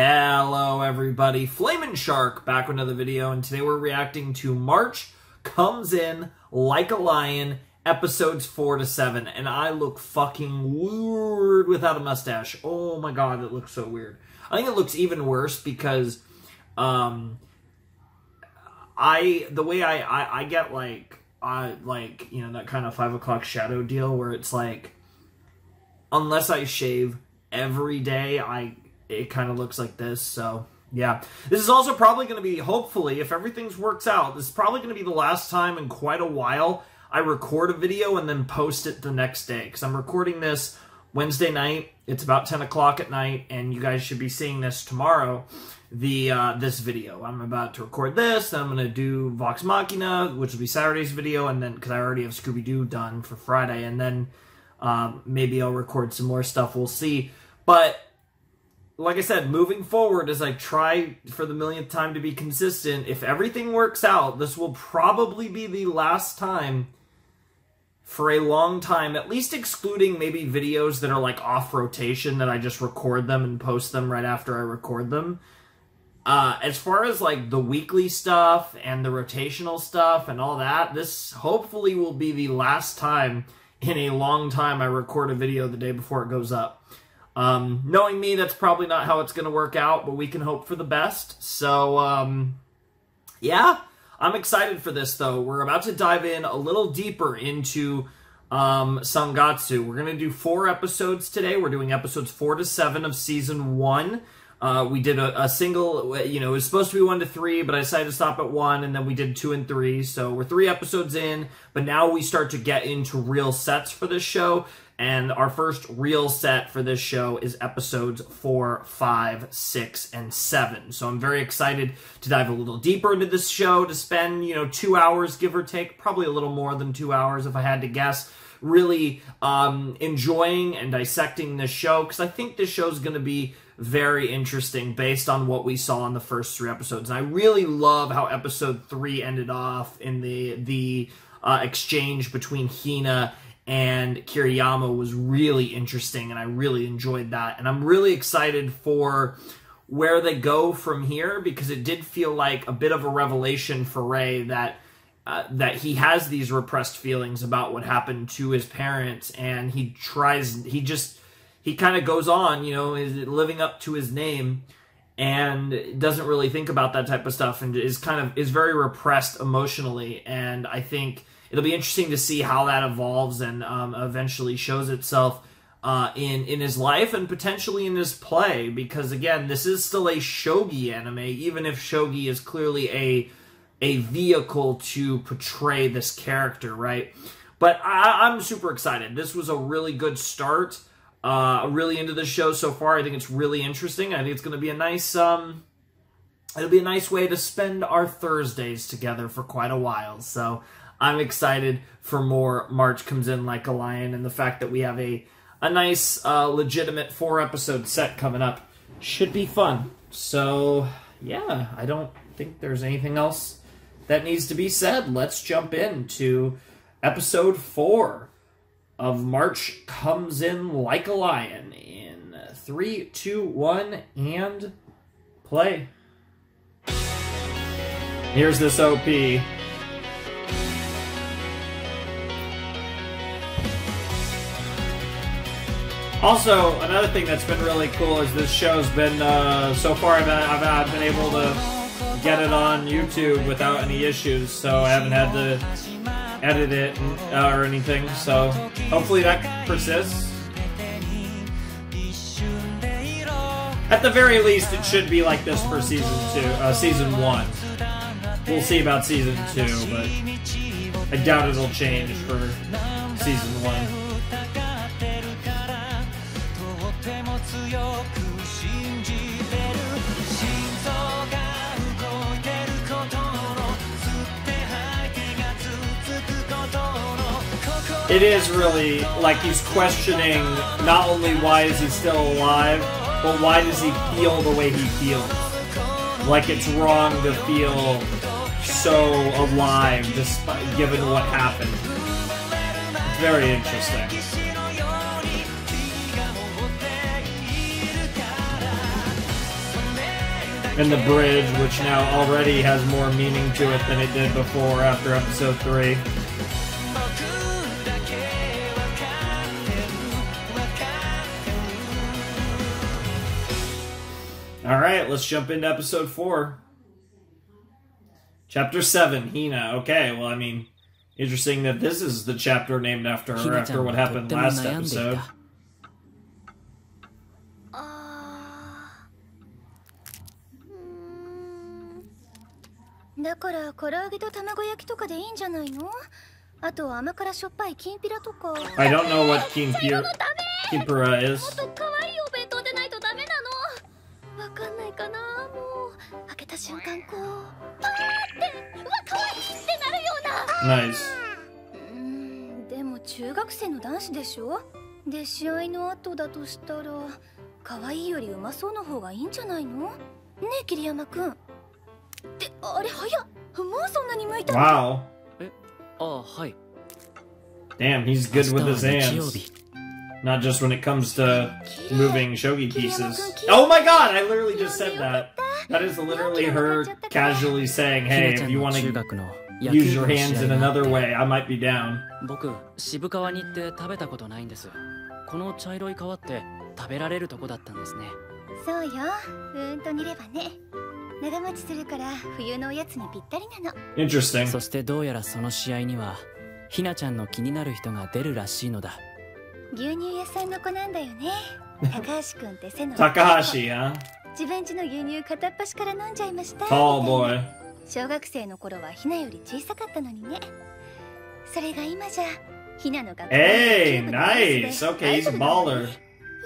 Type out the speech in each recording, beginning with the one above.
Hello everybody, Flamin' Shark back with another video, and today we're reacting to March Comes In Like a Lion, episodes 4 to 7, and I look fucking weird without a mustache. Oh my god, it looks so weird. I think it looks even worse because, um, I, the way I, I, I get like, I, like, you know, that kind of 5 o'clock shadow deal where it's like, unless I shave every day, I it kind of looks like this. So yeah, this is also probably going to be, hopefully, if everything works out, this is probably going to be the last time in quite a while I record a video and then post it the next day because I'm recording this Wednesday night. It's about 10 o'clock at night, and you guys should be seeing this tomorrow. The uh, this video. I'm about to record this. I'm gonna do Vox Machina, which will be Saturday's video, and then because I already have Scooby Doo done for Friday, and then um, maybe I'll record some more stuff. We'll see. But like I said, moving forward as I try for the millionth time to be consistent, if everything works out, this will probably be the last time for a long time, at least excluding maybe videos that are like off rotation that I just record them and post them right after I record them. Uh, as far as like the weekly stuff and the rotational stuff and all that, this hopefully will be the last time in a long time I record a video the day before it goes up. Um, knowing me, that's probably not how it's going to work out, but we can hope for the best. So, um, yeah, I'm excited for this, though. We're about to dive in a little deeper into um, Sangatsu. We're going to do four episodes today. We're doing episodes four to seven of season one. Uh, we did a, a, single, you know, it was supposed to be one to three, but I decided to stop at one, and then we did two and three. So we're three episodes in, but now we start to get into real sets for this show. And our first real set for this show is episodes four, five, six, and seven. So I'm very excited to dive a little deeper into this show, to spend, you know, two hours, give or take, probably a little more than two hours if I had to guess, really um, enjoying and dissecting this show, because I think this show is going to be very interesting based on what we saw in the first three episodes. And I really love how episode three ended off in the, the, uh, exchange between Hina and Kiriyama was really interesting, and I really enjoyed that. And I'm really excited for where they go from here because it did feel like a bit of a revelation for Rei that uh, that he has these repressed feelings about what happened to his parents, and he tries. He just he kind of goes on, you know, living up to his name and doesn't really think about that type of stuff and is kind of is very repressed emotionally and i think it'll be interesting to see how that evolves and um, eventually shows itself uh, in in his life and potentially in his play. Because again, this is still a shogi anime, even if shogi is clearly a a vehicle to portray this character, right? But I, am super excited. This was a really good start. Uh, really into the show so far. I think it's really interesting. I think it's going to be a nice. Um, it'll be a nice way to spend our Thursdays together for quite a while. So I'm excited for more March comes in like a lion and the fact that we have a a nice uh, legitimate four episode set coming up should be fun. So yeah, I don't think there's anything else that needs to be said. Let's jump into episode four of March comes in like a lion in three, two, one, and play. Here's this OP. Also, another thing that's been really cool is this show's been uh, so far I've, I've been able to get it on YouTube without any issues, so I haven't had to edit it uh, or anything. So hopefully that persists. At the very least, it should be like this for season two, uh, season one. We'll see about season two, but I doubt it'll change for season one. It is really like he's questioning not only why is he still alive, but why does he feel the way he feels? Like it's wrong to feel so alive despite given what happened. It's very interesting. And the bridge, which now already has more meaning to it than it did before after episode 3. All right, let's jump into episode four. Chapter seven, Hina. Okay, well, I mean, interesting that this is the chapter named after her after what happened last episode. I don't know what Kimpira, is. 瞬間こうパーってうわ可愛いってなるような。Nice うんでも中学生の男子でしょ？で試合の後だとしたら可愛いよりうまそうの方がいいんじゃないの？ねえ桐山くん。ってあれ早っ。もうそんなに向いた Wow えあはい。Damn, he's good with his hands. Not just when it comes to moving shogi pieces. Oh my god, I literally just said that. That is literally her casually saying, hey, if you want to use your hands in another way, I might be down. 僕渋川に行って食べたことないんですこの茶色い皮って食べられるとこだったんですねそうようんと煮ればね長持ちするから冬のおやつにぴったりなの Interesting. そしてどうやらその試合にはひなちゃんの気になる人が出るらしいのだ 牛乳屋さんの子なんだよね 高橋くんって背の Takahashi, huh? 自分家の牛乳片っ端から飲んじゃいました.小学生の頃はひなより小さかったのにねそれが今じゃひなの学校 Hey, nice. Okay, he's a baller.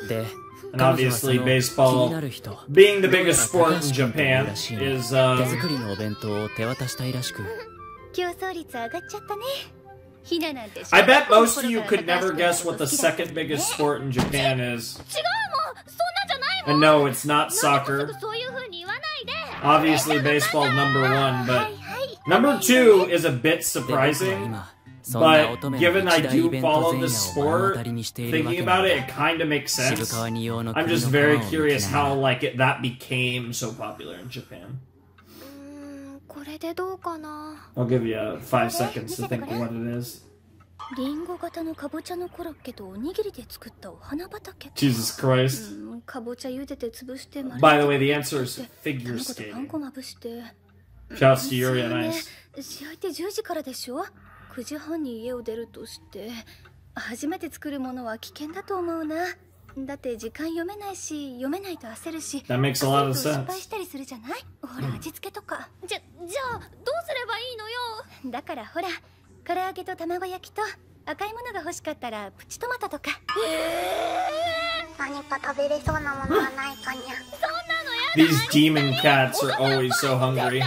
で And obviously, 気に baseball, なる人 being the biggest sport in Japan, is 手 um, 作りのお弁当を手渡したいらしく 競争率上がっちゃったね I bet most of you could never guess what the second biggest sport in Japan is. And no, it's not soccer. Obviously, baseball number one, but number two is a bit surprising. But given I do follow this sport, thinking about it, it kind of makes sense. I'm just very curious how like it, that became so popular in Japan. これでどうかな I'll give you uh, five seconds to think of what it is. リンゴ型のかぼちゃのコロッケとおにぎりで作ったお花畑 Jesus う Christ. んかぼちゃ茹でて潰して By the way, the answer is figure 卵とパン skating. 粉まぶして Shouts to うね nice. 試合って10時からでしょ9時半に家を出るとして初めて作るものは危険だと思うなだって時間読めないし読めないと焦るし That makes a lot of 焦ると失 sense. 敗したりするじゃないほら味付けとかじゃじゃあどうすればいいのよだからほら唐揚げと卵焼きと赤いものが欲しかったらプチトマトとか何か食べれそうなものはないかにゃ These demon cats are always so hungry.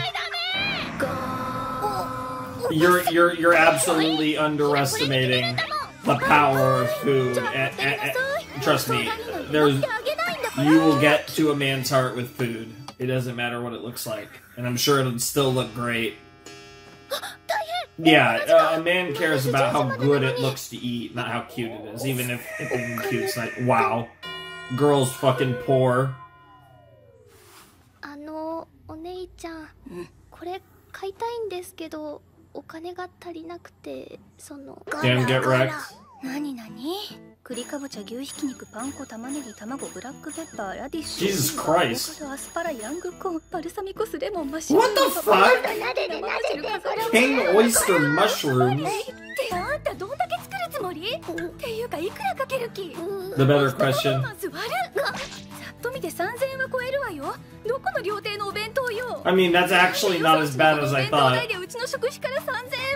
You're you're you're absolutely underestimating the power of food. And, and- and- trust me, there's you will get to a man's heart with food. It doesn't matter what it looks like, and I'm sure it'll still look great. Yeah, uh, a man cares about how good it looks to eat, not how cute it is. Even if, if even cute's like, wow, girls fucking poor. あのお姉ちゃんこれ買いたいんですけどお金が足りなくてその Damn, get wrecked. 何何 栗かぼちゃ牛ひき肉パン粉玉ねぎ卵ブラックペッパーラディッシュ What the fuck? King The better question 座るざっと見て3000円は超えるわよどこの料亭のお弁当よ I mean that's actually not as bad as I thought うちの食費から3000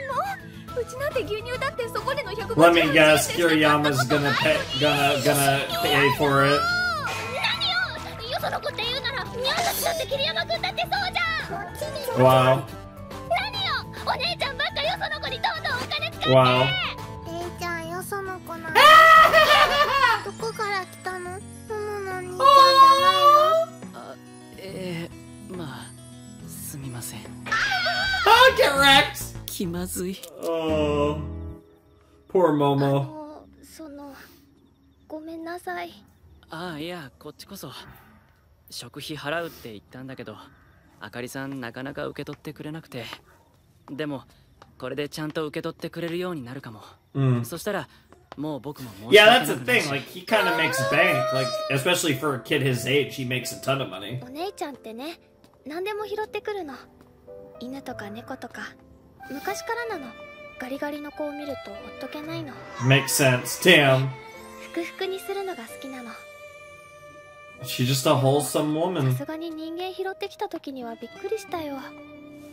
円も うちなんて牛乳だってそこでの150 Let me guess, Kiriyama's gonna pay, gonna gonna pay for it. 何よよその子って言うならニャンたちだって桐山君だってそうじゃん Wow, 何よお姉ちゃんばっかよその子にどんどんお金使って wow. えいちゃんよその子なのどこから来たのもものお兄ちゃんじゃないのあえー、まあすみません Oh, get wrecked. 気まずい。Oh, poor あ Momo. のそのごめんなさい。ああいやこっちこそ。食費払うって言ったんだけどあかりさんなかなか受け取ってくれなくて。でもこれでちゃんと受け取ってくれるようになるかも、Mm. そしたらもう僕も申し Yeah, 訳 that's な the くなる thing. し Like he kind of makes bank, like especially for a kid his age, he makes a ton of money. お姉ちゃんってね何でも拾ってくるの。犬とか猫とか昔からなのガリガリの子を見るとほっとけないの Makes sense. Damn, ふくふくにするのが好きなの she's just a wholesome さ woman. すがに人間拾ってきた時にはびっくりしたよ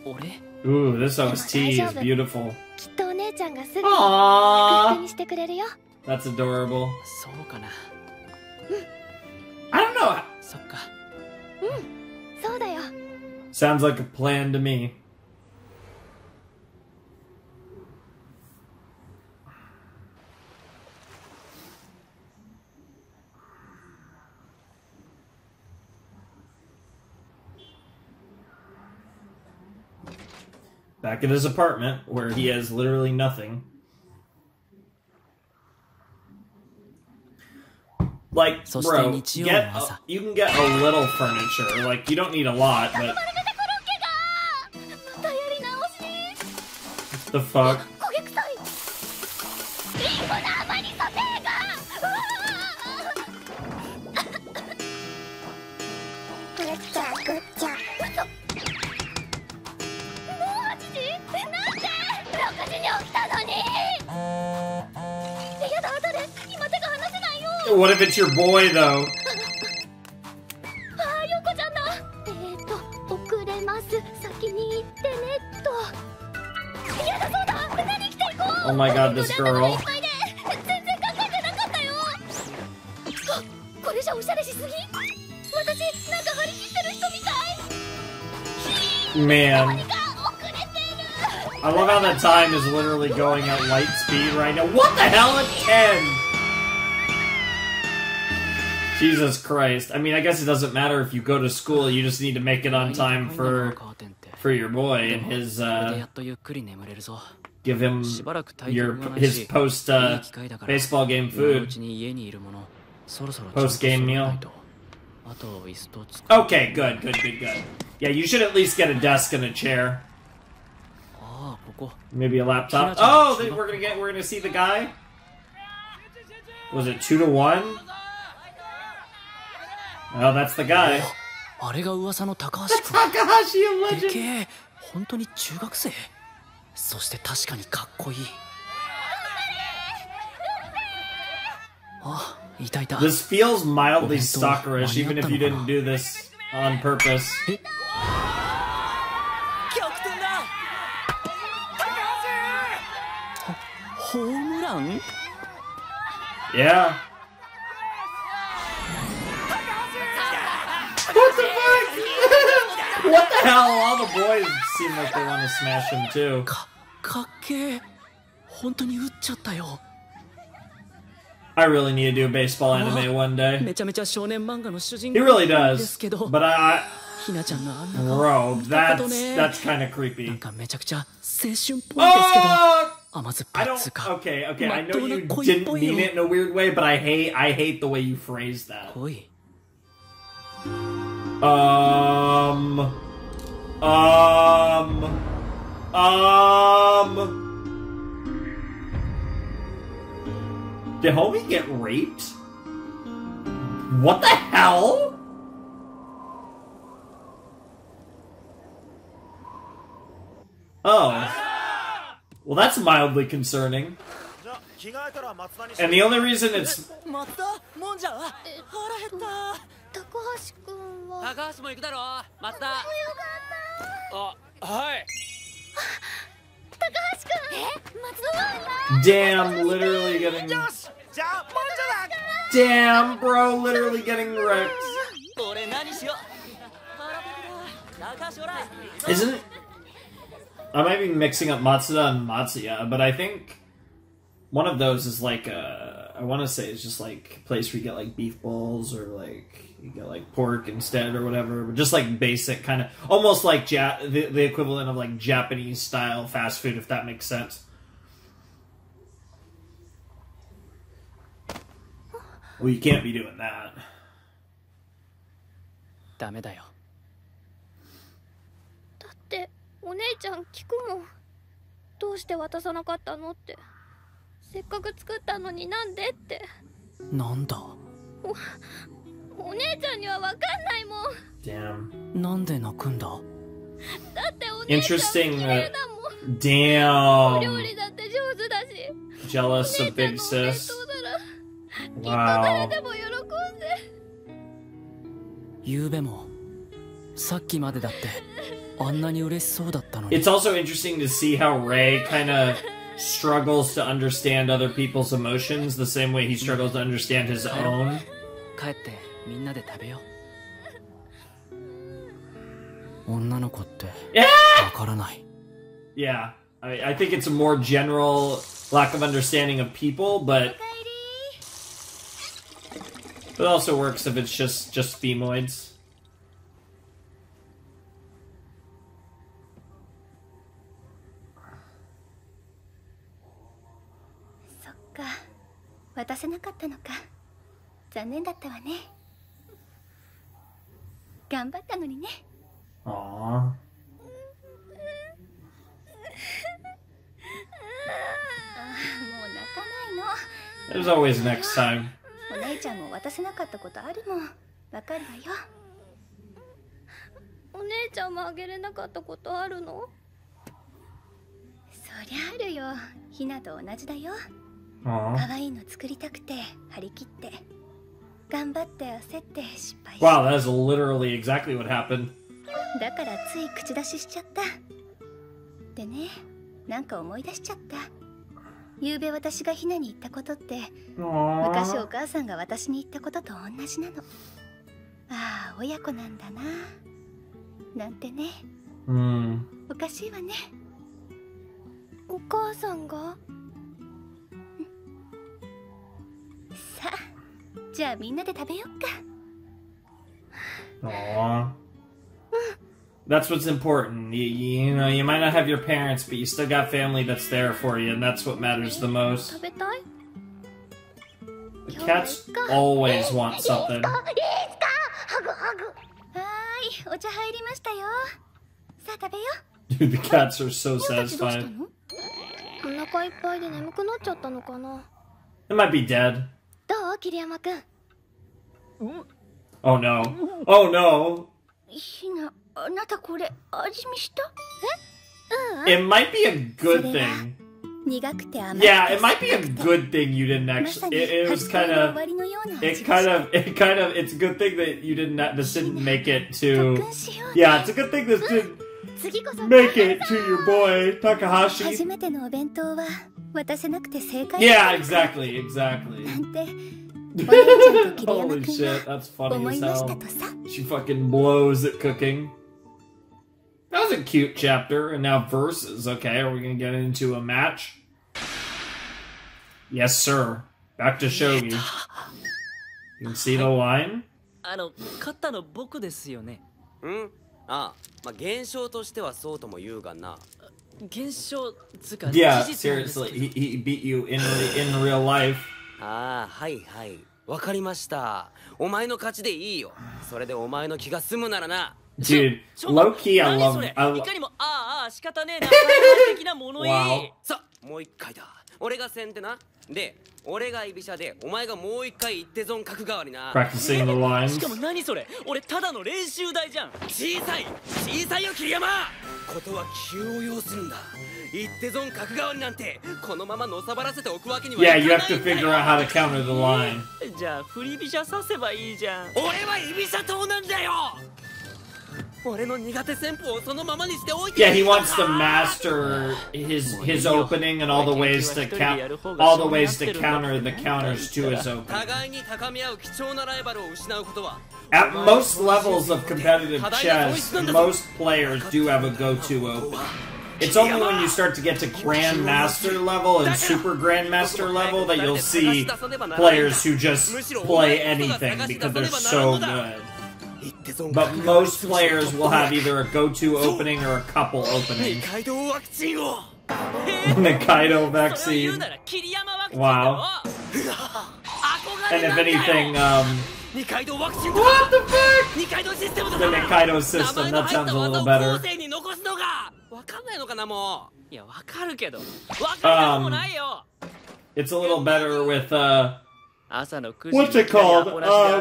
俺 Ooh, this OST is beautiful. きっとお姉ちゃんがすぐにふくふく Aww, にしてくれるよ that's adorable. そうかな I don't know. そっかそうだよ Sounds like a plan to me. back at his apartment where he has literally nothing. Like, bro, get a, you can get a little furniture. Like, you don't need a lot, but... The fuck? What if it's your boy, though? Oh my god, this girl. Man. I love how that time is literally going at light speed right now. What the hell? It's 10! Jesus Christ. I mean, I guess it doesn't matter if you go to school. You just need to make it on time for for your boy and his uh, give him your his post uh, baseball game food. Post game meal. Okay, good, good, good, good. Yeah, you should at least get a desk and a chair. Maybe a laptop. Oh, we're gonna get we're gonna see the guy. Was it two to one? Oh, that's the guy. あれが噂の高橋 That's 君 Takahashi a で legend. けえ本当に中学生そして確かにかっこいいあいたいた This feels mildly Momento, stalkerish, even if you didn't maniatta do this on purpose. 逆転だホームラン Yeah. What the fuck? what the hell? All the boys seem like they want to smash him too. かかっけえ本当に打っちゃったよ I really need to do a baseball anime one day. めちゃめちゃ少年漫画の主人 He really なんで does. すけど But I, ひなちゃんのあん I な顔 bro, 見たこと that's ね that's kind of なん creepy. かめちゃくちゃ青春っぽいですけど Oh! 甘酸っぱ I い don't. っつうか Okay, okay. I know まっとうな you 恋っ didn't ぽいよ mean it in a weird way, but I hate. I hate the way you phrased that. Um. Um. Um. Did homie get raped? What the hell? Oh. Well, that's mildly concerning. And the only reason it's. またもんじゃ腹減った高橋くんは高橋も行くだろ松田あはい高橋くんえ松田 damn literally getting よしじゃあもんじゃだ damn bro literally getting wrecked. 俺何しよう腹ペコだ高橋ほら Isn't I might be mixing up Matsuda and Matsuya, but I think one of those is like uh I want to say it's just like a place where you get like beef bowls or like you get like pork instead or whatever, but just like basic kind of almost like ja- the, the equivalent of like Japanese style fast food, if that makes sense. Well, you can't be doing that. ダメだよだってお姉ちゃん聞くもんどうして渡さなかったのってせっかく作ったのになんでってなんだ お姉ちゃんにはわかんないもん。Damn. なんで泣くんだ？だってお姉ちゃん綺麗だもん。Damn. お料理だって上手だし。Jealous of big sis. Wow. でも喜んで。ゆうべもさっきまでだってあんなに嬉しそうだったのに。It's also interesting to see how Rei kind of struggles to understand other people's emotions the same way he struggles to understand his own. 帰って。みんなで食べよう女の子ってわからない Yeah. I, I think it's a more general lack of understanding of people, but it also works if it's just just femoids. そっか渡せなかったのか残念だったわね 頑張ったのにね.あー。もう泣かないの There's always next time. お姉ちゃんも渡せなかったことあるもん。わかるわよ。お姉ちゃんもあげれなかったことあるの？そりゃあるよ。ひなと同じだよ.可愛いの作りたくて張り切って頑張って焦って失敗し。Wow, that is literally exactly what happened. だからつい口出ししちゃった。でねなんか思い出しちゃった。昨べ私がひなに言ったことって昔お.母さんが私に言ったことと同じなの。ああ親子なんだな。なんてね。Hmm. おかしいわね。お母さんが？さあじゃあみんなで食べよっか Aww. That's what's important. You, you know, you might not have your parents, but you still got family that's there for you, and that's what matters the most. 食べたい The cats always want something. はーいお茶入りましたよさあ食べよ Dude, the cats are so うたちどうした satisfied. のお腹いっぱいで眠くなっちゃったのかな It might be dead. どう桐山くん Oh no. Oh no. ひなあなたこれ味見した It might be a good thing. 苦くて甘くて Yeah, it might be a 酸っぱくて good thing you didn't まさ actually. に It, it was 初恋 kind の of. 終わりのような味 It が kind した of. It kind of. It's a good thing that you didn't. This didn't make it 特 to. 訓しようね Yeah, it's a good thing this didn't 次こそ make it to your boy 初 Takahashi. めてのお弁当は渡せなくて正解 Yeah, exactly, exactly. なんてお姉ちゃんと桐山 Holy くん shit, that's が funny 思 as いました hell. とさ She fucking blows at cooking. That was a cute chapter, and now verses. Okay, are we gonna get into a match? Yes, sir. Back to Shogi. You can see the line? あの勝ったの僕ですよねうん ああまあ現象としてはそうとも言うがな。現象つか Yeah, 事実なんですけど。seriously. He, he beat you in, in real life. ああはいはい。わかりました。お前の勝ちでいいよ。それでお前の気が済むならな。Dude, low key, I 何 love. それ？I い lo- かにもああああ仕方ねえな。的な物言い。Wow. さあもう一回だ。俺が先手な。で俺が居飛車でお前がもう一回一手損角代わりな。Practicing the しかも lines. 何それ？俺ただの練習台じゃん。小さい小さいよ桐山。ことは気を要するんだ。一手損角代わりなんてこのままのさばらせておくわけにはい Yeah, か you ない have to んだよ。Figure out how to counter the line. じゃあ振り飛車させばいいじゃん。俺は居飛車党なんだよ Yeah, he wants to master his his opening and all the ways to count all the ways to counter the counters to his opening. At most levels of competitive chess, most players do have a go-to opening. It's only when you start to get to Grandmaster level and Super Grandmaster level that you'll see players who just play anything because they're so good. But most players will have either a go-to opening or a couple openings. the Kaido vaccine. Wow. And if anything, um... What the fuck? The Nikaido system, that sounds a little better. Um, it's a little better with, uh... What's it called? Uh,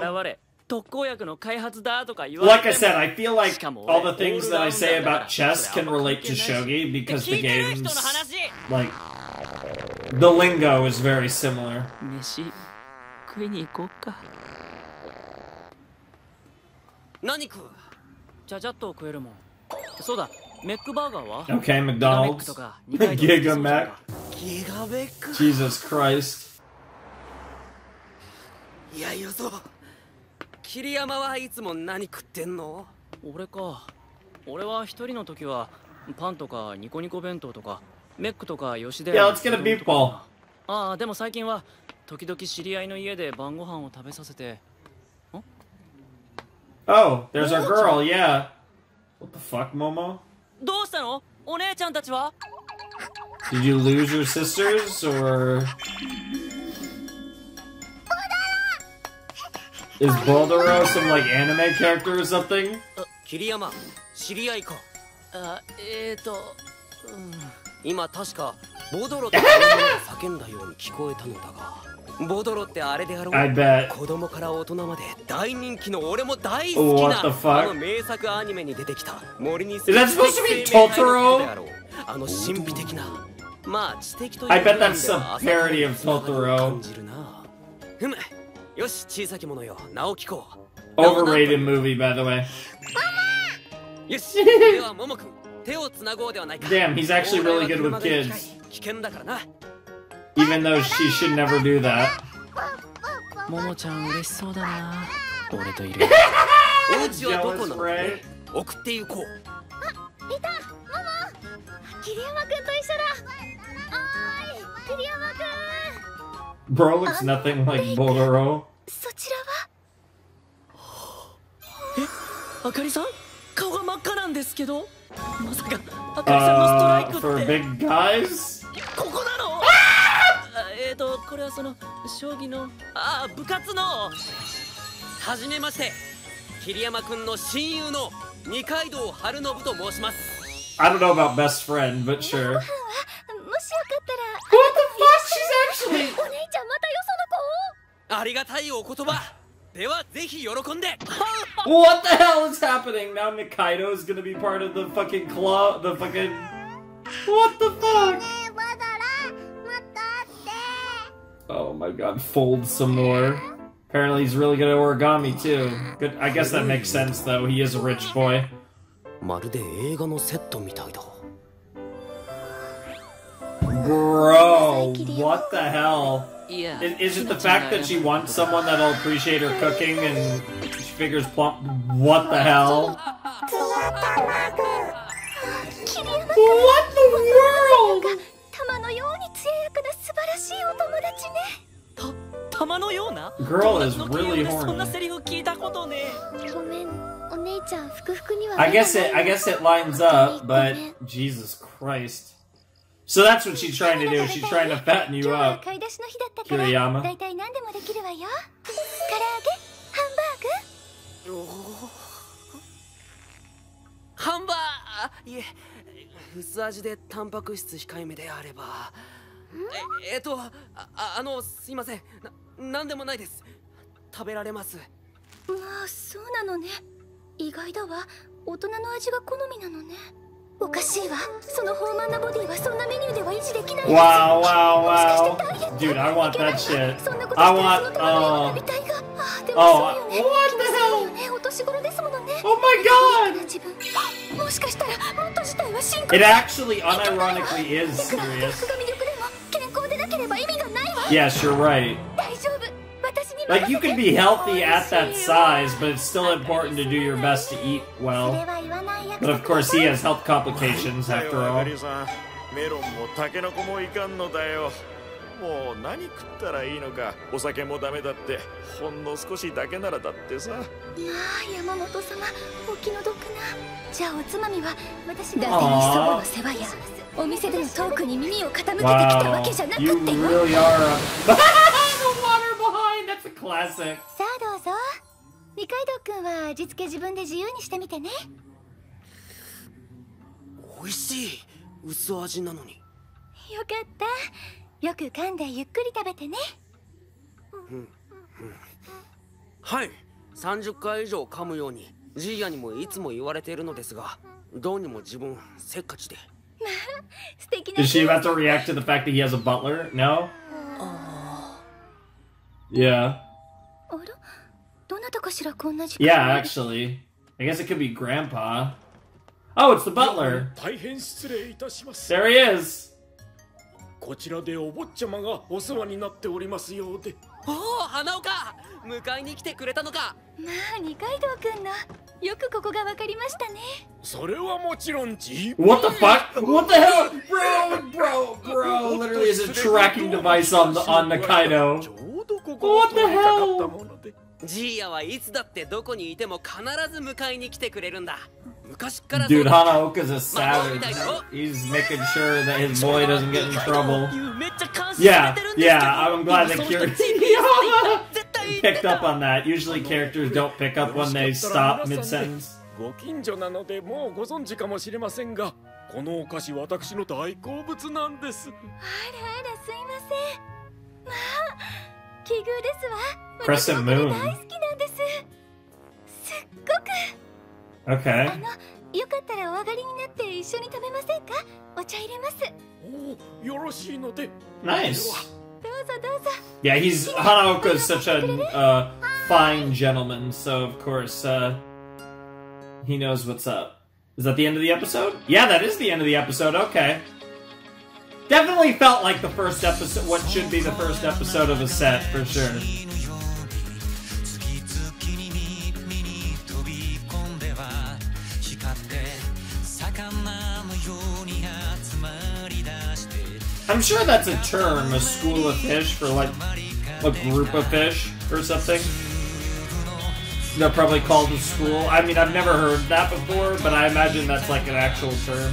ポなしで現れ、特効薬の開発だとか言われ like て I も said, I feel like all the things that I say about chess can relate to で shogi because 聞 the いてる人の games 話 like the lingo is very similar. 飯食いに行こうか何食うちゃちゃっと食えるもんそうだメックバーガーは Okay, ギガメッ McDonald's. クとか二階堂 Giga Mac. ギガベック Jesus Christ. 桐山はいつも何食ってんの？俺か俺は一人の時はパンとかニコニコ弁当とかメックとか吉田 Yeah, let's get a beef ball. ああでも最近は時々知り合いの家で晩ご飯を食べさせて Oh, there's our girl. Yeah. What the fuck, Momo? どうしたの？お姉ちゃんたちは？Did you lose your sisters or? Is Baldero some like anime character or something? 桐山知り合いかあえーと、うん、今確かボドロって子供が叫んだように聞こえたのだがボドロってあれであろう I bet. 子供から大人まで大人気の俺も大好き What the な fuck? あの名作アニメに出てきた森に Is that supposed to be 生命体の Totoro? ことであろうあの神秘的なまあ知的という I bet 意味で that's は a parody of 浅はかに Totoro. 感じるなふむ よし小さき者よ名を聞こう Overrated movie, by the way. よしでは桃くん手をつなごうではないか Damn, he's actually really good with kids. 危険だからな Even though she should never do that. ももちゃん嬉しそうだな俺といるお家はどこなの.送って行こういたママ桐山くんと一緒だおーい桐山く Bro looks nothing like Baldero. そちらはあかりさん顔が真っ赤なんですけどまさかあかりさんのストライ Uh, ク for って big guys? ここなのあえーとこれはその将棋のあ部活のはじめまして桐山くんの親友の二階堂春信と申します I don't know about best friend, but sure. もしよかったら What the fuck? She's actually. お姉ちゃんまたよありがたいお言葉ではぜひ喜んで What the hell is happening? Now Nikaido is gonna be part of the fucking club. The fucking. What the fuck? Oh my god, fold some more. Apparently he's really good at origami too. Good. I guess that makes sense though. He is a rich boy. まるで映画のセットみたいだ Bro, what the hell? いや Is, is it the fact that she wants someone that'll appreciate her cooking and she figures plump? What the hell? 桐山 What the world? 玉のように艶やかな素晴らしいお友達ねた玉のような Girl is 友達の really 経由でそんな horny. セリフ聞いたことねごめんお姉ちゃん福々には I guess it. I guess it lines up, but Jesus Christ. So that's what she's trying to do. She's trying to fatten 今 you up. 買い出しの日だったから桐山だいたい何でもできるわよ唐揚げハンバーグハンバーいえ薄味でタンパク質控えめであればええっとあああのすいませんななんでもないです食べられますまあそうなのね意外だわ大人の味が好みなのね おかしいわその豊満なボディはそんなメニューでは維持できない Wow, wow, wow. Dude, I want that shit. そんなこと I したらそ want. の玉のようにな Uh. りたいがあでも Oh, そうよね what 気 the の hell? せいよねお年頃ですものね Oh my god! 自分もしかしたらもっと自体は進 It actually, unironically, is いくら serious. 服が魅力でも健康でなければ意味がないわ Yes, you're right. Like, you can be healthy at that size, but it's still important to do your best to eat well. But of course, he has health complications after all. もう何食ったらいいのかお酒もダメだってほんの少しだけならだってさ。まあ山本様お気の毒な。じゃあおつまみは私があー。手に祖母の世話やお店でのトークに耳を傾けてきたわ Wow, けじゃなくてよ。Really are a... the water behind. That's a classic. さあどうぞ。二階堂くんは味付け自分で自由にしてみてね。美味しい薄味なのに。よかったよく噛んでゆっくり食べてねはい30回以上噛むようにジーヤにもいつも言われているのですがどうにも自分せっかちで素敵な Is she about to react to the fact that he has a butler? No? Yeah. あらどなたかしらこんな時間 Yeah, actually. I guess it could be Grandpa. Oh, it's the butler. 大変失礼いたします There he is. こちらでお坊ちゃまがお世話になっておりますようでおお花岡迎えに来てくれたのかまあ二階堂くんのよくここがわかりましたねそれはもちろんじ What the fuck? What the hell? Bro, bro, bro. Literally is a tracking device on the on the ち Kaido. ょうどここを What the hell? ジーヤはいつだってどこにいても必ず迎えに来てくれるんだ Dude, だ Hanaoka's a savage. He's making sure that his boy doesn't get in trouble. めっちゃ監視さ Yeah, れてるんですけど yeah, I'm glad that その人 Kira 絶対言って picked た up on that. Usually characters don't pick up when they stop mid sentence. ご近所なのでもうご存知かもしれませんがこのお菓子私の大好物なんですあらあらすいませんまあ奇遇ですわ Crescent 私もこれ Moon 大好きなんですすっごく Okay. あのよかったらお上がりになって一緒に食べませんかお茶入れますおおよろしいので Nice. どうぞどうぞ Yeah, he's Hanaoka is such a uh, fine gentleman, so of course uh, he knows what's up. Is that the end of the episode? Yeah, that is the end of the episode. Okay. Definitely felt like the first episode, what should be the first episode of a set for sure. I'm sure that's a term, a school of fish for like a group of fish or something. They're probably called a school. I mean, I've never heard that before, but I imagine that's like an actual term.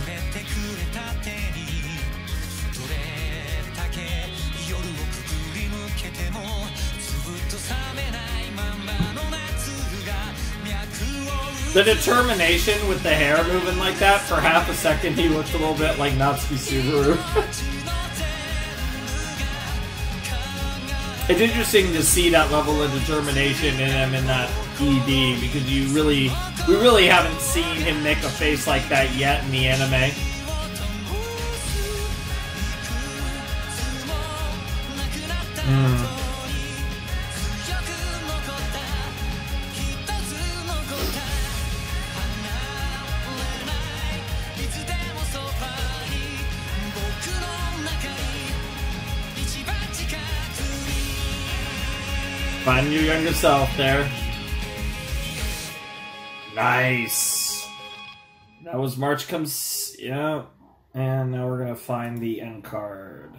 The determination with the hair moving like that, for half a second he looked a little bit like Natsuki Subaru. it's interesting to see that level of determination in him in that ED because you really, we really haven't seen him make a face like that yet in the anime. Hmm. Find your younger self there. Nice. That was March comes. Yeah. And now we're going to find the end card.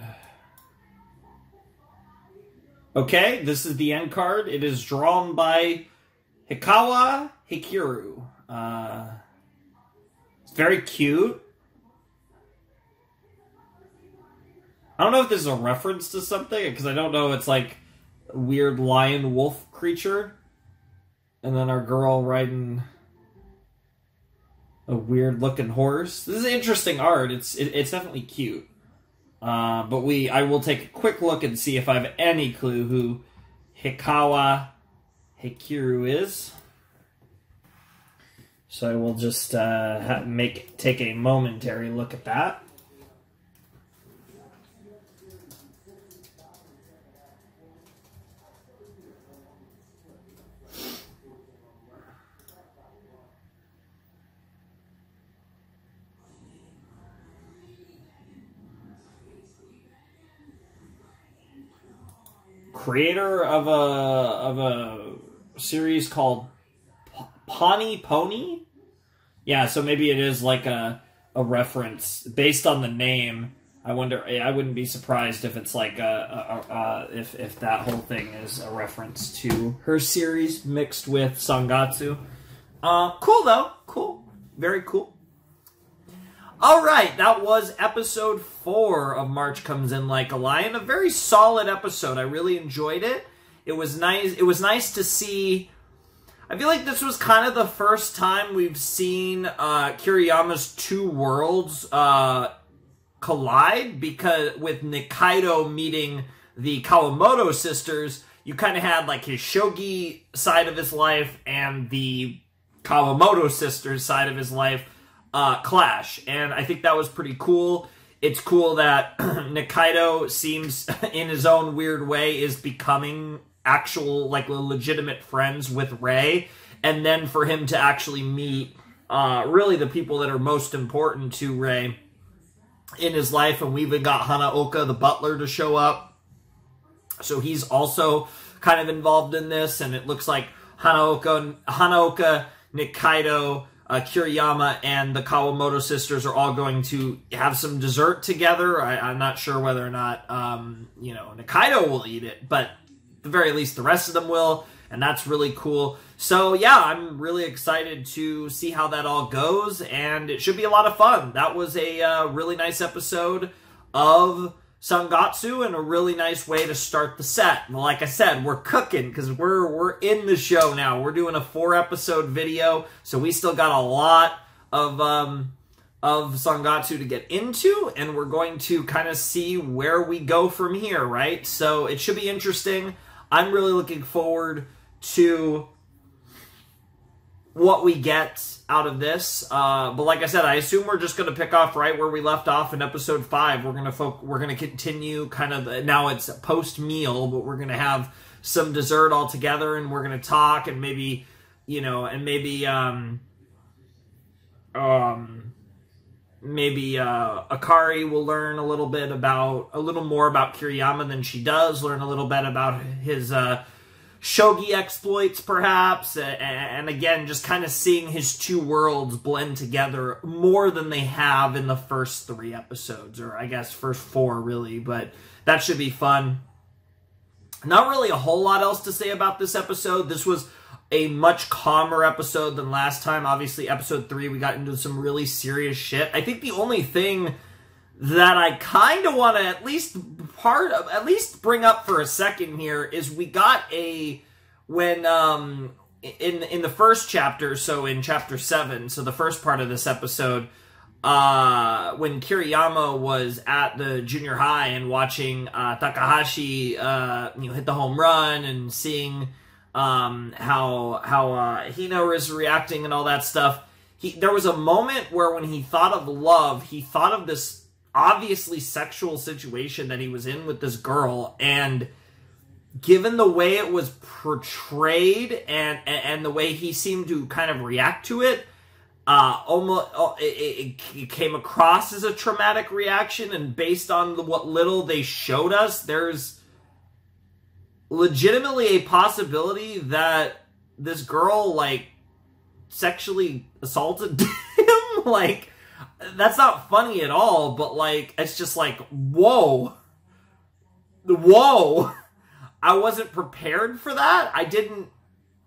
Okay, this is the end card. It is drawn by Hikawa Hikiru. Uh, it's very cute. I don't know if this is a reference to something, because I don't know it's like weird lion wolf creature. And then our girl riding a weird looking horse. This is interesting art. It's it, it's definitely cute. Uh, but we I will take a quick look and see if I have any clue who Hikawa Hikiru is. So I will just uh, make take a momentary look at that. Creator of a of a series called P- Pawnee Pony. Yeah, so maybe it is like a a reference based on the name. I wonder. I wouldn't be surprised if it's like a, a, a, if if that whole thing is a reference to her series mixed with Sangatsu. Uh, cool though. Cool. Very cool. All right, that was episode four of March Comes In Like a Lion. A very solid episode. I really enjoyed it. It was nice. It was nice to see. I feel like this was kind of the first time we've seen uh, Kiriyama's two worlds uh, collide because with Nikaido meeting the Kawamoto sisters, you kind of had like his shogi side of his life and the Kawamoto sisters side of his life uh, clash, and I think that was pretty cool. It's cool that Nikaido seems, in his own weird way, is becoming actual like legitimate friends with Rei, and then for him to actually meet uh, really the people that are most important to Rei in his life, and we even got Hanaoka the butler to show up, so he's also kind of involved in this, and it looks like Hanaoka, Hanaoka, Nikaido, uh, Kiriyama, and the Kawamoto sisters are all going to have some dessert together. I, I'm not sure whether or not um, you know Nikaido will eat it, but the very least, the rest of them will, and that's really cool. So, yeah, I'm really excited to see how that all goes, and it should be a lot of fun. That was a uh, really nice episode of Sangatsu and a really nice way to start the set. Like I said, we're cooking because we're we're in the show now. We're doing a four episode video, so we still got a lot of um, of Sangatsu to get into, and we're going to kind of see where we go from here, right? So it should be interesting. I'm really looking forward to what we get out of this. Uh, but like I said, I assume we're just going to pick off right where we left off in episode five. We're going to we're going to continue kind of now it's post meal, but we're going to have some dessert all together, and we're going to talk and maybe you know and maybe um um maybe uh, Akari will learn a little bit about a little more about Kiriyama than she does. Learn a little bit about his uh, shogi exploits, perhaps, and again, just kind of seeing his two worlds blend together more than they have in the first three episodes, or I guess first four, really. But that should be fun. Not really a whole lot else to say about this episode. This was a much calmer episode than last time. Obviously, episode three, we got into some really serious shit. I think the only thing that I kind of want to at least part of, at least bring up for a second here is we got a when um in in the first chapter, so in chapter seven, so the first part of this episode, uh, when Kiriyama was at the junior high and watching uh, Takahashi, uh, you know, hit the home run and seeing um, how how uh, Hina is reacting and all that stuff. He there was a moment where when he thought of love, he thought of this obviously sexual situation that he was in with this girl and given the way it was portrayed and and, the way he seemed to kind of react to it uh almost uh, it, it, came across as a traumatic reaction and based on what little they showed us there's legitimately a possibility that this girl like sexually assaulted him like that's not funny at all but like it's just like whoa. Whoa. I wasn't prepared for that. I didn't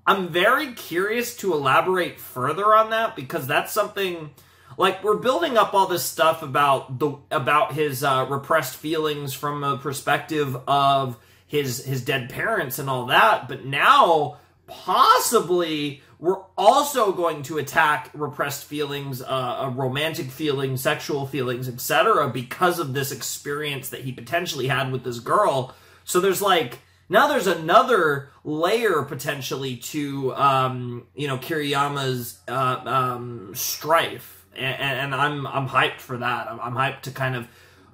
i'm very curious to elaborate further on that because that's something like we're building up all this stuff about the about his uh, repressed feelings from a perspective of his his dead parents and all that but now possibly we're also going to attack repressed feelings uh, uh, romantic feelings sexual feelings etc because of this experience that he potentially had with this girl. So there's like now there's another layer potentially to um, you know kiriyama's uh, um, strife. And, and i'm i'm hyped for that. I'm, I'm hyped to kind of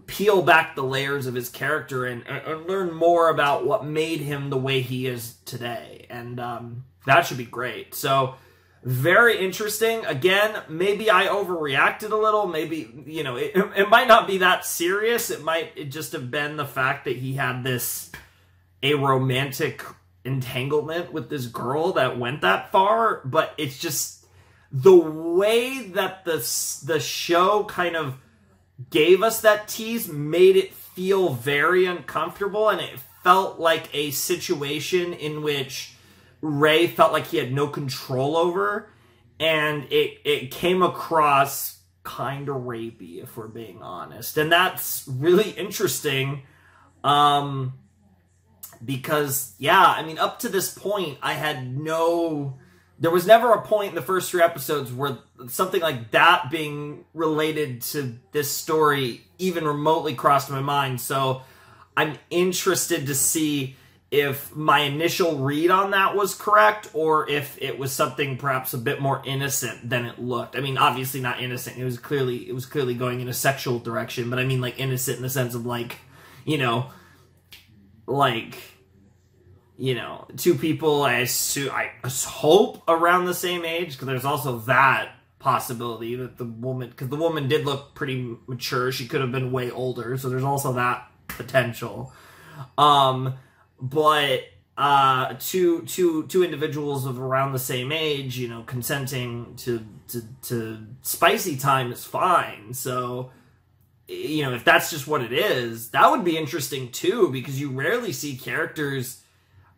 peel back the layers of his character and, and learn more about what made him the way he is today. And um, that should be great. So, very interesting. Again, maybe I overreacted a little. Maybe, you know, it, it might not be that serious. It might it just have been the fact that he had this, a romantic entanglement with this girl that went that far. But it's just the way that the, the show kind of gave us that tease made it feel very uncomfortable and it felt like a situation in which Rei felt like he had no control over and it it came across kind of rapey if we're being honest. And that's really interesting um because yeah i mean up to this point i had no there was never a point in the first three episodes where something like that being related to this story even remotely crossed my mind. So I'm interested to see if my initial read on that was correct or if it was something perhaps a bit more innocent than it looked. I mean, obviously not innocent. It was clearly it was clearly going in a sexual direction, but I mean like innocent in the sense of like, you know, like you know, two people I assume I hope around the same age because there's also that possibility that the woman because the woman did look pretty mature. She could have been way older, so there's also that potential. Um, but uh, two two two individuals of around the same age, you know, consenting to to, to spicy time is fine. So you know, if that's just what it is, that would be interesting too because you rarely see characters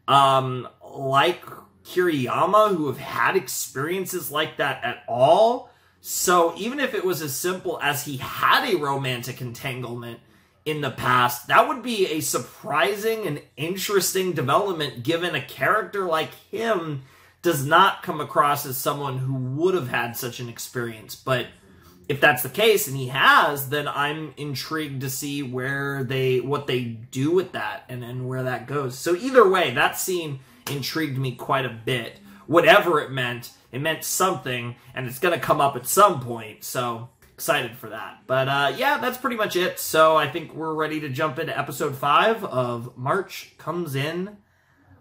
um, like Kiriyama who have had experiences like that at all. So even if it was as simple as he had a romantic entanglement in the past, that would be a surprising and interesting development given a character like him does not come across as someone who would have had such an experience. But if that's the case and he has, then I'm intrigued to see where they what they do with that and, and where that goes. So either way, that scene intrigued me quite a bit. Whatever it meant, it meant something, and it's gonna come up at some point, so excited for that. But uh, yeah, that's pretty much it. So I think we're ready to jump into episode five of March Comes In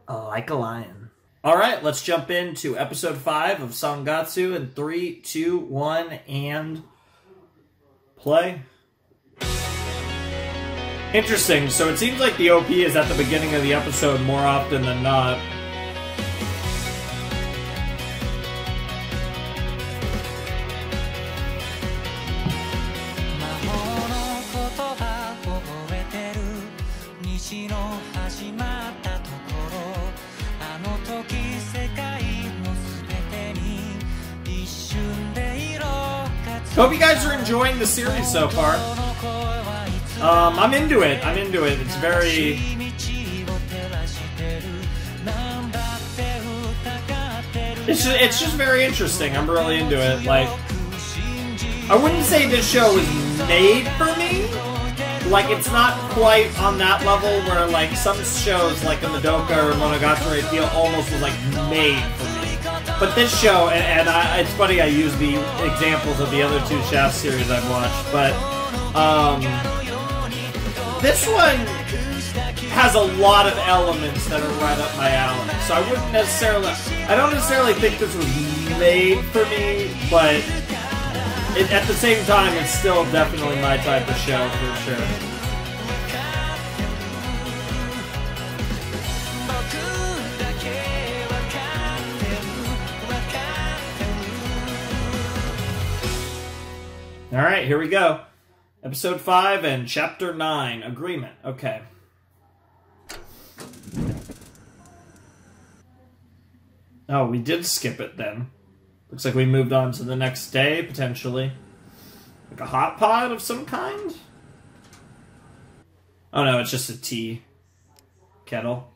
Like a Lion. All right, let's jump into episode five of Sangatsu in three, two, one, and play. Interesting. So it seems like the OP is at the beginning of the episode more often than not. Hope you guys are enjoying the series so far. Um, I'm into it. I'm into it. It's very. It's just, it's just very interesting. I'm really into it. Like, I wouldn't say this show is made for me. Like, it's not quite on that level where, like, some shows, like a Madoka or Monogatari, feel almost like, made for me. But this show, and, and I, it's funny I use the examples of the other two Shaft series I've watched, but um, this one has a lot of elements that are right up my alley. So I wouldn't necessarily, I don't necessarily think this was made for me, but it, at the same time, it's still definitely my type of show for sure. All right, here we go. Episode 5 and Chapter 9 Agreement. Okay. Oh, we did skip it then. Looks like we moved on to the next day, potentially. Like a hot pot of some kind? Oh no, it's just a tea kettle.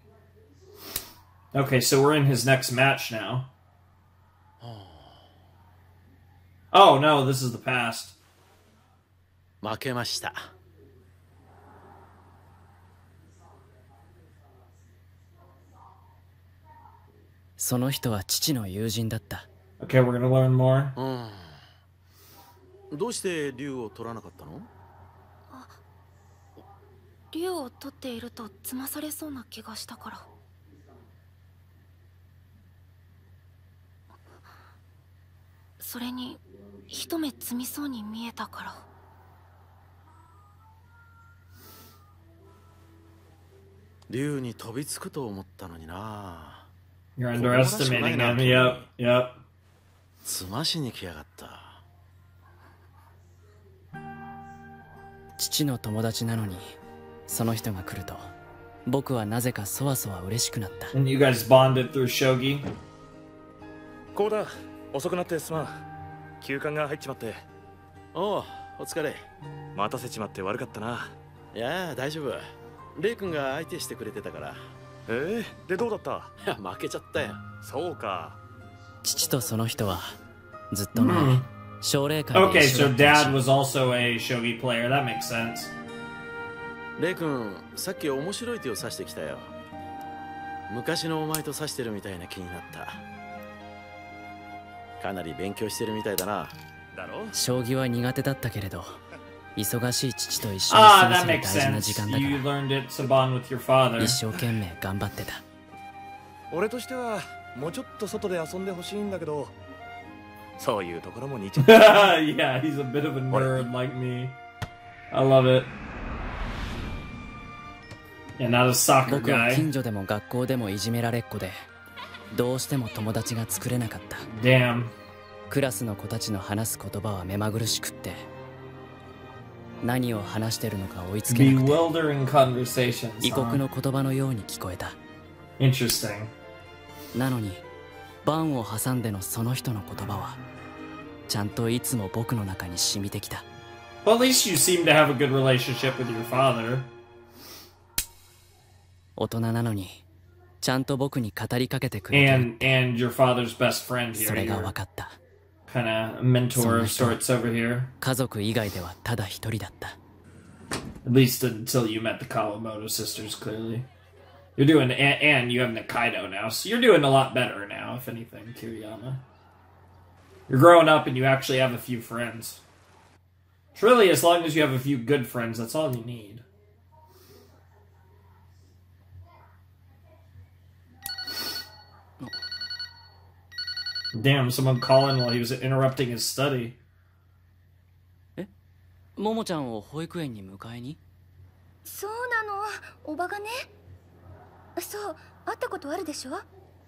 Okay, so we're in his next match now. Oh, oh no, this is the past. 負けました。その人は父の友人だった。Okay, we're gonna learn more. どうして竜を取らなかったの？竜を取っているとつまされそうな気がしたから。それに一目摘みそうに見えたから竜に飛びつくと思ったのにな。You're underestimating him. Yep, yep. つましに来やがった。父の友達なのにその人が来ると僕はなぜかそわそわ嬉しくなった。And you guys bonded through Shogi? こうだ遅くなってすまん。休館が入っちまって。おうお疲れ。待たせちまって悪かったな。いや大丈夫レイ君が相手してくれてたから。ええでどうだった？い や負けちゃったよ。そうか。父とその人はずっと前、Hmm. 奨励会で Okay, so だったらし dad い was also a shogi player. That makes sense. レイ君さっき面白い手を指してきたよ。昔のお前と指してるみたいな気になった。かなり勉強してるみたいだな。だろ？将棋は苦手だったけれど忙しい父と一緒に Ah, 過ご大事な時.間だから.一生懸命頑張ってた俺としてはもうちょっと外で遊んでほしいんだけどそういうところも似ちゃう yeah, he's a bit of a nerd like me. I love it. Yeah, not a soccer 僕は guy. 近所でも学校でもいじめられっ子でどうしても友達が作れなかった Damn. クラスの子たちの話す言葉は目まぐるしくって何を話してるのか追いつけなくて.異国?の言葉のように聞こえた Interesting. なのに番を挟んでのその人の言葉はちゃんといつも僕の中に染みてきた Well, at least you seem to have a good relationship with your father. 大人なのにちゃんと僕に語りかけてくれてる And and your father's best friend そ here. れが分かった kind of mentor of sorts over here. At least until you met the Kawamoto sisters, clearly. You're doing, and, and you have Nikaido now, so you're doing a lot better now, if anything, Kiriyama. You're growing up and you actually have a few friends. Truly, as long as you have a few good friends, that's all you need. Damn, someone calling while he was interrupting his study. ももちゃんを保育園に迎えに？そうなの。おばがね。そう会ったことあるでしょ？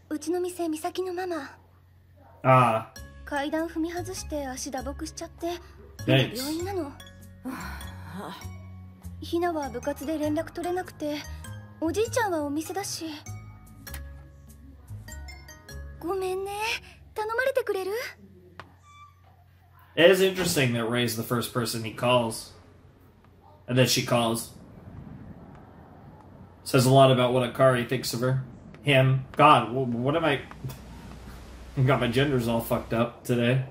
うちの店美咲のママ。Ah, 階段踏み外して足打撲しちゃって病院なの。ひなは部活で連絡取れなくておじいちゃんはお店だし。ごめんね It is interesting that Rei's the first person he calls. And that she calls. Says a lot about what Akari thinks of her. Him. God, what am I. I got my genders all fucked up today.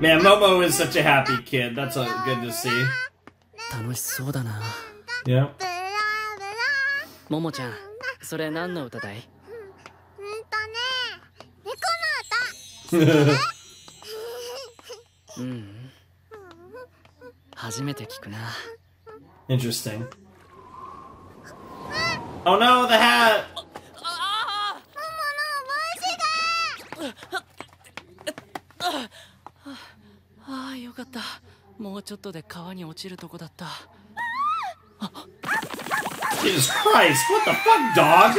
Man, Momo is such a happy kid. That's uh, good to see. 楽しそうだな Yeah. ブラブラももちゃんそれ何の歌だいうんとね猫の歌うん初めて聞くな Interesting. Oh no, the hat! あ あよかったもうちょっとで川に落ちるとこだった Jesus Christ, what the fuck, dog?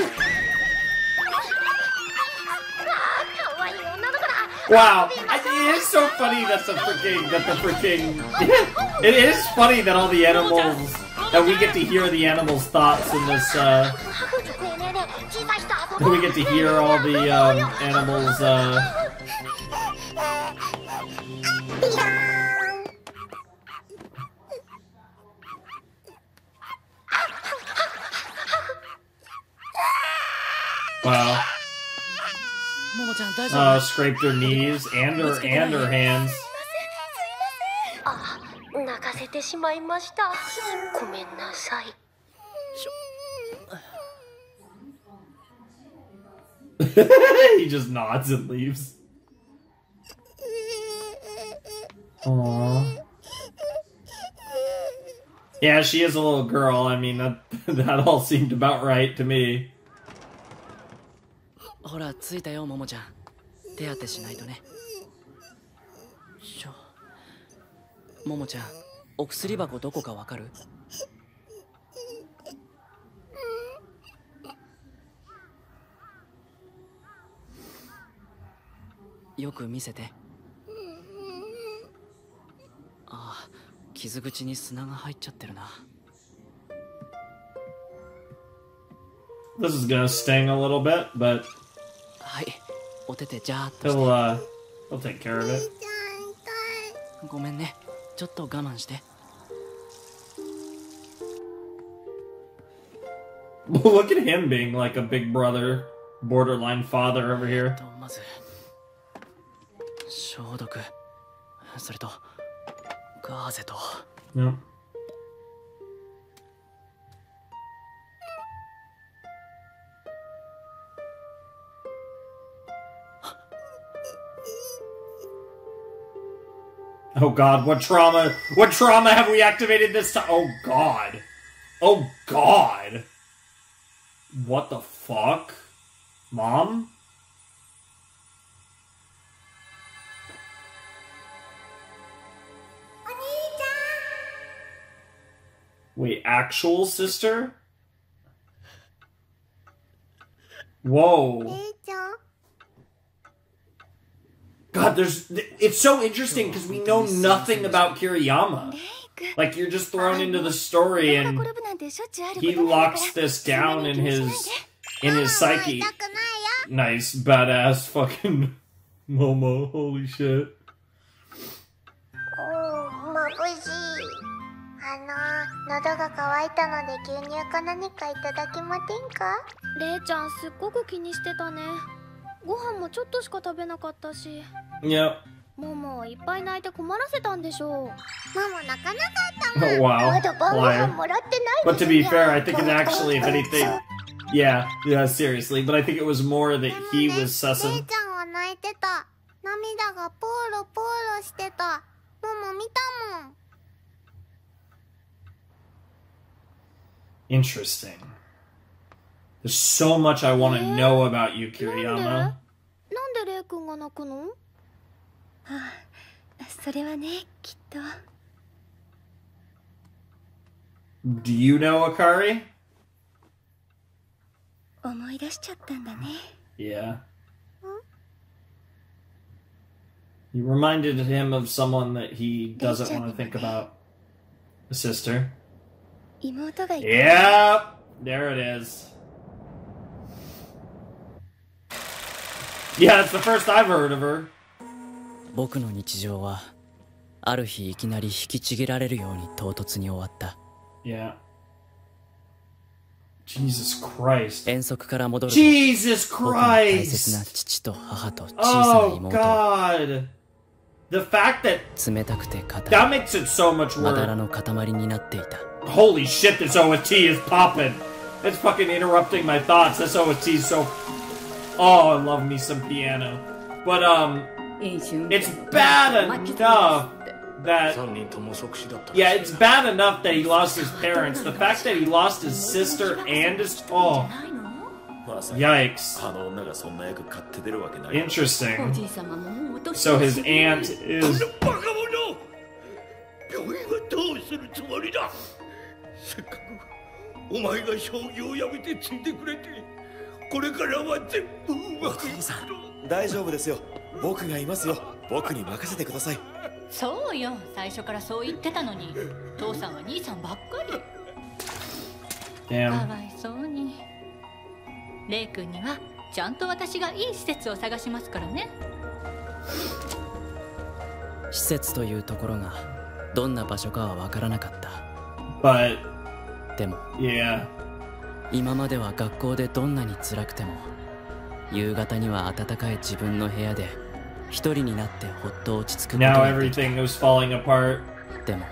Wow, I, it is so funny that the freaking that the freaking it is funny that all the animals that we get to hear the animals' thoughts in this. uh that We get to hear all the um, animals. uh ももちゃん大丈 uh 夫 scraped her knees and her and her hands. あ泣かせてしまいましたごめんなさい he just nods and leaves. Aww. Yeah, she is a little girl. I mean, that that all seemed about right to me. ほら着いたよももちゃん手当てしないとねしょももちゃんお薬箱どこかわかるよく見せてあ傷口に砂が入っちゃってるな This is gonna sting a little bit, but he'll, uh, he'll take care of it. ごめんね、ちょっと我慢して。Look at him being like a big brother, borderline father over here. ガーゼと Yep. Oh god, what trauma what trauma have we activated this time? Oh god. Oh god. What the fuck? Mom? Wait, actual sister? Whoa. God, there's. It's so interesting because we know nothing about Kiriyama. Like, you're just thrown into the story and he locks this down in his. in his psyche. Nice, badass fucking Momo. Holy shit. 喉が渇いたので牛乳か何かいただけませんか？レイちゃんすっごく気にしてたねご飯もちょっとしか食べなかったし Yep. ももいっぱい泣いて困らせたんでしょうママ泣かなかったもん Oh, wow. まだ晩ご飯.もらってない But です to be よ fair, I think it actually, if anything. Yeah, yeah, seriously. But I think it was more that he ね was レイ sussing. ちゃんは泣いてた涙がポーロポーロしてたママ見たもん Interesting. There's so much I want to know about you, Kiriyama. なんでレイ君が泣くのそれはねきっと Do you know Akari? 思い出しちゃったんだね Yeah. You reminded him of someone that he doesn't want to think about. A sister. 妹がいた Yep. There it is. Yeah, it's the first I've heard of her. 僕の日常はある日いきなり引きちぎられるように唐突に終わった Yeah. Jesus Christ. 遠足から戻ると Jesus 僕の大切な Christ. 父と母と小さな Oh 妹は God. The fact that 冷たくて硬 that い makes it so much まだら worse. の塊になっていた Holy shit, this OST is popping. It's fucking interrupting my thoughts. This OST is so... Oh, I love me some piano. But, um... It's bad enough that... Yeah, it's bad enough that he lost his parents. The fact that he lost his sister and his... Oh... Yikes. Interesting. So his aunt is... せっかくお前が将棋をやめて継いでくれてこれからは全部うまくいくさん大丈夫ですよ。僕がいますよ。僕に任せてください。そうよ。最初からそう言ってたのに。父さんは兄さんばっかり。か.わいそうに。レイ君にはちゃんと私がいい施設を探しますからね。施設というところがどんな場所かは分からなかった。But でも yeah, 今までは学校でどんなに辛くても夕方には暖かい自分の部屋で一人になってほっと落ち着くこと now ができた everything was falling apart. でも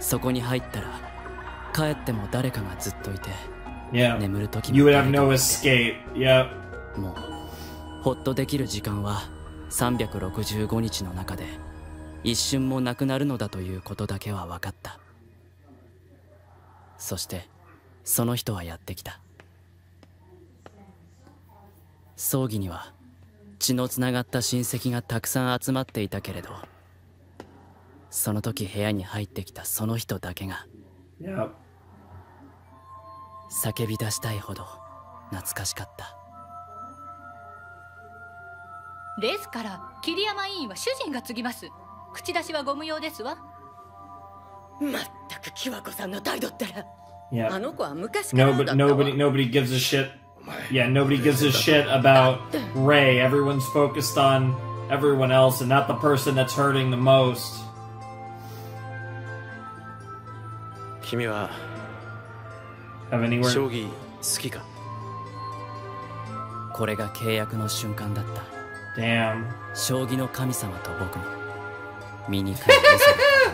そこに入ったら帰っても誰かがずっといて Yeah, 眠る時 you も would 誰 have か no がいて. Yep. もうほっとできる時間は365日の中で一瞬もなくなるのだということだけは分かったそしてその人はやってきた。葬儀には血のつながった親戚がたくさん集まっていたけれどその時部屋に入ってきたその人だけが叫び出したいほど懐かしかった。ですから桐山委員は主人が継ぎます。口出しはご無用ですわ。まったくキワコさんの態度ったら Yeah. あの子は昔から Nobody, だったわ nobody, nobody gives a shit Yeah, nobody gives a shit about Ray. Everyone's focused on everyone else and not the person that's hurting the most. 君は?将棋好きかこれが契約の瞬間だった Damn. 将棋の神様と僕の醜い嘘で固めた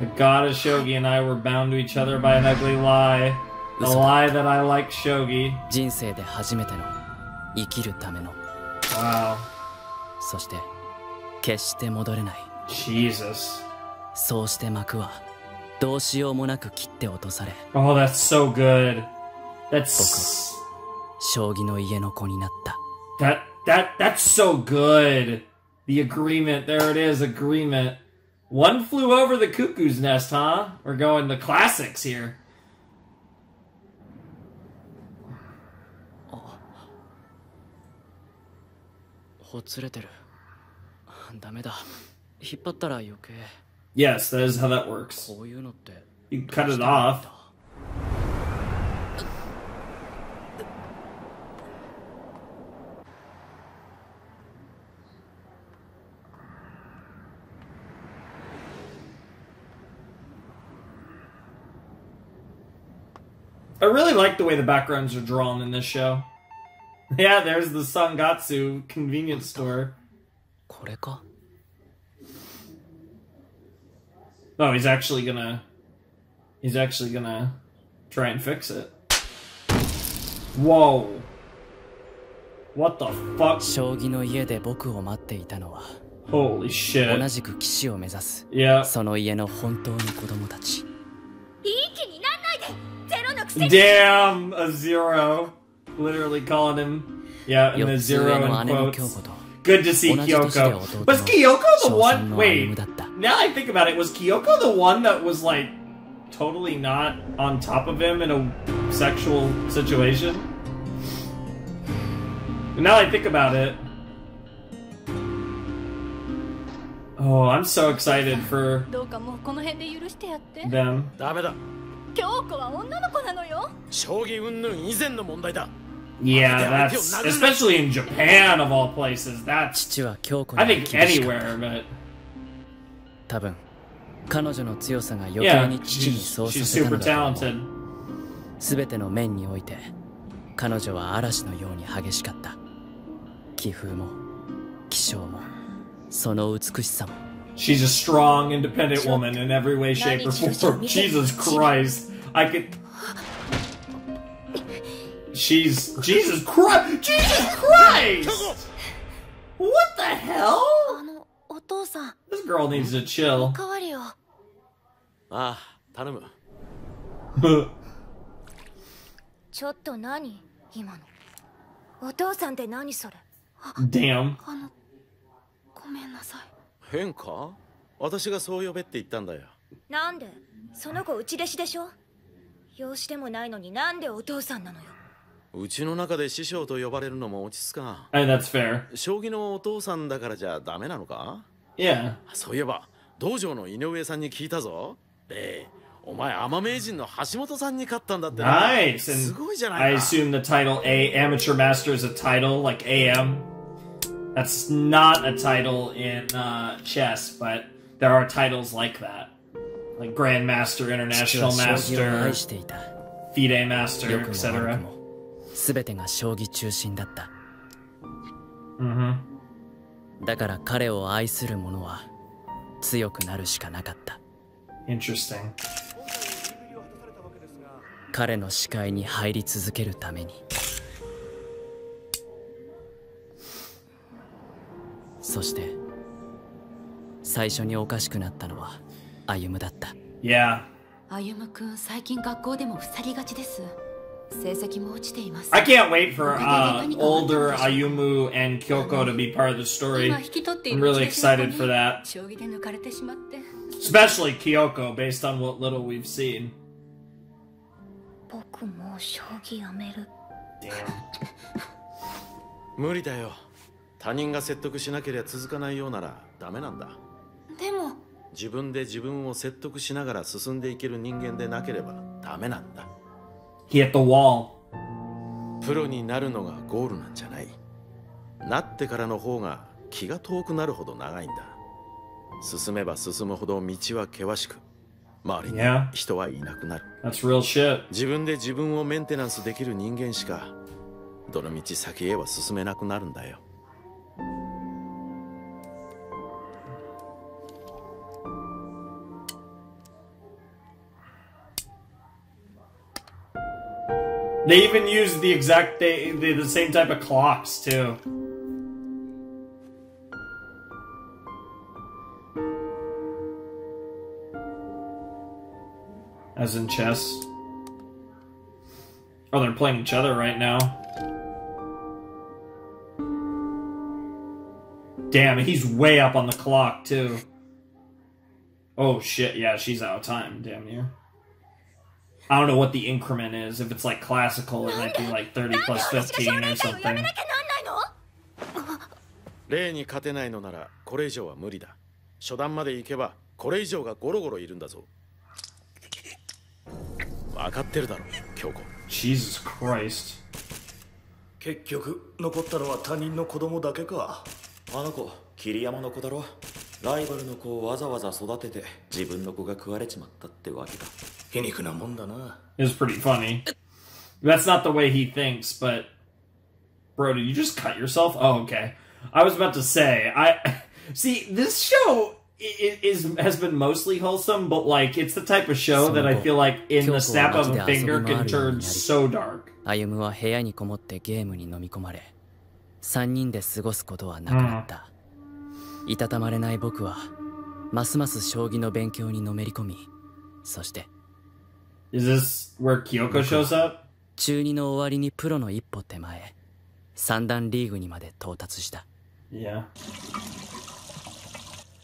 The god of Shogi and I were bound to each other by an ugly lie. The lie that I liked Shogi. 人生で初めての生きるための Wow. そして決して戻れない Jesus. そうして幕はどうしようもなく切って落とされ Oh, that's so good. That's 将棋の家の子になった that that that's so good. The agreement, there it is, agreement. One flew over the cuckoo's nest, huh? We're going the classics here. ほつれてるダメだ引っ張ったら余計 Yes, that is how that works. こういうのって You can cut it off. I really like the way the backgrounds are drawn in this show. Yeah, there's the Sangatsu convenience store. これか Oh, he's actually gonna. He's actually gonna try and fix it. Whoa. What the fuck? 将棋の家で僕を待っていたのは Holy 同 shit. じく騎士を目指す Yeah. その家の本当の子供たちいい気になんないで Damn, a zero. Literally calling him. Yeah, and the zero in quotes. Good to see Kyoko. Was Kyoko the one? Wait. Now I think about it, was Kyoko the one that was like totally not on top of him in a sexual situation? Now I think about it. Oh, I'm so excited for them. 京子は女の子なのよ。将棋云々以前の問題だ。Yeah, that's especially in Japan of all places. That's I は think anywhere, but 多分彼女の強さが余計 yeah, に父に she's, そうさ she's せた super のだと思う。talented. 全ての面において彼女は嵐のように激しかった。気風も気性もその美しさも She's a strong, independent woman in every way, shape, or form. Jesus Christ. I could. She's. Jesus Christ! Jesus Christ! What the hell? あのお父さん This girl needs to chill. 代わりよああ頼むちょっと何今のお父さんって何それ Damn. あのごめんなさい 変か？私がそう呼べって言ったんだよ。なんで？その子内弟子でしょ？養子でもないのになんでお父さんなのよ？うちの中で師匠と呼ばれるのも落ち着か Hey, that's fair. 将棋のお父さんだからじゃダメなのか？Yeah. そういえば道場の井上さんに聞いたぞ。レイお前アマ名人の橋本さんに勝ったんだってな。Nice. すごいじゃな I いか。Assume the title A Amateur Master is a title like AM. That's not a title in uh, chess, but there are titles like that, like Grandmaster, 父 International は将棋を愛 Master, していた FIDE 良 Master, くも悪く etc. も全てが将棋中心だった Mm-hmm. だから彼を愛する者は強くなるしかなかった Interesting. 彼の視界に入り続けるために そして最初におかしくなったのは歩夢だった Yeah. 歩夢くん最近学校でも腐りがちです成績も落ちています I can't wait for uh, older Ayumu and Kyoko to be part of the story. I'm る really excited に for that. 将棋で抜かれてしまって Especially Kyoko, based on what little we've seen. 僕もう将棋やめる Damn. 無理だよ他人が説得しなければ続かないようならダメなんだでも自分で自分を説得しながら進んでいける人間でなければダメなんだ He hit the wall. プロになるのがゴールなんじゃないなってからの方が気が遠くなるほど長いんだ進めば進むほど道は険しく周りに Yeah. 人はいなくなる That's real shit. 自分で自分をメンテナンスできる人間しかどの道先へは進めなくなるんだよ They even use the exact the, the same type of clocks too. As in chess. Oh, they're playing each other right now. Damn, he's way up on the clock too. Oh shit, yeah, she's out of time, damn near. I don't know what the increment is. If it's like classical, it might be like 30 plus 15 or something. 例に勝てないのならこれ以上は無理だ。初段まで行けばこれ以上がゴロゴロいるんだぞ。分かってるだろ京子。Jesus Christ. 結局残ったのは他人の子供だけか。あの子桐山の子だろ。ライバルの子をわざわざ育てて自分の子が食われちまったってわけだ It was pretty funny. That's not the way he thinks, but bro, did you just cut yourself? Oh, okay. I was about to say, I see this show i- is has been mostly wholesome, but like it's the type of show that I feel like in the snap of a finger can turn so dark. 歩夢は部屋にこもってゲームに飲み込まれ3人で過ごすことはなくなった、いたたまれない僕はますます将棋の勉強にのめり込みそして Is this where Kyoko shows up? 中2の終わりにプロの一歩手前三段リーグにまで到達した Yeah.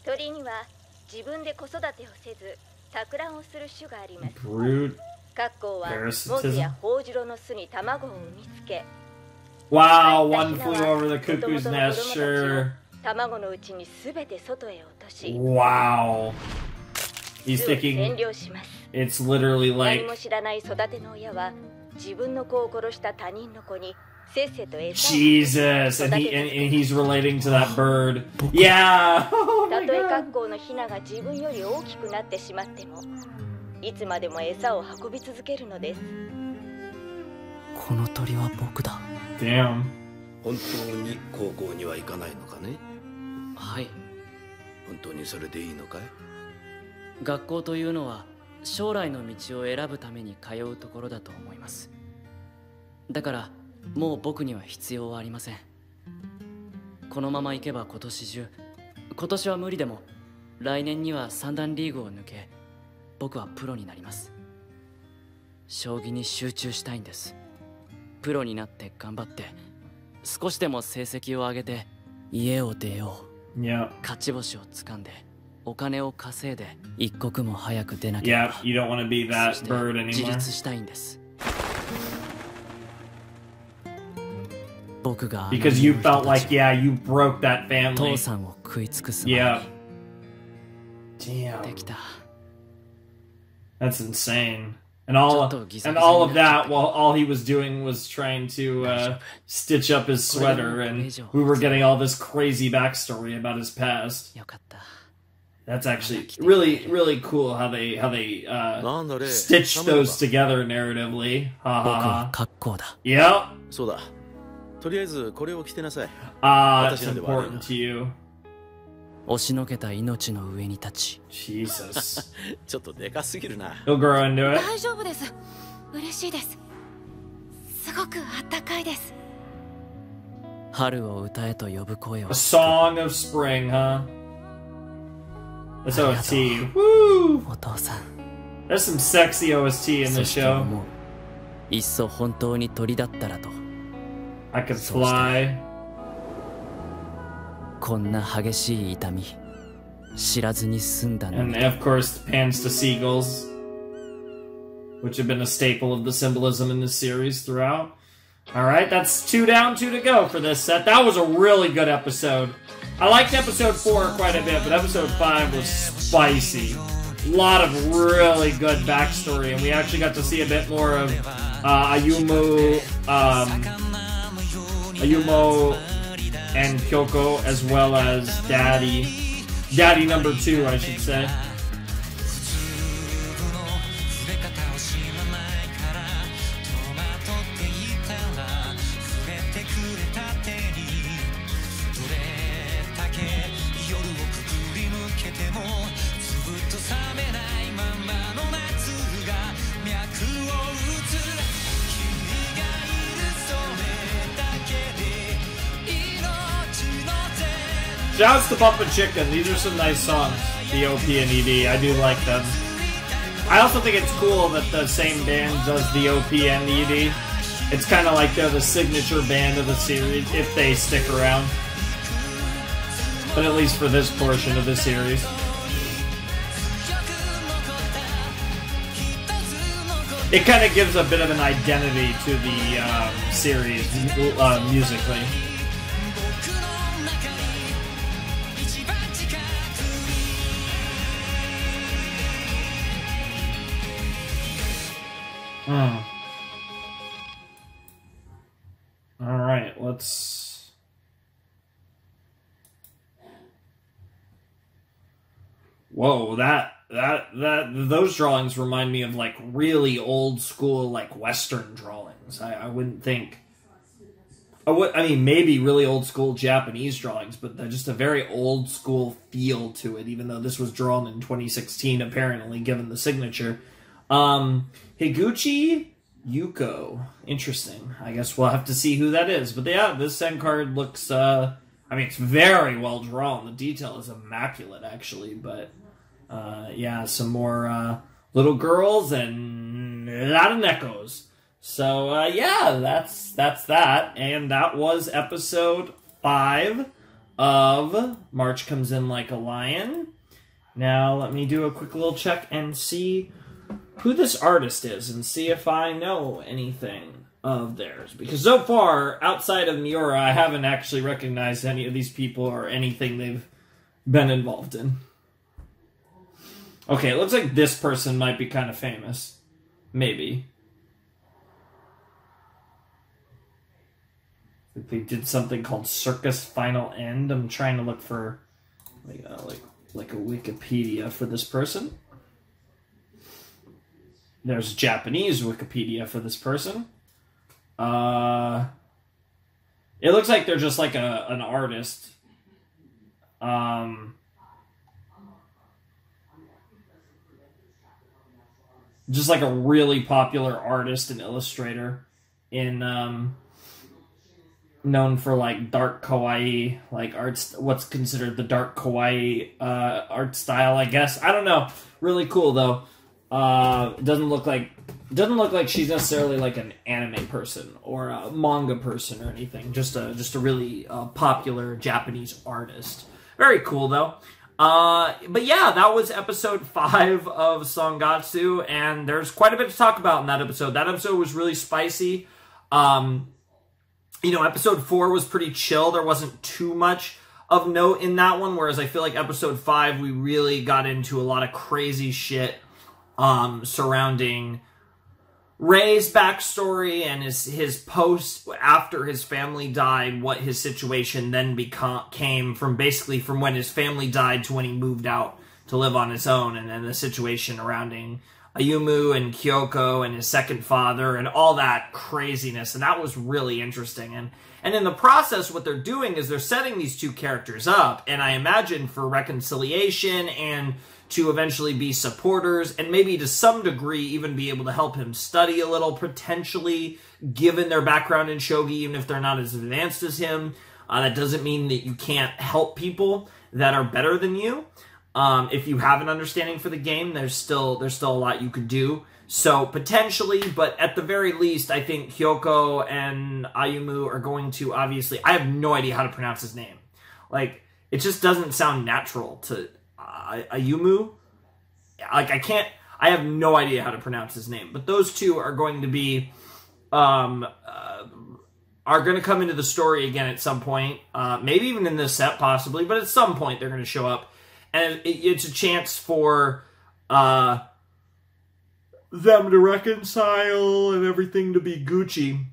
鳥には自分で子育てをせず托卵をする種があります Brood. カッコウは Parasitism モズやホウジロの巣に卵を産みつけ Wow, one flew over the cuckoo's nest, sure. 卵のうちに全て外へ落とし Wow. He's 巣を占 thinking 領します it's literally 何 like も知らない育ての親は自分の子を殺した他人の子にせっせと餌を Jesus, and he and, and he's relating to that bird. Yeah. たとえ格好のヒナが自分より大きくなってしまってもいつまでも餌を運び続けるのですこの鳥は僕だ Damn 本当に高校には行かないのかねはい本当にそれでいいのかい学校というのは 将来の道を選ぶために通うところだと思います。だからもう僕には必要はありません。このまま行けば今年中今年は無理でも来年には三段リーグを抜け僕はプロになります。将棋に集中したいんです。プロになって頑張って少しでも成績を上げて家を出よう。Yeah 勝ち星をつかんで お金を稼いで一刻も早く出なければ Yeah, you don't want to be that そして bird 自 anymore. 立したいんです僕があの Because you felt like, yeah, you broke that family. 父さんを食い尽くす前に Yeah. Damn. できた That's insane. And all and all of that while all he was doing was trying to uh, stitch up his sweater, and we were getting all this crazy backstory about his past. That's actually really really cool how they how they uh, なんだれ stitched those together narratively. Ha 僕 ha は ha. 格好だ Yep. そうだとりあえずこれを着てなさい Ah, 私 it's ので悪い important な to you. 押しのけた命の上に立ち Jesus ちょっとでかすぎるな He'll grow into it. 大丈夫です嬉しいですすごくあったかいです春を歌えと呼ぶ声を A song of spring, huh? That's OST. Woo! お父さん There's some sexy OST in そ this して show. 思ういっそ本当に鳥だったらと I could fly. こんな激しい痛み知らずに済んだの And に of course, pans to seagulls, which have been a staple of the symbolism in this series throughout. all right, that's two down, two to go for this set. That was a really good episode. I liked episode four quite a bit, but episode five was spicy. A lot of really good backstory, and we actually got to see a bit more of uh, Ayumu, um, Ayumu and Kyoko, as well as Daddy, Daddy number two, I should say. Shouts to and Chicken. These are some nice songs. The OP and ED. I do like them. I also think it's cool that the same band does the OP and ED. It's kind of like they're the signature band of the series if they stick around. But at least for this portion of the series. It kind of gives a bit of an identity to the um, series uh, musically. Hmm. All right, let's. Whoa, that that that those drawings remind me of like really old school like Western drawings. I, I wouldn't think. I would. I mean, maybe really old school Japanese drawings, but just a very old school feel to it. Even though this was drawn in 2016, apparently, given the signature. Um, Higuchi Yuko. Interesting. I guess we'll have to see who that is. But yeah, this end card looks uh I mean it's very well drawn. The detail is immaculate actually, but uh yeah, some more uh little girls and a lot of neckos. So uh yeah, that's that's that. And that was episode five of March Comes In Like a Lion. Now let me do a quick little check and see who this artist is and see if I know anything of theirs. Because so far, outside of Miura, I haven't actually recognized any of these people or anything they've been involved in. Okay, it looks like this person might be kind of famous. Maybe. Like they did something called Circus Final End. I'm trying to look for like uh, like like a Wikipedia for this person. There's Japanese Wikipedia for this person. Uh, it looks like they're just like a an artist. Um, just like a really popular artist and illustrator in um, known for like dark kawaii like arts what's considered the dark kawaii uh, art style i guess i don't know really cool though uh, it doesn't look like doesn't look like she's necessarily like an anime person or a manga person or anything. Just a just a really uh, popular Japanese artist. Very cool though. Uh, but yeah, that was episode five of Sangatsu, and there's quite a bit to talk about in that episode. That episode was really spicy. Um, you know, episode four was pretty chill. There wasn't too much of note in that one, whereas I feel like episode five, we really got into a lot of crazy shit um, surrounding Rei's backstory and his his post after his family died, what his situation then become came from basically from when his family died to when he moved out to live on his own, and then the situation surrounding Ayumu and Kyoko and his second father and all that craziness, and that was really interesting. And and in the process, what they're doing is they're setting these two characters up, and I imagine for reconciliation and to eventually be supporters and maybe to some degree even be able to help him study a little potentially given their background in shogi even if they're not as advanced as him. Uh, that doesn't mean that you can't help people that are better than you. Um, if you have an understanding for the game there's still there's still a lot you could do. So potentially but at the very least i think kyoko and ayumu are going to obviously i have no idea how to pronounce his name. Like it just doesn't sound natural to Ayumu. Like I can't. I have no idea how to pronounce his name, but those two are going to be, um, uh, are going to come into the story again at some point. Uh, maybe even in this set, possibly, but at some point they're going to show up, and it, it's a chance for uh, them to reconcile and everything to be Gucci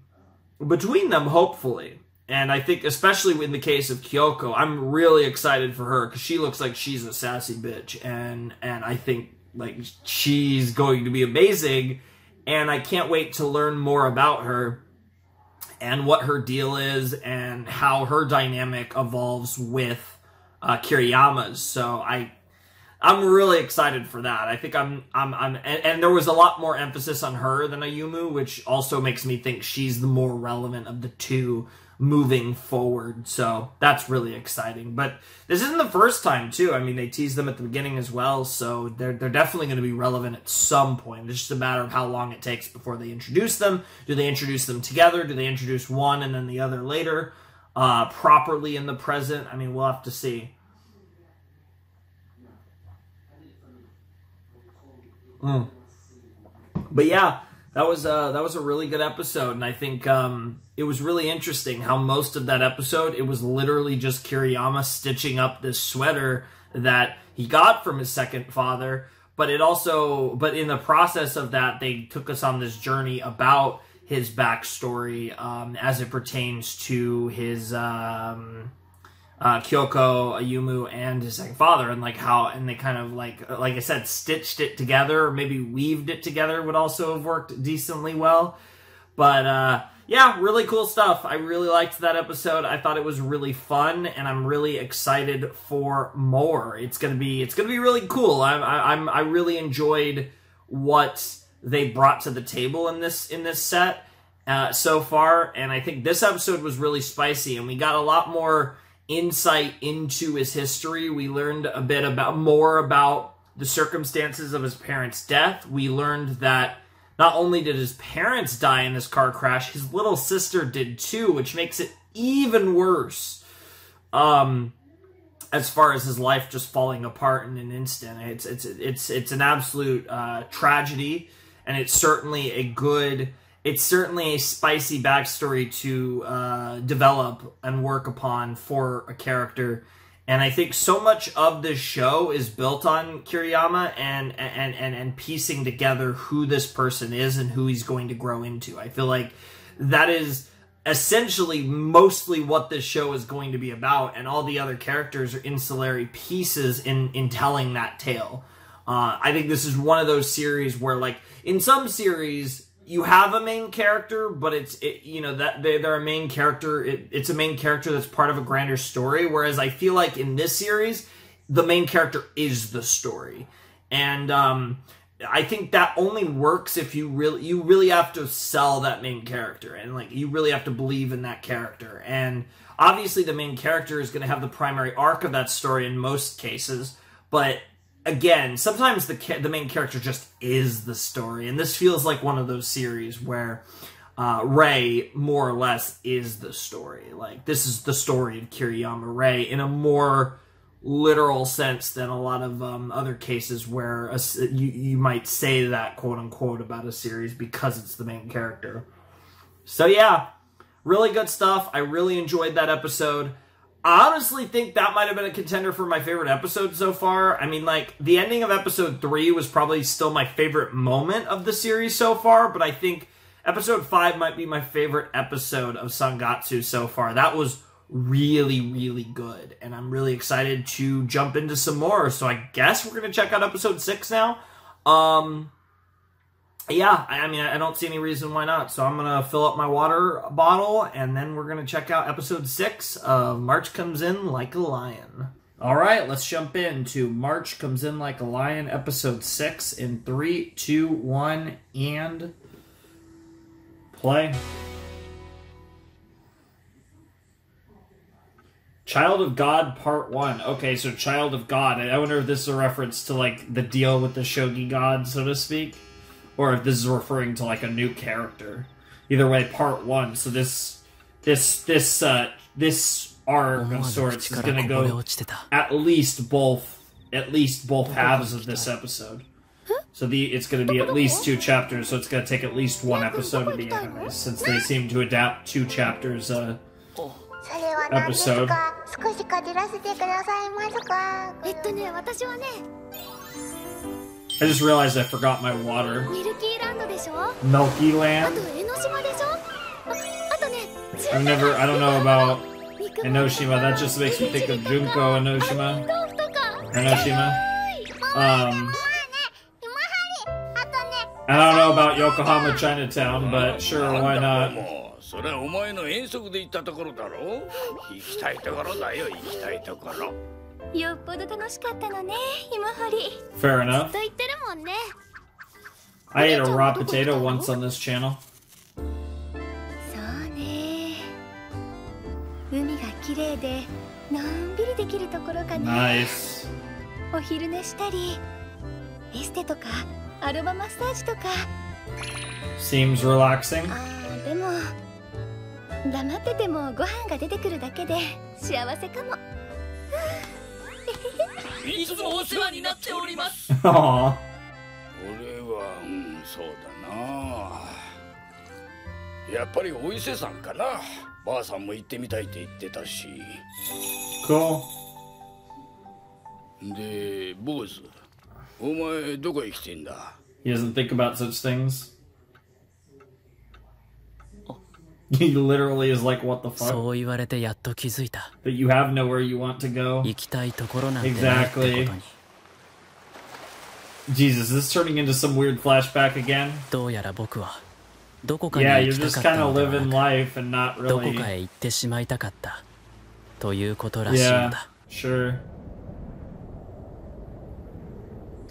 between them, hopefully. And I think, especially in the case of Kyoko, I'm really excited for her because she looks like she's a sassy bitch, and and I think like she's going to be amazing, and I can't wait to learn more about her and what her deal is and how her dynamic evolves with uh, Kiriyama's. So I I'm really excited for that. I think I'm, I'm, I'm, and, and, there was a lot more emphasis on her than Ayumu, which also makes me think she's the more relevant of the two moving forward. So that's really exciting. But this isn't the first time, too. I mean, they teased them at the beginning as well, so they're they're definitely going to be relevant at some point. It's just a matter of how long it takes before they introduce them. Do they introduce them together? Do they introduce one and then the other later? Uh, properly in the present? I mean, we'll have to see. Mm. But yeah, that was uh, that was a really good episode, and I think um, it was really interesting how most of that episode it was literally just Kiriyama stitching up this sweater that he got from his second father. But it also, but in the process of that, they took us on this journey about his backstory um, as it pertains to his. Um, uh, Kyoko, Ayumu, and his second father, and like how, and they kind of like, like I said, stitched it together, or maybe weaved it together would also have worked decently well. But uh, yeah, really cool stuff. I really liked that episode. I thought it was really fun, and I'm really excited for more. It's gonna be, it's gonna be really cool. I'm, I'm, I really enjoyed what they brought to the table in this in this set uh, so far, and I think this episode was really spicy, and we got a lot more insight into his history. We learned a bit about more about the circumstances of his parents' death. We learned that not only did his parents die in this car crash, his little sister did too, which makes it even worse. Um, as far as his life just falling apart in an instant, it's it's it's it's an absolute uh, tragedy, and it's certainly a good it's certainly a spicy backstory to uh, develop and work upon for a character. And I think so much of this show is built on Kiriyama and, and, and, and piecing together who this person is and who he's going to grow into. I feel like that is essentially mostly what this show is going to be about, and all the other characters are ancillary pieces in, in telling that tale. Uh, I think this is one of those series where, like, in some series, you have a main character, but it's it, you know that they, they're a main character. It, it's a main character that's part of a grander story. Whereas I feel like in this series, the main character is the story, and um, I think that only works if you really you really have to sell that main character, and like you really have to believe in that character. And obviously, the main character is going to have the primary arc of that story in most cases, but again, sometimes the the main character just is the story, and this feels like one of those series where uh, Rei more or less is the story. Like this is the story of Kiriyama Rei in a more literal sense than a lot of um, other cases where a, you you might say that quote unquote about a series because it's the main character. So yeah, really good stuff. I really enjoyed that episode. I honestly think that might have been a contender for my favorite episode so far. I mean, like, the ending of episode three was probably still my favorite moment of the series so far, but I think episode five might be my favorite episode of Sangatsu so far. That was really, really good, and I'm really excited to jump into some more. So I guess we're gonna check out episode six now. Um, yeah, I mean, I don't see any reason why not. So I'm gonna fill up my water bottle, and then we're gonna check out episode six of March Comes In Like a Lion. All right, let's jump into March Comes In Like a Lion, episode six, in three, two, one, and play. Child of God Part 1. Okay, so Child of God. I wonder if this is a reference to, like, the deal with the Shogi God, so to speak or if this is referring to like a new character. Either way, part one. So this this this uh this arc of sorts is gonna go at least both at least both halves of this episode. So the it's going to be at least two chapters. So it's going to take at least one episode to the animated, since they seem to adapt two chapters uh, episode. I just realized I forgot my water. ミルキーランドでしょ Milky あ Land? と江ノ島でしょああとね I've never, I don't know about Enoshima. That just makes me think of Junko Enoshima. 豆腐とか Enoshima. Um, I don't know about Yokohama Chinatown, but sure, why not? もうそれはお前の遠足で行ったところだろ行きたいところだよ行きたいところ よっぽど楽しかったのね芋掘り Fair enough. と言ってるもんね I ate a raw potato once on this channel. そうね海が綺麗でのんびりできるところかな Nice. お昼寝したりエステとかアロママッサージとか Seems relaxing. あーでも黙っててもご飯が出てくるだけで幸せかもいつもお世話になっております. 俺はうんそうだなやっぱりお伊勢さんかなばあさんも行ってみたいって言ってたし.で坊主お前どこへ来てんだ？He doesn't think about such things. He literally is like, what the fuck? そう言われてやっと気づいた That you have nowhere you want to go. 行きたいところなんてないってこと Exactly. に Jesus, is this turning into some weird flashback again? どうやら僕はどこかに Yeah, 行 you're きた just かった kind の of では living な life and not くどこ really. かへ行ってしまいたかったということらしいの Yeah, だ sure.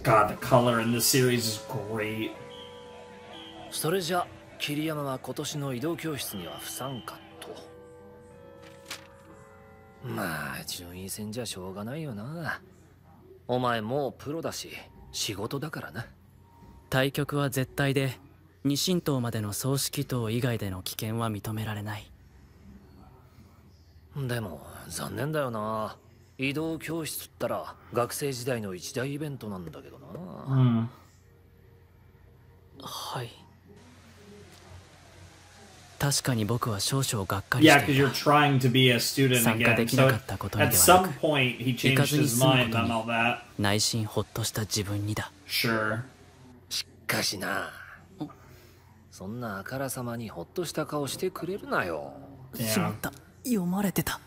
God, the color in this series is great. それじゃ 桐山は今年の移動教室には不参加と。まあ順位戦じゃしょうがないよな。お前もうプロだし仕事だからな。対局は絶対で二神道までの葬式等以外での危険は認められない。でも残念だよな。移動教室ったら学生時代の一大イベントなんだけどな。Hmm. はい確かに僕は少々がっかりいた。参加できなかったことに気。内心ほっとした自分にだ。Sure. かしな、そんなあからさまにほっとした顔してくれるなよ。しまった、読まれてた。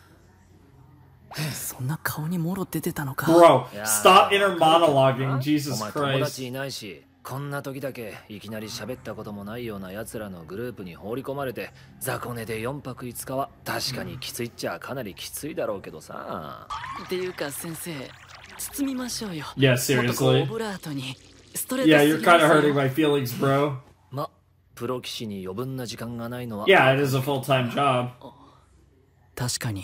そんな顔にもろ出てたのか。Bro, stop. こんな時だけいきなり喋ったこともないような奴らのグループに放り込まれて雑魚寝で4泊5日は確かにきついっちゃかなりきついだろうけどさっていうか先生包みましょうよ Yeah, もっとこう seriously. オブラートにストレート Yeah, す you're ぎま kind す of よ hurting my feelings, bro. まプロ棋士に余分な時間がないのは Yeah, it is a full time job. 確かに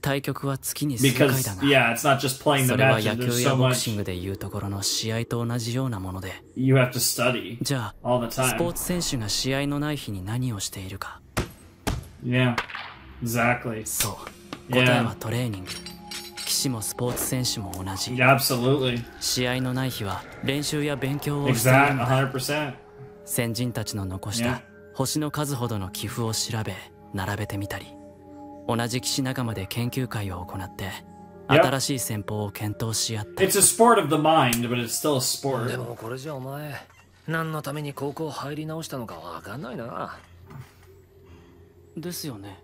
対局は月に数回だが yeah, it's not just playing the それは.野球やボクシングでいうところの試合と同じようなもので you have to study じゃ all あスポー.ツ選手が試合のない日に何をしているか Yeah, exactly. そう.答えはトレーニング棋士もスポーツ選手も同じ Yeah, absolutely. 試合のない日は練習や勉強をしている Exact, のだ 100%. 先人たちの残し.た星の数ほどの寄付を調べ並べてみたり同じ棋士仲間で研究会を行って.新しい戦法を検討し合った It's a sport of the mind, but it's still a で sport. もこれじゃお前何のために高校入り直したのかわかんないなですよね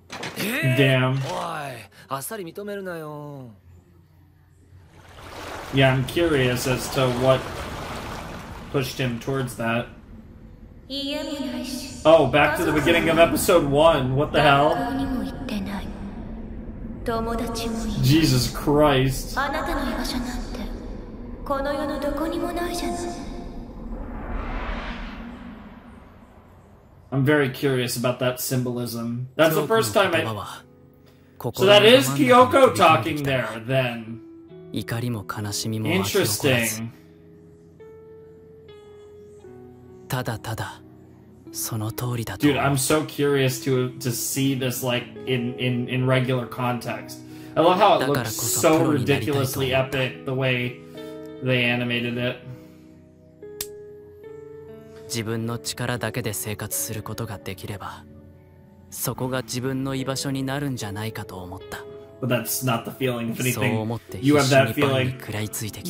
Damn. おいあっさり認めるなよ Yeah, I'm curious as to what pushed him towards that. Oh, back to the beginning of episode one. What the 学 hell? 友達もいる Jesus Christ あなたの居場所なんてこの世のどこにもないじゃない I'm very curious about that symbolism. That's the first time I. So that is Kyoko talking there, then. Interesting. ただただその通りだと Dude, I'm so curious to to see this like in in in regular context. I love how it だから looks so ridiculously epic the way they animated it. 自分の力だけで生活することができればそこが自分の居場所になるんじゃないかと思った But that's not the feeling. If anything, you 必 have 死 that feeling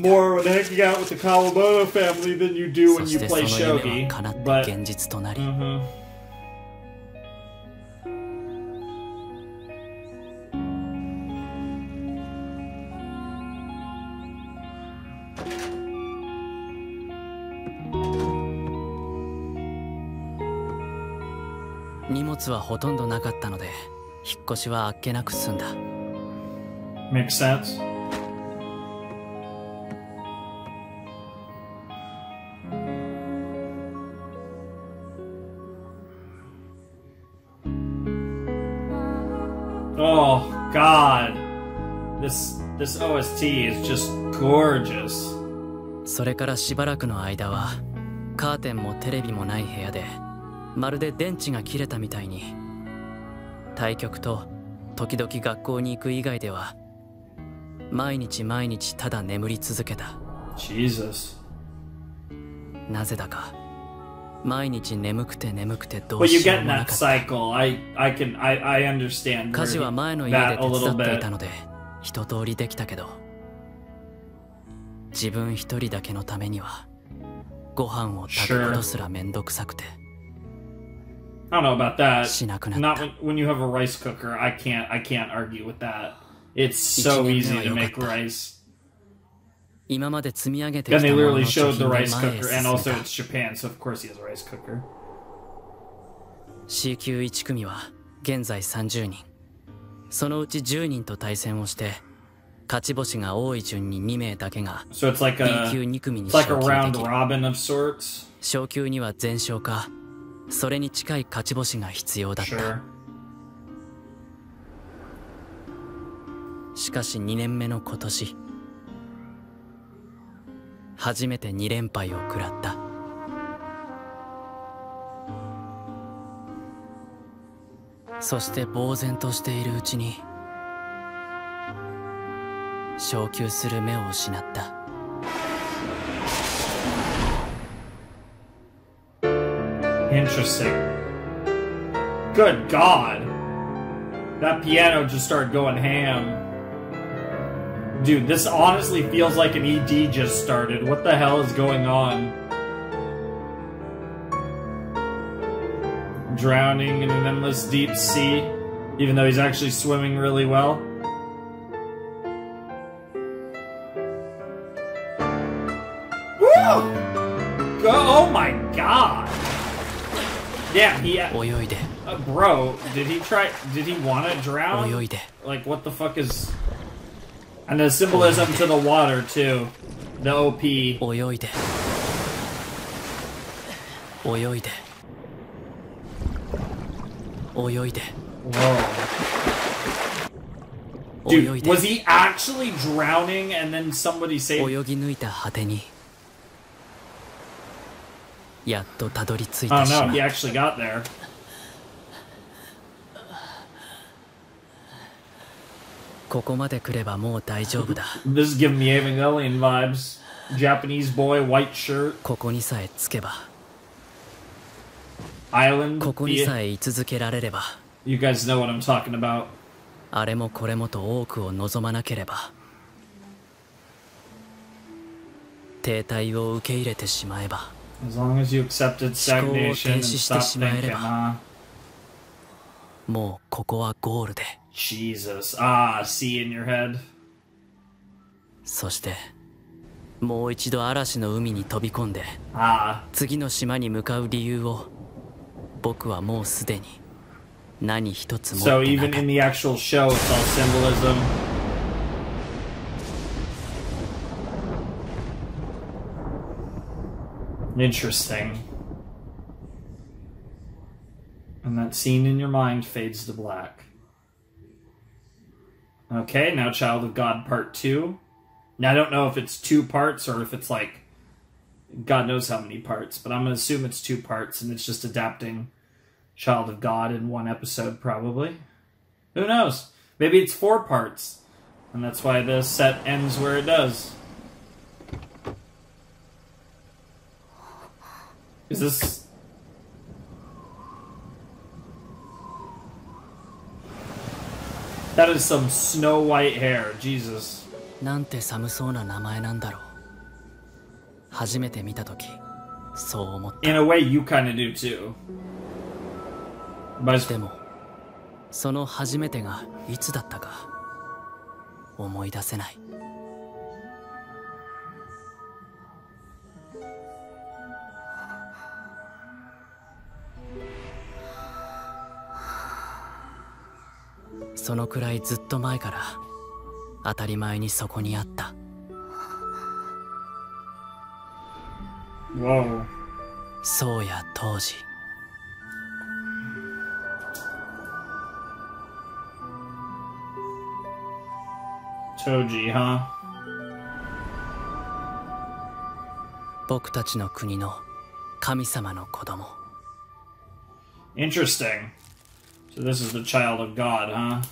more when hanging out with the Kawamoto family than you do そ when し you play shogi. But 現実となり、Mhm. 荷物はほとんどなかったので引っ越しはあっけなく済んだ makes sense? Oh God, this this OST is just gorgeous. それからしばらくの間はカーテンもテレビもない部屋でまるで電池が切れたみたいに対局と時々学校に行く以外では毎日毎日ただ眠り続けた。なぜだか毎日眠くて眠くてどうしようもなかった。家事は前の家で手伝っていたので一通りできたけど自分一人だけのためにはご飯を食べることすらめんどくさくて I don't know about that. Not when, when you have a rice cooker, I can't, I can't. It's so 一年 easy 目は to 良かった make rice. 今まで積み上げてき And た they もの literally の貯 showed the 品で rice 前へ cooker, 進 and ん also だ it's Japan, so of course he has a rice cooker. C 級1組は現在30人そのうち10人と対戦をして勝ち星が多い順に2名だけが So it's like B a 級2組に it's like a 昇級 round できる robin of sorts. 昇級には全勝かそれに近い勝ち星が必要だった Sure. しかし2年目の今年初めて2連敗を食らったそして呆然としているうちに昇級する目を失った Interesting. Good God. That piano just started going ham. Dude, this honestly feels like an ED just started. What the hell is going on? Drowning in an endless deep sea, even though he's actually swimming really well. Woo! Go oh my god! Yeah, he. Uh, uh bro, did he try? Did he want to drown? Like, what the fuck is? And the symbolism to the water, too. The OP. Oyoide. Oyoide. Oyoide. Whoa. Dude, was he actually drowning and then somebody saved him? Oh no, he actually got there. ここまで来ればもう大丈夫だ This is giving me Evangelion vibes. Japanese boy, white shirt, ここにさえ着けば island. ここにさえ居続けられれば You guys know what I'm talking about. あれもこれもと多くを望まなければ停滞を受け入れてしまえば As long as you accepted stagnation and stopped thinking, ば huh? もうここはゴールで Jesus. Ah, see in your head. そしてもう一度嵐の海に飛び込んで Ah. 次の島に向かう理由を僕はもうすでに何一つ持って So な even かっ in the actual show, it's all symbolism. Interesting. And that scene in your mind fades to black. Okay, now Child of God Part 2. Now I don't know if it's two parts or if it's like God knows how many parts, but I'm gonna assume it's two parts and it's just adapting Child of God in one episode, probably. Who knows? Maybe it's four parts, and that's why the set ends where it does. Is this. That is some Snow White hair. Jesus. なんて寒そうな名前なんだろう初めて見た時そう思った In a way, you kind of do too. But でもその初めてがいつだったか思い出せない そのくらいずっと前から当たり前にそこにあった.そうや当時?僕たちの国の神様の子供 Interesting. So this is the child of God, huh?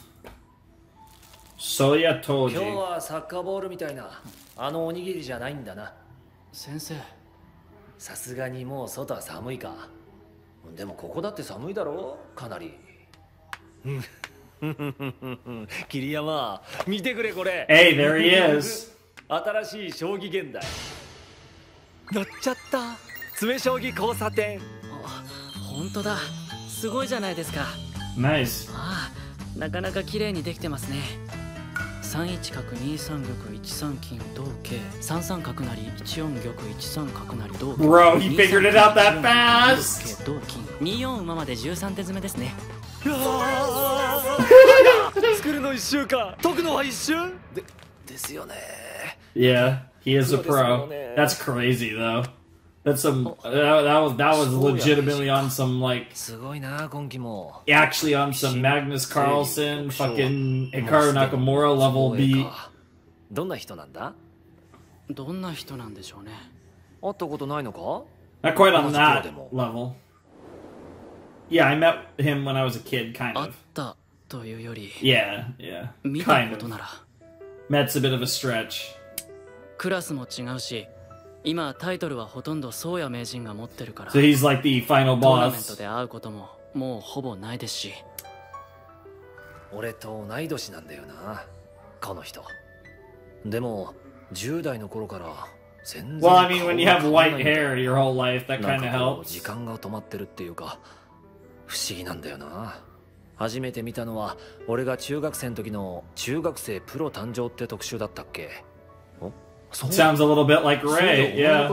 Soya Toji. 今日はサッカーボールみたいなあのおにぎりじゃないんだな。先生。さすがにもう外は寒いか。でもここだって寒いだろうかなり。桐山、見てくれこれ。Hey, there he is. 新しい将棋現代。乗っちゃった。詰将棋交差点。本当だ。すごいじゃないですか。Nice. ああなかなか綺麗にできてますね31角2三玉1三金同桂3三角成1四玉1三角成同桂 Bro, he figured it out that fast. 同金2四馬まで13手詰めですね作るの一週間解くのは一瞬でですよね Yeah, he is a pro. That's crazy though. That's some that, that was that was legitimately on some like すごいな今期も actually on some Magnus Carlsen, fucking Hikaru Nakamura level beat. どんな人なんだどんな人なんでしょうね会ったことないのか Not quite on 同じプロ that でも level. Yeah, I met him when I was a kid, kind 会っ of. たというより Yeah, yeah, 見た kind こと of. なら Met's a bit of a stretch. クラスも違うし 今タイトルはほとんど宗谷名人が持ってるから。So he's like the final トーナメント.で会うことももうほぼないですし。俺と同い年なんだよなこの人。でも10代の頃から全然 Well, I mean, when you have 顔が変 white わらないんだよ。hair your whole life, that なん kind か of こう helps. 時間が止まってるっていうか不思議なんだよな。初めて見たのは俺が中学生の時の中学生プロ誕生って特集だったっけ？Sounds a little bit like Rei. Yeah.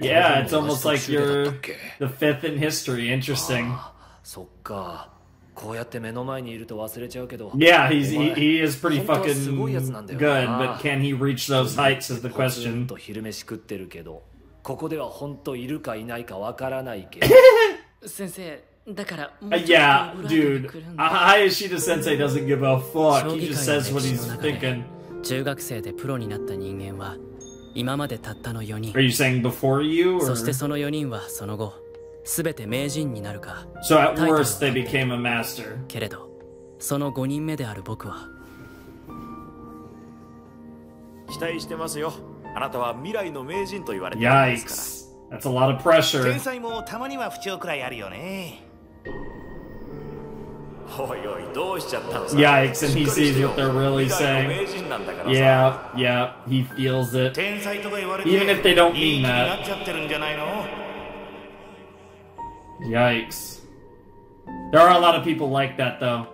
Yeah, it's almost like you're the fifth in history. Interesting. Ah, yeah, he's he, he is pretty fucking good, but can he reach those heights is the question. と昼飯食ってるけど、ここでは本当いるかいないかわからないけど。先生。Yeah, dude. Hayashida sensei doesn't give a fuck. He just says what he's thinking. 中学生でプロになった人間は今までたったの4人。Are you saying before you, そ or してその4人はその後全て名人になるか so at worst they became a master? けれどその5人目である僕は。期待してますよ。あなたは未来の名人と言われてるんですか Yikes. That's a lot of pressure. 天才もたまには不調くらいあるよね Yikes, and he sees what they're really saying. Yeah, yeah, he feels it. Even if they don't mean that. Yikes. There are a lot of people like that, though.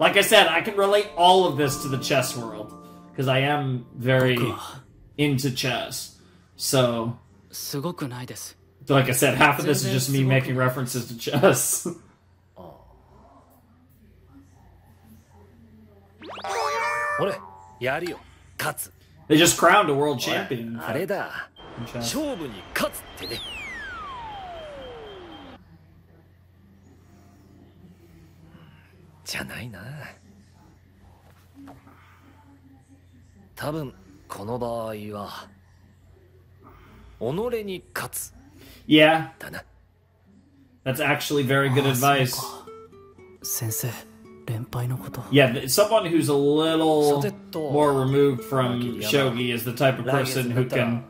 Like I said, I can relate all of this to the chess world. Because I am very into chess. So, like I said, half of this is just me making references to chess. 俺やるよ勝つ they just crowned a world champion. in あれ fact, だ in chess. 勝負に勝つってねじゃないな多分この場合は己に勝つ Yeah, だな that's actually very good advice. 先生連敗のこと Yeah, th- someone who's a little Sotetto. more removed from shogi is the type of person who can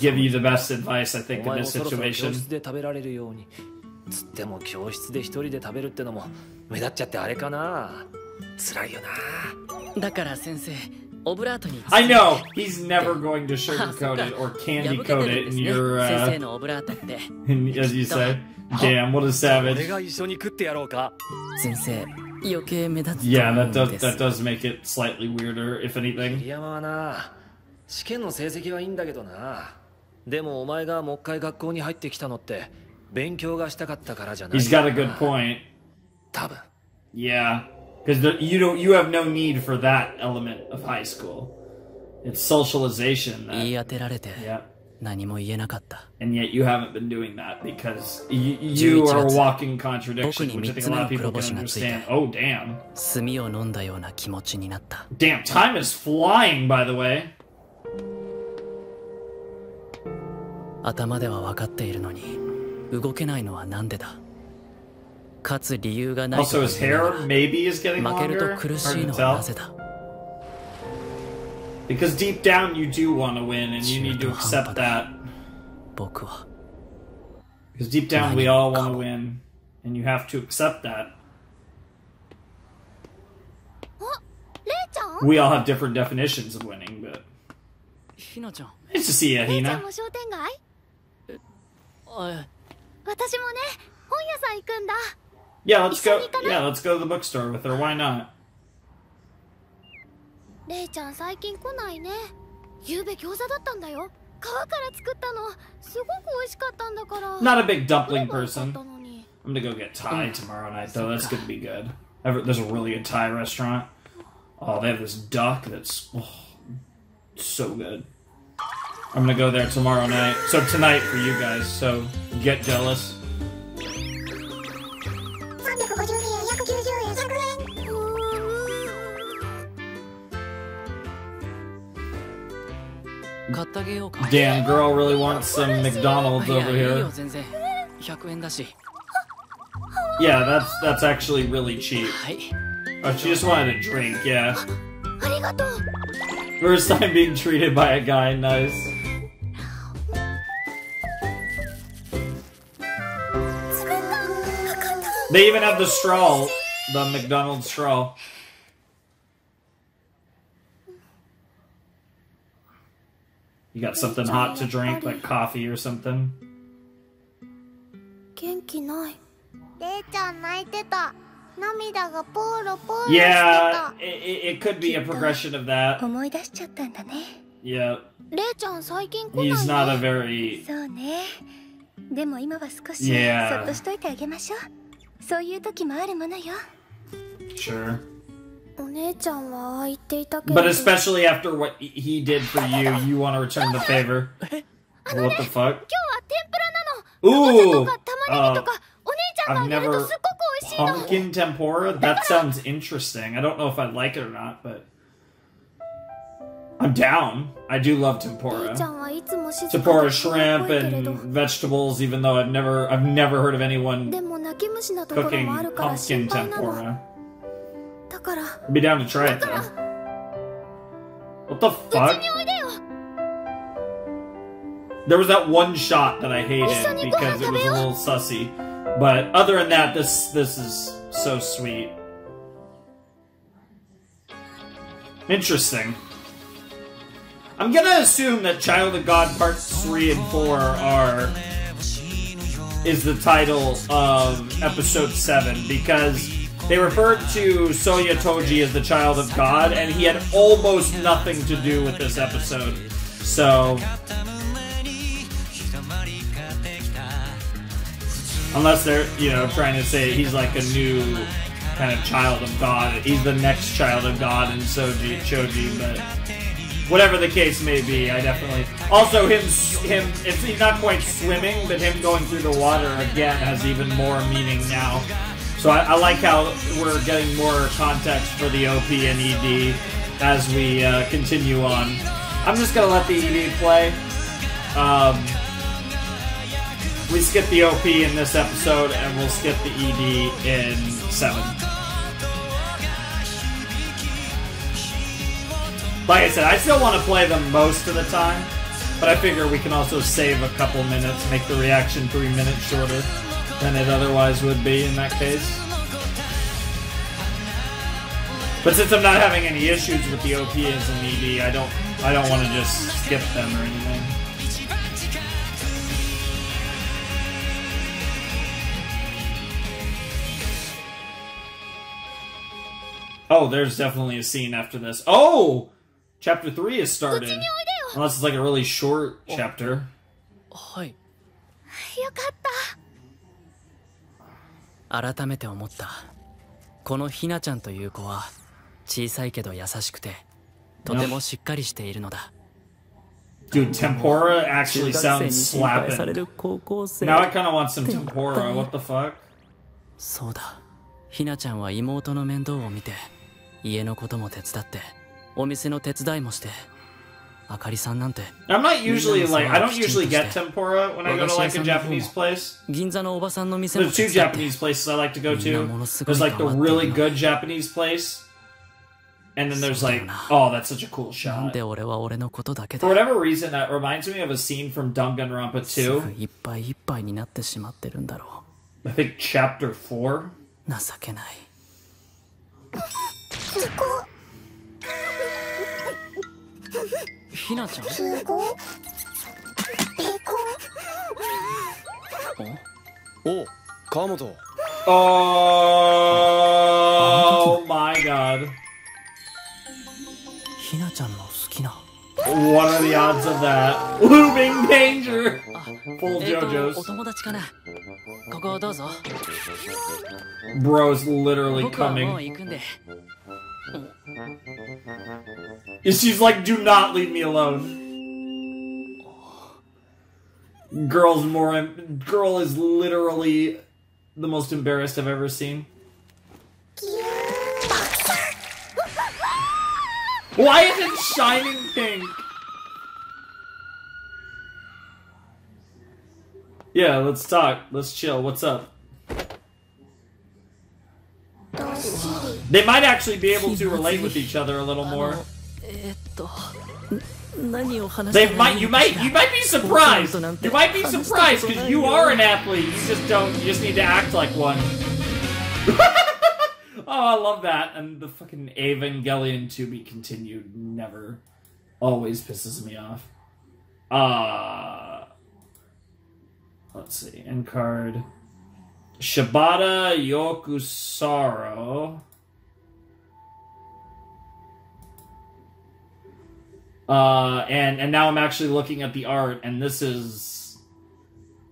give you the best advice, I お think, in 前も this そろそろ教 situation. 室で食べられるようにつっても教室で一人で食べるってのも目立っちゃってあれかな 辛いよなだから先生オブラートに I know he's never going to あそっ sugarcoat か it or 破 candy けて coat る it んです in ね your 先 uh 生のオブラートって in, as you say. Damn, what a 俺 savage. が一緒に食ってやろうか先生余計目立つと Yeah, 思う that ん does です that does make it slightly weirder, if anything. 桐山はな試験の成績はいいんだけどなでもお前がもう一回学校に入ってきたのって勉強がしたかったからじゃない He's got a good point. 多分 Yeah, because you don't you have no need for that element of high school. It's socialization. 言い That, 当てられて yeah, 何も言えなかった。僕に3つの黒星がついた。炭を飲んだような気持ちになった。頭では分かっているのに、動けないのは何でだ勝つ理由がない、負けると苦しいのはなぜだ Because deep down you do want to win, and you need to accept that. 僕は Because deep down we all want to win, and you have to accept that. レイちゃん We all have different definitions of winning, but ひなちゃん nice to see you, レイちゃん Hina. も商店街あ私もね本屋さん行くんだ Yeah, let's go. Yeah, let's go to the bookstore with her. Why not? レイちゃん最近来ないねゆうべ餃子だったんだよ皮から作ったのすごく美味しかったんだから Not a big dumpling person. I'm gonna go get Thai tomorrow night, though. That's gonna be good. Ever- There's a really good Thai restaurant. Oh, they have this duck that's oh, so good. I'm gonna go there tomorrow night. So tonight for you guys. So get jealous. Damn, girl really wants some McDonald's over here. Yeah, that's that's actually really cheap. Oh, she just wanted a drink, yeah. First time being treated by a guy, nice. They even have the straw, the McDonald's straw. You got something hot to drink, like coffee or something? 元気ないレイちゃん泣いてた涙がポーロポーロして Yeah, た it, it, it could be a progression of that. 思い出しちゃったんだね Yeah, レイちゃん最近来ない he's not a very そうねでも今は少し Yeah. そっとしといてあげましょうそういう時もあるものよ sure. But especially after what he did for you, you want to return the favor. What the fuck? Ooh! Uh, I've never... Pumpkin tempura? That sounds interesting. I don't know if I like it or not, but... I'm down. I do love tempura. Tempura shrimp and vegetables, even though I've never I've never heard of anyone cooking pumpkin tempura. I'd be down to try it though. What the fuck? There was that one shot that I hated because it was a little sussy. But other than that, this this is so sweet. Interesting. I'm gonna assume that Child of God parts 3 and 4 are is the title of episode 7 because they referred to Soya Toji as the child of God and he had almost nothing to do with this episode. So Unless they're, you know, trying to say he's like a new kind of child of God. He's the next child of God in Soji Choji, but whatever the case may be, I definitely also him him it's he's not quite swimming, but him going through the water again has even more meaning now. So I, I like how we're getting more context for the OP and ED as we uh, continue on. I'm just gonna let the ED play. Um, we skip the OP in this episode, and we'll skip the ED in seven. Like I said, I still want to play them most of the time, but I figure we can also save a couple minutes, make the reaction three minutes shorter than it otherwise would be in that case. But since I'm not having any issues with the OP as an ED, I don't I don't want to just skip them or anything. Oh, there's definitely a scene after this. Oh, chapter three has started. Unless it's like a really short chapter. はいよかった 改めて思ったこのひなちゃんという子は小さいけど優しくてとてもしっかりしているのだ Dude, tempura actually sounds slapping. Now I kind of want some tempura. What the fuck? そうだひなちゃんは妹の面倒を見て家のことも手伝ってお店の手伝いもして I'm not usually like I don't usually get みんなの世話をきちんとして tempura when I go to like a 和菓子屋さんの方も Japanese place. 銀座のおばさんの店も There's 手 two 伝って Japanese places I like to go みんな to. ものすごい There's like the 頑張ってい really るの good Japanese place, and then there's like oh, that's such a cool なん shot. で俺は俺のことだけで For whatever reason, that reminds me of a scene from Danganronpa す 2. ぐいっぱいいっぱいになってしまってるんだろ I think chapter four. う情けない ひなちゃんおう川本 Oh my god. ひなちゃんの好きな What are the odds of that? Looming danger! Full えっとお JoJo's. 友達かなここどうぞ Bro's literally 僕はもう coming. 行くんで She's like, do not leave me alone. Girl's more. Girl is literally the most embarrassed I've ever seen. Why is it shining pink? Yeah, let's talk. Let's chill. What's up? They might actually be able to relate with each other a little more. They might, you might, you might be surprised. You might be surprised because you are an athlete. You just don't. You just need to act like one. oh, I love that. And the fucking Evangelion to be continued never, always pisses me off. Uh let's see. End card. Shibata Yokusaru. Uh, and and now I'm actually looking at the art, and this is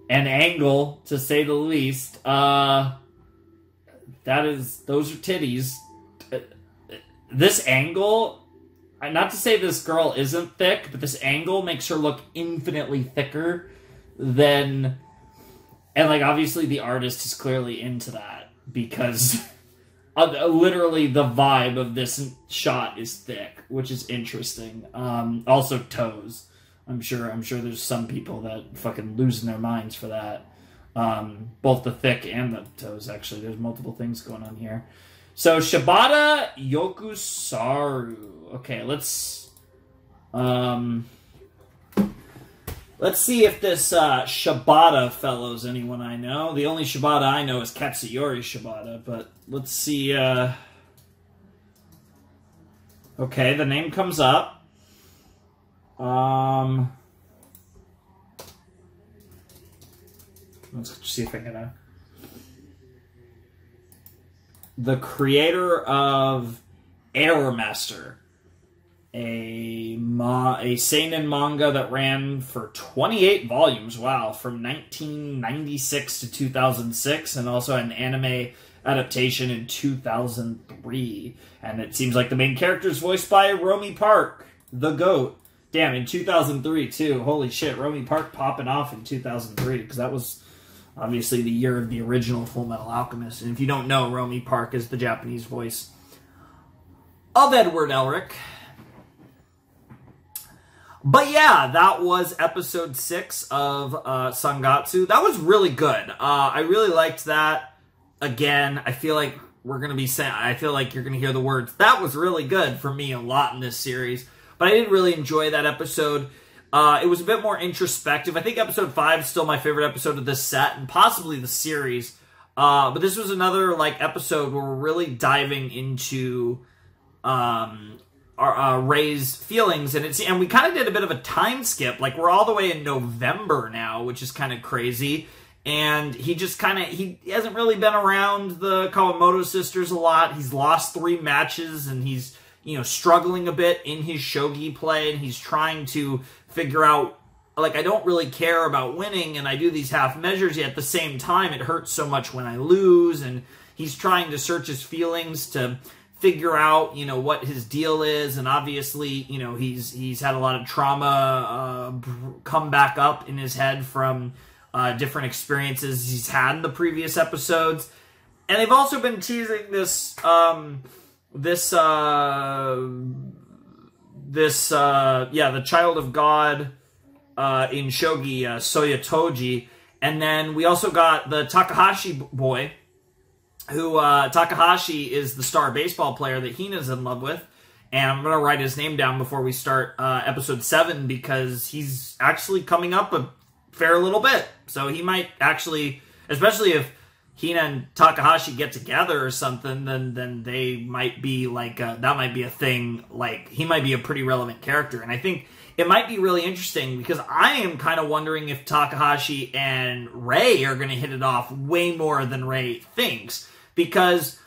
an angle to say the least. Uh, that is those are titties. This angle, not to say this girl isn't thick, but this angle makes her look infinitely thicker than, and like obviously the artist is clearly into that because. Uh, literally the vibe of this shot is thick, which is interesting. Um, also toes. I'm sure. I'm sure there's some people that fucking losing their minds for that. Um, both the thick and the toes. Actually, there's multiple things going on here. So Shibata Yokusaru. Okay, let's um, let's see if this uh, Shibata fellow's anyone I know. The only Shibata I know is Katsuyori Shibata, but let's see. Uh... Okay, the name comes up. Um, let's see if I can. Uh... The creator of Airmaster, a ma- a seinen manga that ran for 28 volumes. Wow, from 1996 to 2006, and also an anime adaptation in 2003. And it seems like the main character is voiced by Romi Park, the goat. Damn, in 2003 too. Holy shit, Romi Park popping off in 2003 because that was obviously the year of the original Full Metal Alchemist. And if you don't know, Romi Park is the Japanese voice of Edward Elric. But yeah, that was episode six of uh, Sangatsu. That was really good. Uh, I really liked that. Again, I feel like we're gonna be saying. I feel like you're gonna hear the words. That was really good for me a lot in this series. But I did really enjoy that episode. Uh, it was a bit more introspective. I think episode five is still my favorite episode of this set and possibly the series. Uh, but this was another like episode where we're really diving into um, our, uh, Rei's feelings, and it's and we kind of did a bit of a time skip. Like we're all the way in November now, which is kind of crazy. And he just kind of he hasn't really been around the Kawamoto sisters a lot. He's lost three matches, and he's you know struggling a bit in his shogi play, and he's trying to figure out like I don't really care about winning and I do these half measures yet at the same time it hurts so much when I lose and he's trying to search his feelings to figure out you know what his deal is and obviously you know he's he's had a lot of trauma uh, come back up in his head from uh, different experiences he's had in the previous episodes. And they've also been teasing this um this uh this uh yeah the child of god uh, in shogi uh, Soya Toji, and then we also got the Takahashi boy, who uh, Takahashi is the star baseball player that Hina's in love with, and I'm gonna write his name down before we start uh, episode seven because he's actually coming up a fair little bit, so he might actually, especially if. Hina and Takahashi get together or something, then then they might be like uh, that might be a thing. Like he might be a pretty relevant character, and I think it might be really interesting because I am kind of wondering if Takahashi and Rei are going to hit it off way more than Rei thinks. Because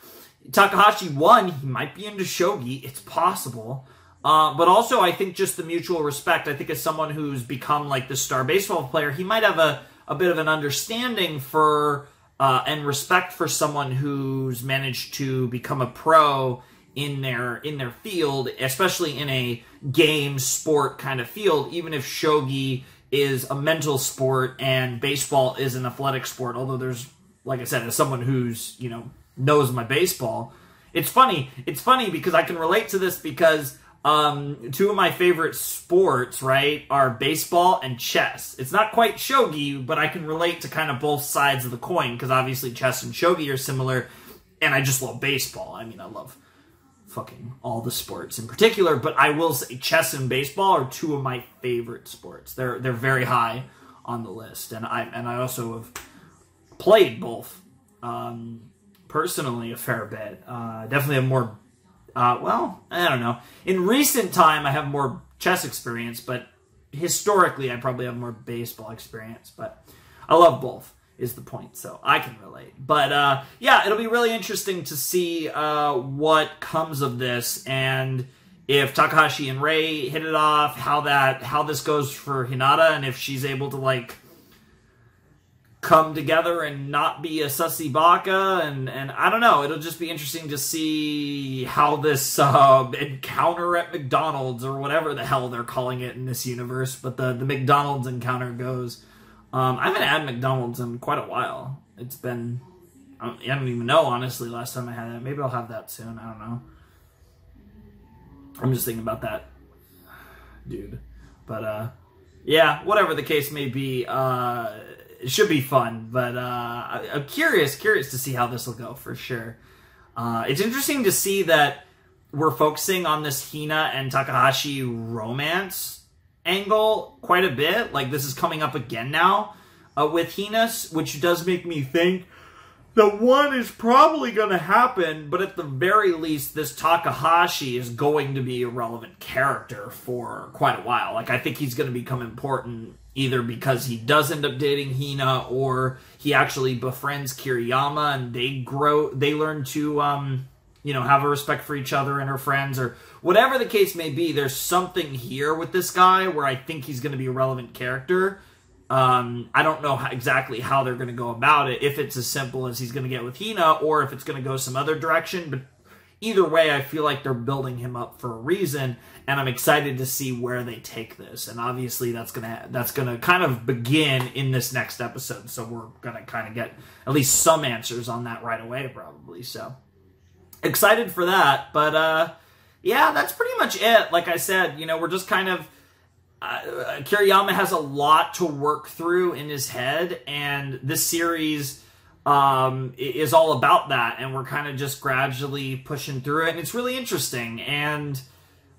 Takahashi, one, he might be into shogi, it's possible. Uh, but also, I think just the mutual respect. I think as someone who's become like the star baseball player, he might have a, a bit of an understanding for uh, and respect for someone who's managed to become a pro in their in their field, especially in a game sport kind of field, even if shogi is a mental sport and baseball is an athletic sport, although there's like I said, as someone who's, you know, knows my baseball, it's funny. It's funny because I can relate to this because um, two of my favorite sports, right, are baseball and chess. It's not quite shogi, but I can relate to kind of both sides of the coin because obviously chess and shogi are similar, and I just love baseball. I mean, I love fucking all the sports in particular, but I will say chess and baseball are two of my favorite sports. They're they're very high on the list, and I and I also have played both um, personally a fair bit. Uh, definitely have more. Uh, well, I don't know. In recent time, I have more chess experience, but historically, I probably have more baseball experience. But I love both is the point so i can relate but uh, yeah it'll be really interesting to see uh, what comes of this and if takahashi and rei hit it off how that how this goes for hinata and if she's able to like come together and not be a sussy baka and and i don't know it'll just be interesting to see how this uh, encounter at mcdonald's or whatever the hell they're calling it in this universe but the the mcdonald's encounter goes um, I haven't had McDonald's in quite a while. It's been, I don't, I don't even know, honestly, last time I had it. Maybe I'll have that soon. I don't know. I'm just thinking about that, dude. But, uh, yeah, whatever the case may be, uh, it should be fun. But, uh, I, I'm curious, curious to see how this will go for sure. Uh, it's interesting to see that we're focusing on this Hina and Takahashi romance angle quite a bit. Like this is coming up again now uh, with Hinas, which does make me think that one is probably going to happen, but at the very least, this Takahashi is going to be a relevant character for quite a while. Like I think he's going to become important either because he does end up dating Hina or he actually befriends Kiriyama and they grow, they learn to, um, you know, have a respect for each other and her friends or whatever the case may be, there's something here with this guy where I think he's going to be a relevant character. Um, I don't know how, exactly how they're going to go about it, if it's as simple as he's going to get with Hina or if it's going to go some other direction. But either way, I feel like they're building him up for a reason, and I'm excited to see where they take this. And obviously, that's gonna that's gonna kind of begin in this next episode. So we're gonna kind of get at least some answers on that right away, probably. So excited for that, but. uh yeah, that's pretty much it. Like I said, you know, we're just kind of. Uh, Kiriyama has a lot to work through in his head, and this series um, is all about that. And we're kind of just gradually pushing through it, and it's really interesting. And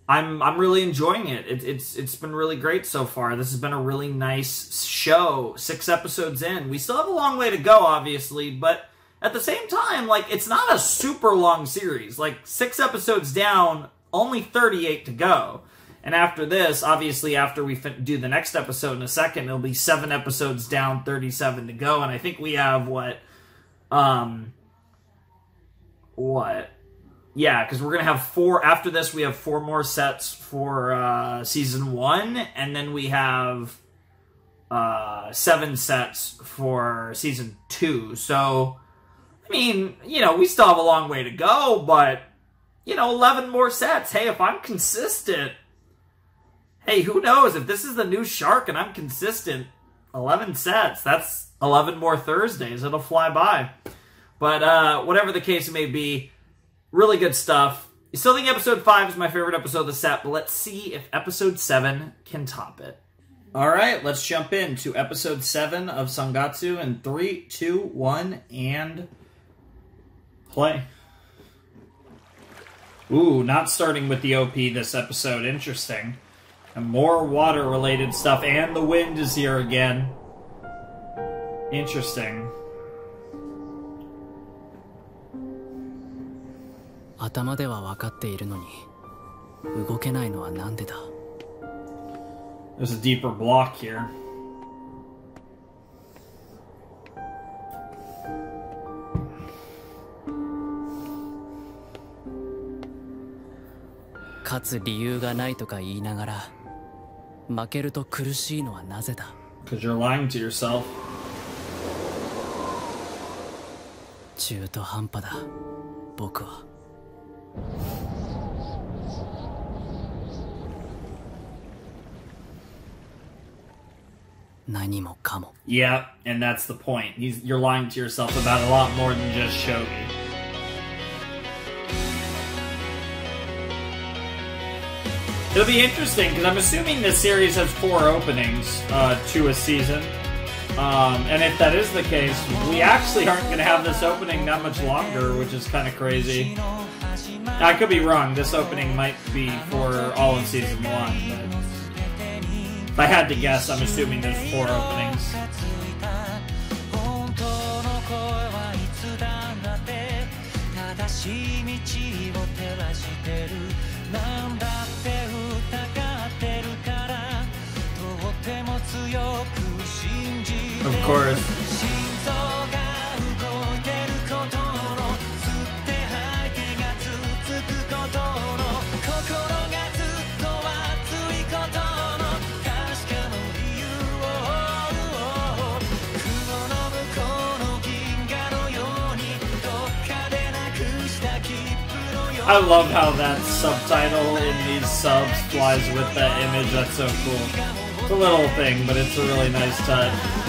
I'm I'm really enjoying it. it. It's it's been really great so far. This has been a really nice show. Six episodes in, we still have a long way to go, obviously, but at the same time, like it's not a super long series. Like six episodes down, only 38 to go. And after this, obviously, after we do the next episode in a second, it'll be seven episodes down, 37 to go. And I think we have what, um, what? Yeah, because we're gonna have four. After this, we have four more sets for uh, season one, and then we have uh, seven sets for season two. So, I mean, you know, we still have a long way to go, but you know, eleven more sets. Hey, if I'm consistent, hey, who knows if this is the new shark and I'm consistent? Eleven sets. That's eleven more Thursdays. It'll fly by. But uh, whatever the case may be, really good stuff. I still think episode 5 is my favorite episode of the set, but let's see if episode 7 can top it. All right, let's jump into episode 7 of Sangatsu in three, two, one, and play. Ooh, not starting with the OP this episode. Interesting. And more water related stuff, and the wind is here again. Interesting. 頭では分かっているのに動けないのはなんでだ There's a deeper block here. Because you're lying to yourself. 中途半端だ僕は。Yeah, and that's the point. He's, you're lying to yourself about a lot more than just shogi. It'll be interesting because I'm assuming this series has four openings uh, to a season. Um, and if that is the case, we actually aren't going to have this opening that much longer, which is kind of crazy. I could be wrong. This opening might be for all of season one. But if I had to guess, I'm assuming there's four openings. 本当の声はいつだって正しい道を照らしてるなんだって Of course. I love how that subtitle in these subs flies with that image. That's so cool. It's a little thing, but it's a really nice touch.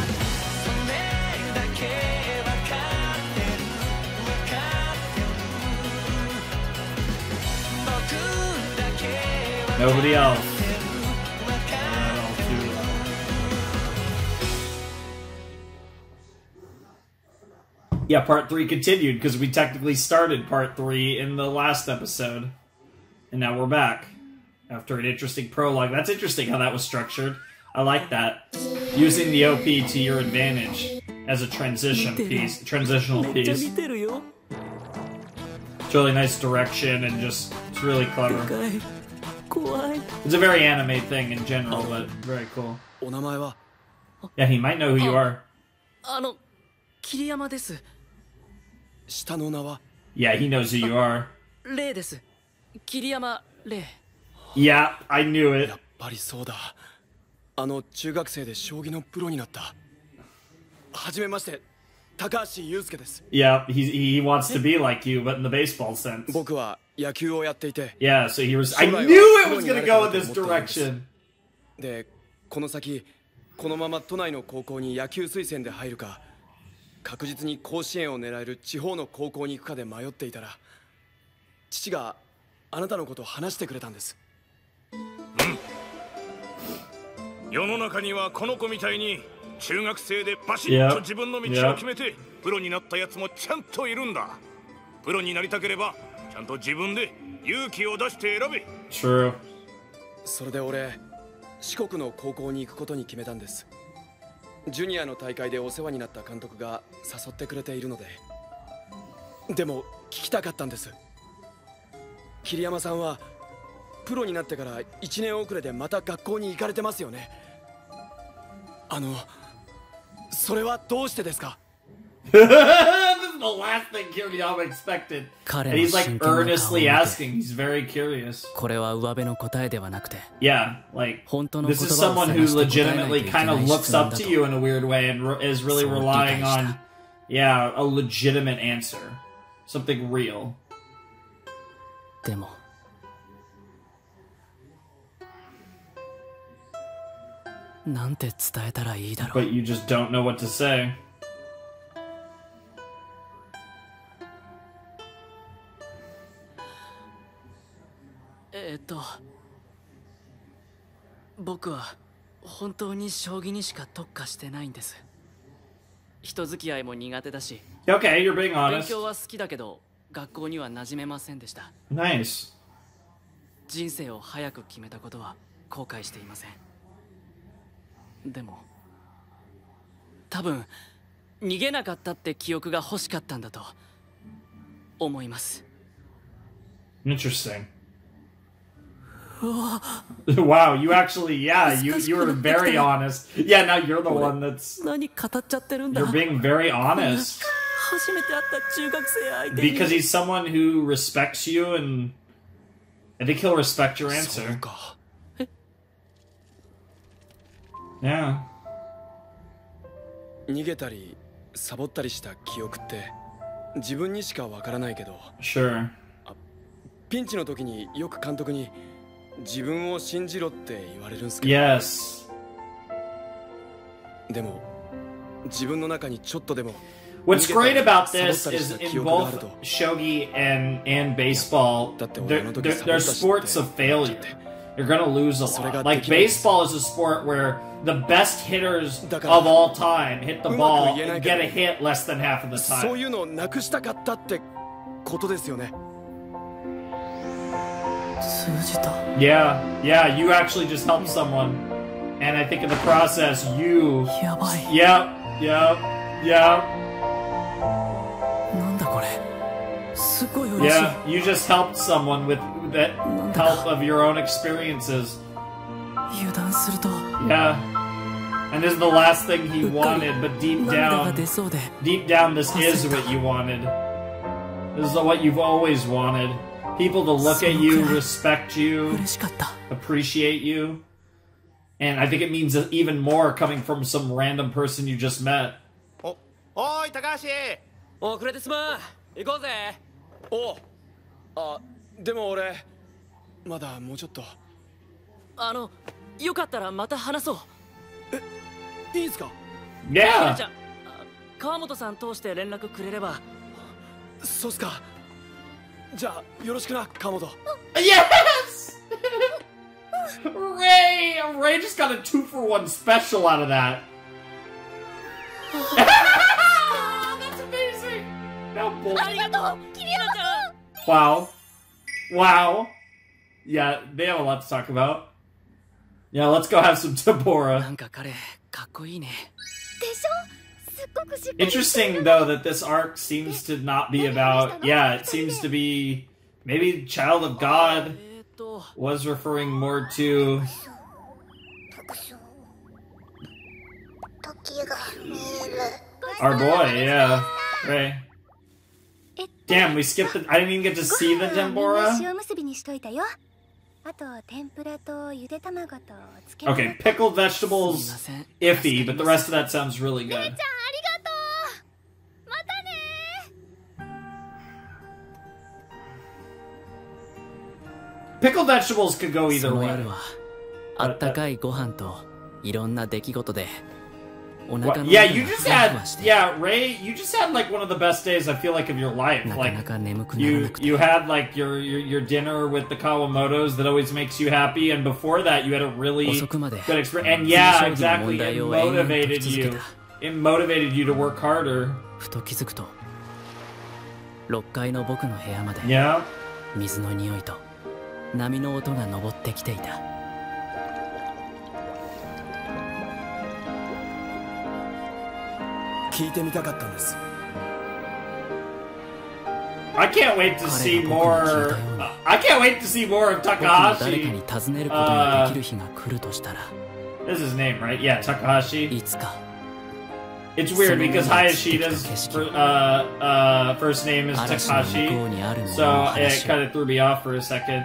Nobody else. Yeah, part three continued because we technically started part three in the last episode. And now we're back after an interesting prologue. That's interesting how that was structured. I like that. Using the OP to your advantage as a transition piece, transitional piece. It's really nice direction and just, it's really clever. でかい怖い It's a very anime thing in general, but very cool. お名前は Yeah, he might know who you are. あの桐山です下の名は Yeah, he knows who you are. レイです桐山レイ Yeah, I knew it. やっぱりそうだあの中学生で将棋のプロになったはじめまして 高橋祐介です Yeah, he he wants to be like you, but in the baseball sense. 僕は野球をやっていて Yeah, so he was. I knew it was gonna go in と this direction. でこの先このまま都内の高校に野球推薦で入るか確実に甲子園を狙える地方の高校に行くかで迷っていたら父があなたのことを話してくれたんです世の中にはこの子みたいに中学生でバシッと自分の道を決めてプロになったやつもちゃんといるんだ。プロになりたければちゃんと自分で勇気を出して選べ。True. それで俺四国の高校に行くことに決めたんです。ジュニアの大会でお世話になった監督が誘ってくれているので。でも聞きたかったんです。桐山さんはプロになってから1年遅れでまた学校に行かれてますよね。あの それはどうしてですか this is the last thing Kiriyama expected. 彼 And の he's like 真剣な顔を見て earnestly asking. He's very curious. これは上辺の答えではなくて Yeah, like 本当の this 言 is 葉を someone 探 who して答えないと legitimately いけ kind な of い looks 質問 up だ to と you in a weird way and re- is really そう理 relying 解した on, yeah, a legitimate answer, something real. でも なんて伝えたらいいだろう But you just don't know what to say. えーっと僕は本当に将棋にしか特化してないんです人付き合いも苦手だし Okay, you're being 勉 honest. 強は好きだけど学校には馴染めませんでした Nice. 人生を早く決めたことは後悔していませんでも多分逃げなかったって記憶が欲しかったんだと思います Interesting. うわ wow, you actually, yeah, you you were very honest. Yeah, now you're the one that's 何語っちゃってるんだ you're being very honest 初めて会った中学生相手に because he's someone who respects you and I think he'll respect your answer. Yeah. 逃げたりサボったりした記憶って自分にしかわからないけど Sure. ピンチの時によく監督に自分を信じろって言われるんすけど Yes. でも自分の中にちょっとでも What's 逃げ great たり about サボ this ったり is した記 in 憶がある both と shogi and and baseball, they're, they're, they're sports of failure. You're gonna lose a lot. Like baseball is a sport where the best hitters of all time hit the ball and get a hit less than half of the そう time. いうのをなくしたかったってことですよね通じた Yeah, yeah, you actually just helped someone, and I think in the process you. Yep, yep, yep. Yeah, you just helped someone with that help of your own experiences. 油断すると Yeah. And this is the last thing he wanted, but deep 涙が down, 出そうで deep down, this is what you wanted. This is what you've always wanted. People to look at you, respect you, appreciate you. And I think it means even more coming from some random person you just met. おい高橋遅れてすまん行こうぜ おうあでも俺まだもうちょっとあのよかったらまた話そういいんすか？ゃあ川本さん通して連絡くれればそうっすかじゃあよろしくな川本 Yes! Ray! Ray just got a two for one special out of that. That's amazing! Wow. Wow. Yeah, they have a lot to talk about. Yeah, let's go have some tempura. Interesting though that this arc seems to not be about yeah, it seems to be maybe Child of God was referring more to our boy, yeah. Right. Damn, we skipped the- I didn't even get to see the tempura. Okay, pickled vegetables, iffy, but the rest of that sounds really good. Pickled vegetables could go either way. But, uh, yeah, you just had yeah, Rei. You just had like one of the best days I feel like of your life. Like you you had like your your, your dinner with the Kawamoto's that always makes you happy, and before that you had a really good experience. And yeah, exactly, it motivated you. It motivated you to work harder. Yeah. 水の匂いと波の音が昇ってきていた。聞いてみたかったんです I can't wait to see more. uh, I can't wait to see more of 僕も誰か Takahashi. に尋ねることができる日が来るとしたら This is his name, right? Yeah, Takahashi. いつか It's weird because Hayashida's fir- uh, uh, first name is 嵐の向 Takashi, こうにあるものの so it 話 kind of threw me off for a second.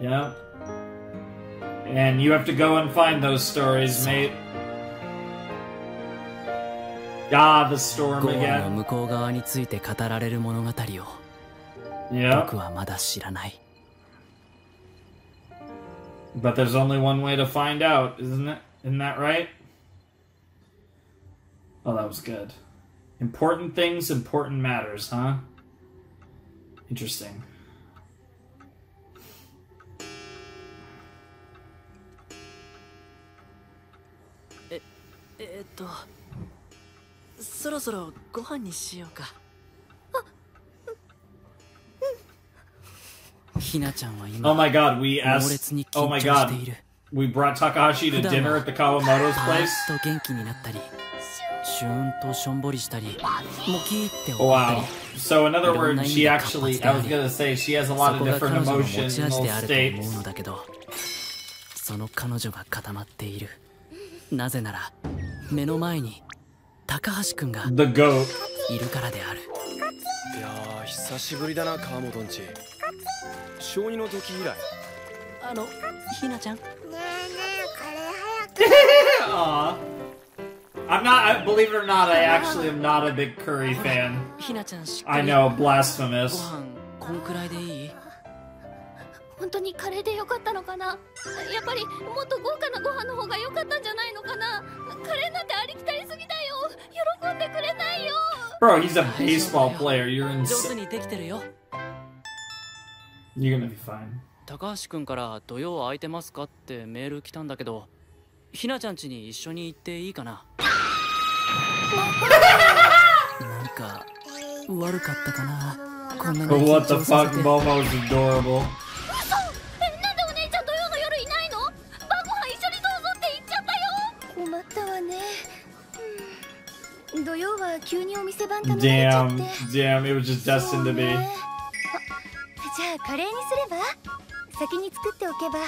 Yeah. And you have to go and find those stories, mate. Ah, the storm ゴールの again. 向こう側について語られる物語を Yeah. 僕はまだ知らない But there's only one way to find out, isn't it? Isn't that right? Oh, that was good. Important things, important matters, huh? Interesting. ええっと そろそろご飯にしようかひなちゃんは今 Oh my god, we 猛 asked. 烈に Oh 緊 my 張し god. ている We brought Takahashi to dinner は at the Kawamoto's place. ッと元気になったりシューンとしょんぼりしたりモキーって怒ったり Wow. So, in other words, 意 she actually, I あ was り gonna say, she has a そ lot of different 女の持 emotions ち and 味で little あると思う states. その彼女が固まっているなぜなら目の前に高橋くんが The goat. いるからであるいやー久しぶりだな川本んち小2の時以来あのひなちゃん Aw. I'm not, I, believe it or not, I actually am not a big curry fan. I り know, ご blasphemous. 飯こんくらいでいい本当にカレーでよかったのかなやっぱりもっと豪華なご飯の方が良かったんじゃないのかなカレーなんてありきたりすぎだよ喜んでくれないよ Bro, he's a baseball player. You're 上手 insane. にできてるよ You're gonna be fine. 高橋くんから土曜空いてますかってメール来たんだけどひなちゃん家に一緒に行っていいかななんか悪かったかなこんなに緊 what the 張さ fuck? せて Momo's adorable. 土曜は急にお店番頼まれちゃって Damn, damn, it was just destined to be. じゃあカレーにすれば先に作っておけば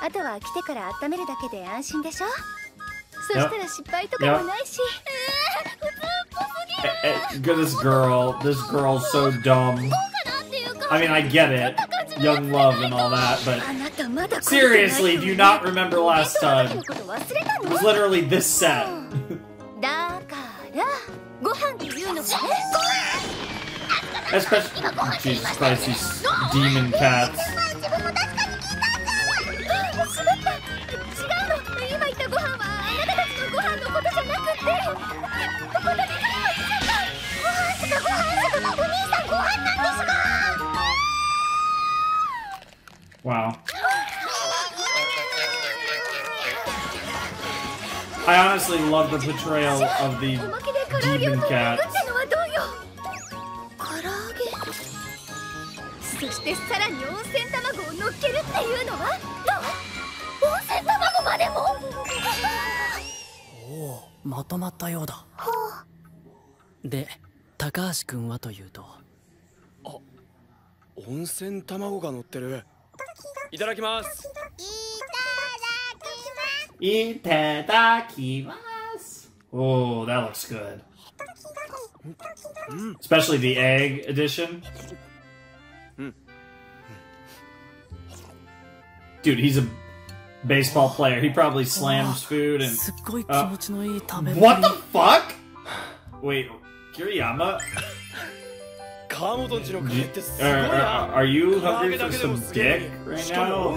あとは来てから温めるだけで安心でしょそしたら失敗とかもないし、えー、普通っぽすぎる Eh, eh, This girl, this girl's so dumb. I mean, I get it. Young love and all that, but seriously, do you not remember last time? It の was literally this set. Especially, Jesus Christ, these demon cats. Wow. I honestly love the portrayal of the demon cats. てさらに温泉卵を乗っけるっていうのは？どう温泉卵までも？おおまとまったようだ。で高橋くんはというと？温泉卵が乗ってる。いただきます。Itadakimasu. Oh, that looks good. Especially the egg edition. Dude, he's a baseball player. He probably slams food and. Uh, what the fuck? Wait, Kiriyama? Uh, uh, are, are, you hungry for some dick right now?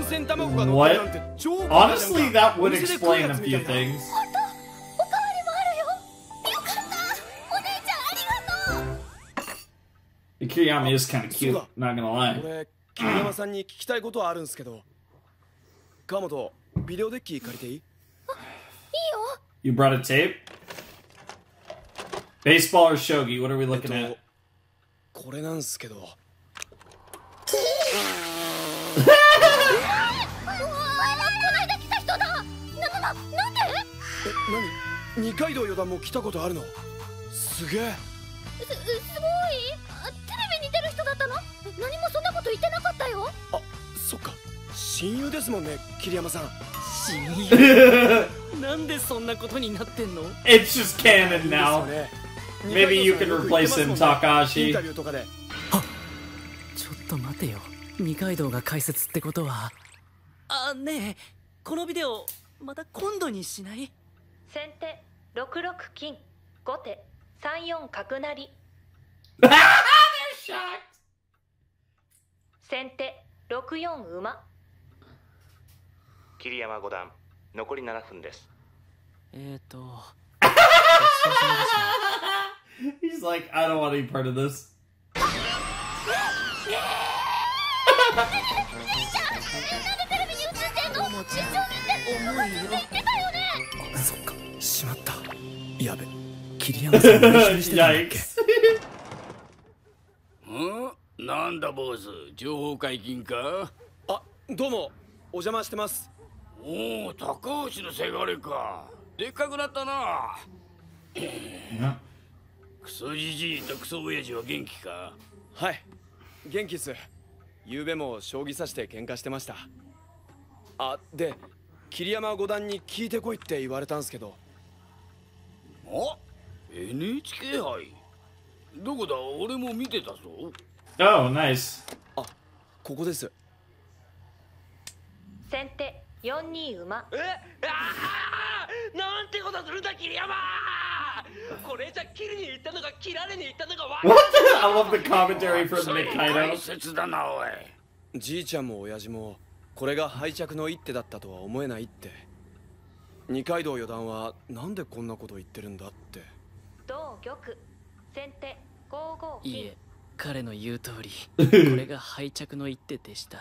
What? Honestly, that would explain a few things. Kiriyama is kind of cute, not gonna lie. You brought a tape? Baseball or shogi? What are we looking at? これなんすえ何二階堂四段も来たことあるのすげえすすごいあテレビに出る人ったの何もそんなこと言ってなかったよそっか親友ですもんね桐山さん。親友？なんでそんなことになってんの？It's just canon now. ですよね。Maybe you can replace him, イン Takashi. タビューとかで。ちょっと待てよ。二階堂が解説ってことは。あねえ。このビデオまた今度にしない？先手6六金。後手3四角成。先手6四馬桐山五段残り7分です。えっ、ー、と。He's like, I don't want any part of this. Yikes. んなんだボス。情報解禁か？あどうも。お邪魔してますおお高橋のせがれか。でっかくなったな。クソじじいとクソ親父は元気か？はい。元気っす。昨べも将棋指して喧嘩してました。あで桐山五段に聞いてこいって言われたんすけど。あ？NHK 杯？どこだ？俺も見てたぞ。Oh, nice. あここです。先手4二馬。え？ああなんてことするんだ桐山！これじゃ切りに行ったのか切られに行ったのかわ What? The? I love the commentary from 大 Nikaido. 切だなおい。じいちゃんも親父もこれが敗着の一手だったとは思えないって。二階堂四段はなんでこんなこと言ってるんだって。同玉。先手5五金。いえ彼の言う通り。これが敗着の一手でした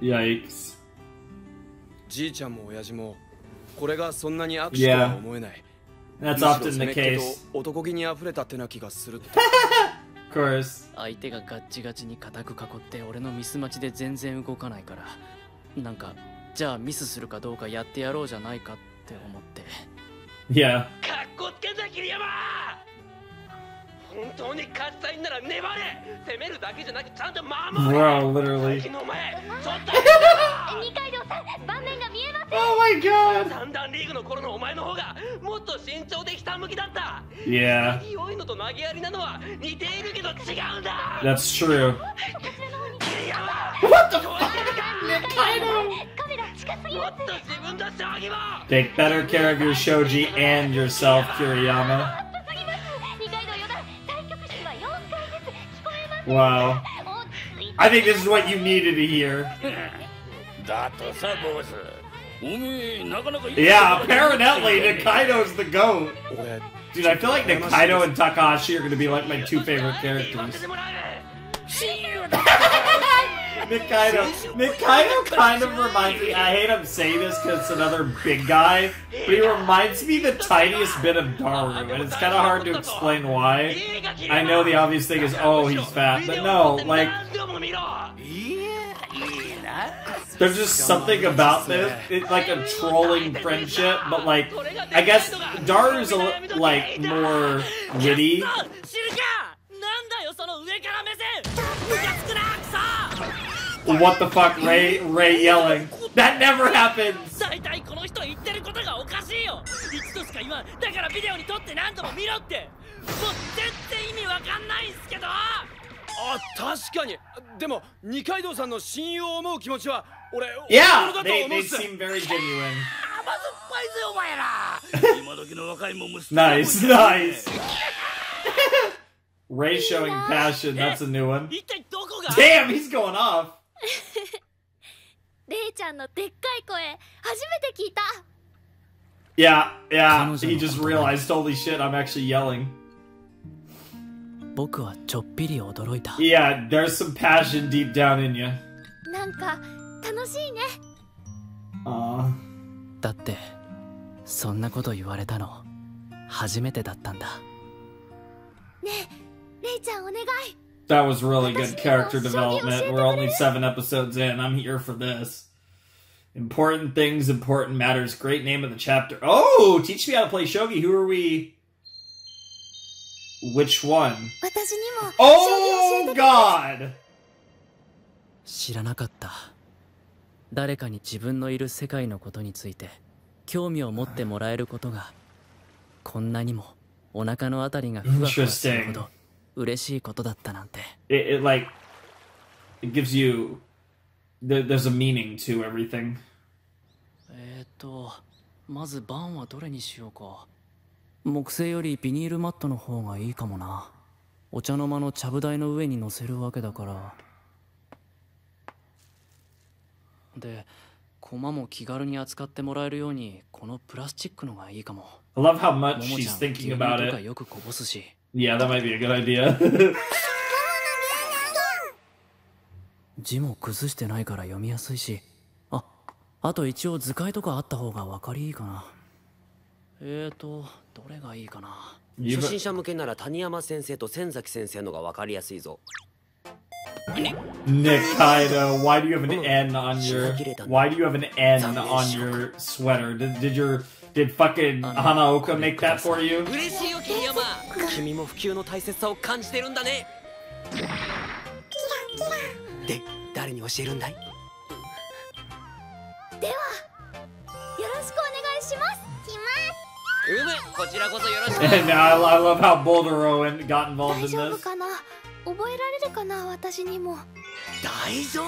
Yikes. じいちゃんも親父もこれがそんなに悪手とは思えない That's むしろ often 攻 the めっ気 case. と男気に溢れた手な気がするって Of course. 相手がガッチガチに固く囲って俺のミス待ちで全然動かないからなんかじゃあミスするかどうかやってやろうじゃないかって思って Yeah. かっこつけんな桐山 本当に勝ちたいなら粘れ攻めるだけじゃなくちゃんと守れ Wow, literally. の前ちょっと二階堂さん盤面が見えません Oh my god! 三段リーグの頃のお前の方がもっと慎重でひたむきだった Yeah. 良いのと投げやりなのは似ているけど違うんだ That's true. 桐山 What the fuck? Nikaido! カメラ近すぎもまっすと自分の将棋を Take better care of your shogi and yourself, Kiriyama. Wow. I think this is what you needed to hear. yeah, apparently Nikaido's the GOAT. Dude, I feel like Nikaido and Takashi are gonna be like my two favorite characters. Nikaido. Nikaido kind of reminds me. I hate him saying this because it's another big guy, but he reminds me the tiniest bit of Daru, and it's kind of hard to explain why. I know the obvious thing is, oh, he's fat, but no, like, there's just something about this. It's like a trolling friendship, but like, I guess Daru's a, li- like more witty. What the fuck, Rei? Rei yelling. That never happens. 大体この人言ってることがおかしいよ。一度しか言わん。だからビデオに撮って何度も見ろって。もう全然意味わかんないんすけど。あ、確かに。でも二階堂さんの親友を思う気持ちは俺、yeah, they seem very genuine. nice. Rei showing passion. That's a new one. Damn, he's going off. レイちゃんのでっかい声初めて聞いた Yeah, yeah. He just realized, holy shit, I'm actually yelling. 僕はちょっぴり驚いた Yeah, there's some passion deep down in you. なんか楽しいね Aw. だってそんなこと言われたの初めてだったんだねえレイちゃんお願い That was really good character development. We're only seven episodes in. I'm here for this. Important things, important matters. Great name of the chapter. Oh, teach me how to play shogi. Who are we? Which one? 私にも Oh God! 知らなかった誰かに自分のいる世界のことについて興味を持ってもらえることがこんなにもお腹のあたりがふわふわするほど 嬉しいことだったなんて。It, it like it gives you there, there's a meaning to everything. えーっとまずバンはどれにしようか。木製よりビニールマットの方がいいかもな。お茶の間のちゃぶ台の上に乗せるわけだから。で駒も気軽に扱ってもらえるようにこのプラスチックのがいいかも。I love how much she's thinking about it. よくこぼすし Yeah, that might be a good idea. 字も崩してないから読みやすいしああと一応図解とかあった方が分かりいいかなえーとどれがいいかな初心者向けなら谷山先生と千崎先生のが分かりやすいぞ Nick Kaido, why do you have an N on your why do you have an N on your sweater? Did, did your did fucking Hanaoka make that for you? 君も普及の大切さを感じてるんだね。で誰に教えるんだい？ではよろしくお願いします。します。うむこちらこそよろしく。And I, I love how Boulder Owen got involved 大 in 丈夫 this. かな？覚えられるかな？私にも。大丈夫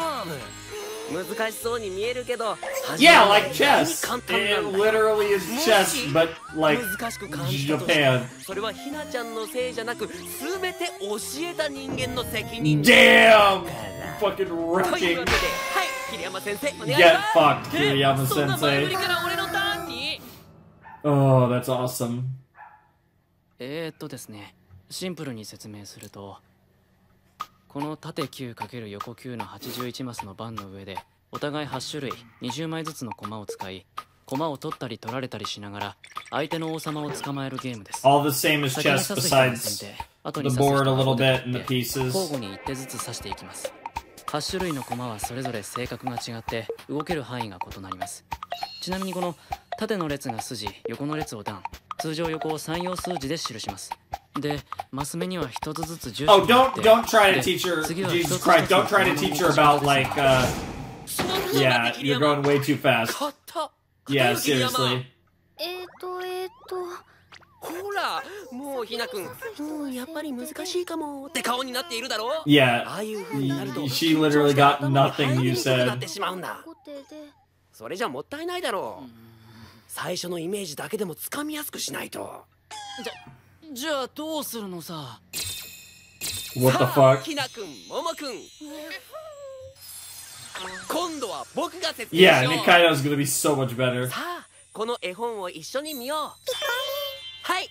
Yeah, like chess. 簡単 It なんだ literally is chess, but like 難しく感じたとして Japan. それはひなちゃんのせいじゃなく全て教えた人間の責任 Damn! Fucking というわ wrecking. けではい桐山先生お願いし Get ます fucked, Kiriyama そんな前振 sensei. りから俺のターンに Oh, that's awesome. えー、っとですねシンプルに説明すると この縦 9× 横9の81マスの番の上でお互い8種類20枚ずつの駒を使い駒を取ったり取られたりしながら相手の王様を捕まえるゲームです。All the same as chess besides the board a が little bit and the pieces. 交互に1手ずつ指していきます。8種類の駒はそれぞれ性格が違って動ける範囲が異なります。ちなみにこの縦の列が筋横の列を段通常横を3要数字で記します Oh, don't don't try to teach her Jesus Christ! Don't try to teach her about like uh, yeah, you're going way too fast. Yeah, seriously. ほら、もうひなくん、うんやっぱり難しいかもって顔になっているだろう。Yeah, ああいう風になると、she literally got nothing you said. なってしまうんだ。それじゃもったいないだろう。最初のイメージだけでもつかみやすくしないと。じゃ。じゃあどうするのさ、この絵本を一緒に見よう。はい、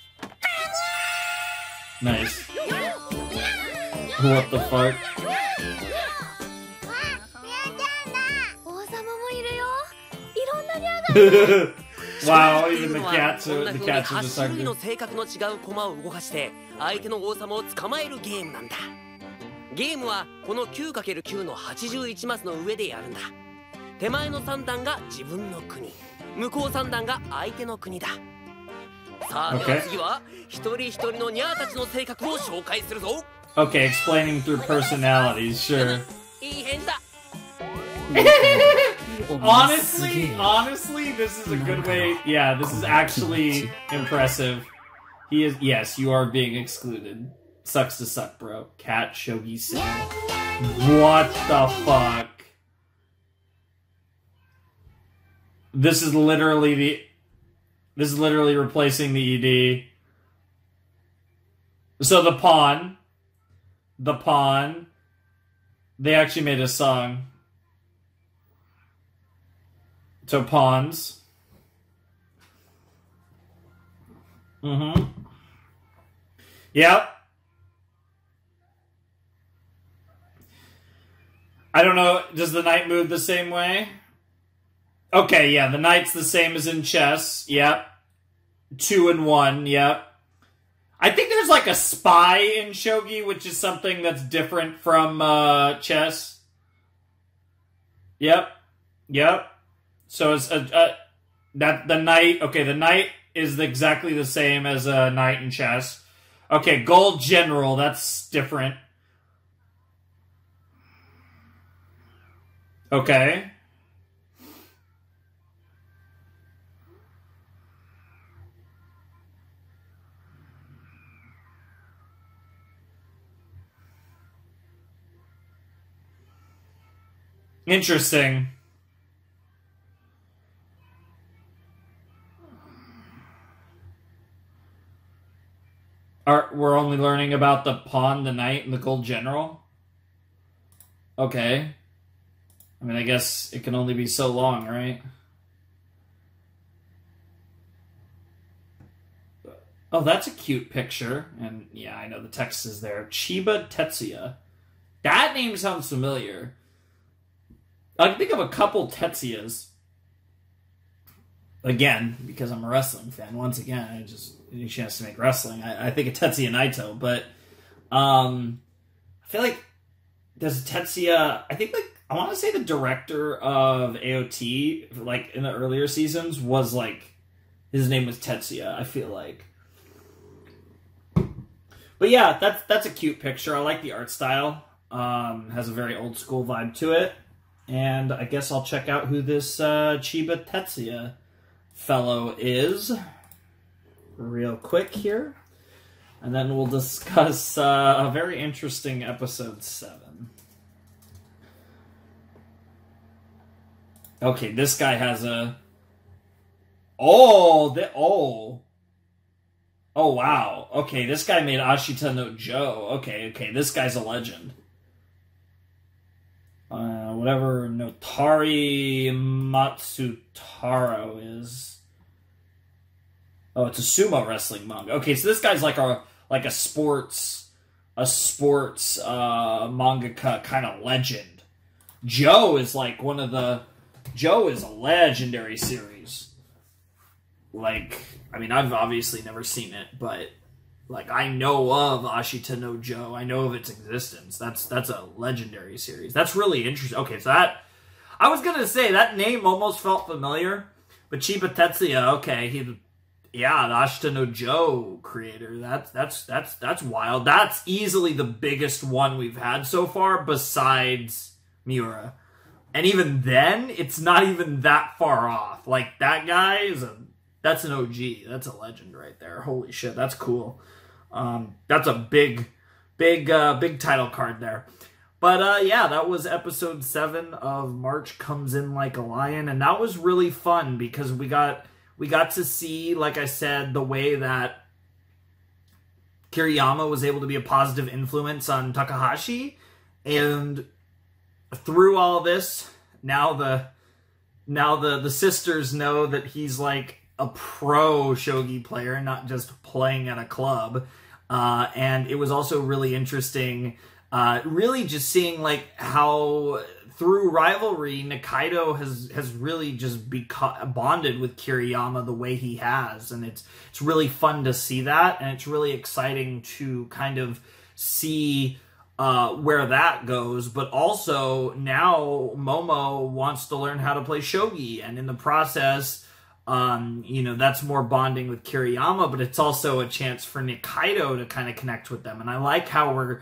王様もいるよいろんなニャンが wow, even the cats こん are な the 風に cats are 8 just 種の性格の違う駒を動かして相手の王様を捕まえるゲームなんだ。ゲームはこの 9×9 の81マスの上でやるんだ。手前の3段が自分の国。向こう3段が相手の国だ。さあでは Okay. 次は一人一人のニャーたちの性格を紹介するぞ。Okay, explaining through personalities, sure. いい返事だ honestly, honestly, this is a good way. Yeah, this is actually impressive. He is. Yes, you are being excluded. Sucks to suck, bro. Cat Shogi. What the fuck? This is literally the. This is literally replacing the ED. So the pawn. The pawn. They actually made a song. So pawns. Mm-hmm. Yep. I don't know. Does the knight move the same way? Okay, yeah, the knight's the same as in chess. Yep. Two and one. Yep. I think there's like a spy in shogi, which is something that's different from uh, chess. Yep. Yep. So it's a, a that the knight. Okay, the knight is exactly the same as a knight in chess. Okay, Gold General, that's different. Okay. Interesting. Are we're only learning about the pawn, the knight, and the gold general? Okay. I mean, I guess it can only be so long, right? Oh, that's a cute picture. And yeah, I know the text is there. Chiba Tetsuya. That name sounds familiar. I can think of a couple Tetsuyas. Again, because I'm a wrestling fan. Once again, I just any chance to make wrestling. I, I think of Tetsuya Naito, but um, I feel like there's Tetsuya. I think like I want to say the director of AOT, like in the earlier seasons, was like his name was Tetsuya. I feel like. But yeah, that's that's a cute picture. I like the art style. Um, has a very old school vibe to it. And I guess I'll check out who this uh, Chiba Tetsuya fellow is real quick here. And then we'll discuss uh, a very interesting episode 7. Okay, this guy has a. Oh, the oh. Oh wow. Okay, this guy made Ashita no Joe. Okay, okay, this guy's a legend. Uh, whatever Notari Matsutaro is. Oh, it's a sumo wrestling manga. Okay, so this guy's like a like a sports a sports uh mangaka kind of legend. Joe is like one of the Joe is a legendary series. Like, I mean, I've obviously never seen it, but like I know of Ashita no Joe. I know of its existence. That's that's a legendary series. That's really interesting. Okay, so that I was gonna say that name almost felt familiar, but Chiba Tetsuya. Okay, he, yeah, the Ashita no Joe creator. That's that's that's that's wild. That's easily the biggest one we've had so far, besides Miura. And even then, it's not even that far off. Like that guy is a that's an OG. That's a legend right there. Holy shit, that's cool. Um, that's a big, big, uh, big title card there. But uh, yeah, that was episode seven of March Comes In Like a Lion, and that was really fun because we got we got to see, like I said, the way that Kiriyama was able to be a positive influence on Takahashi, and through all this, now the now the the sisters know that he's like a pro shogi player, not just playing at a club. Uh, and it was also really interesting, uh, really just seeing like how through rivalry, Nikaido has has really just become bonded with Kiriyama the way he has, and it's it's really fun to see that, and it's really exciting to kind of see uh, where that goes. But also now Momo wants to learn how to play shogi, and in the process. Um, you know, that's more bonding with Kiriyama, but it's also a chance for Nikaido to kind of connect with them. And I like how we're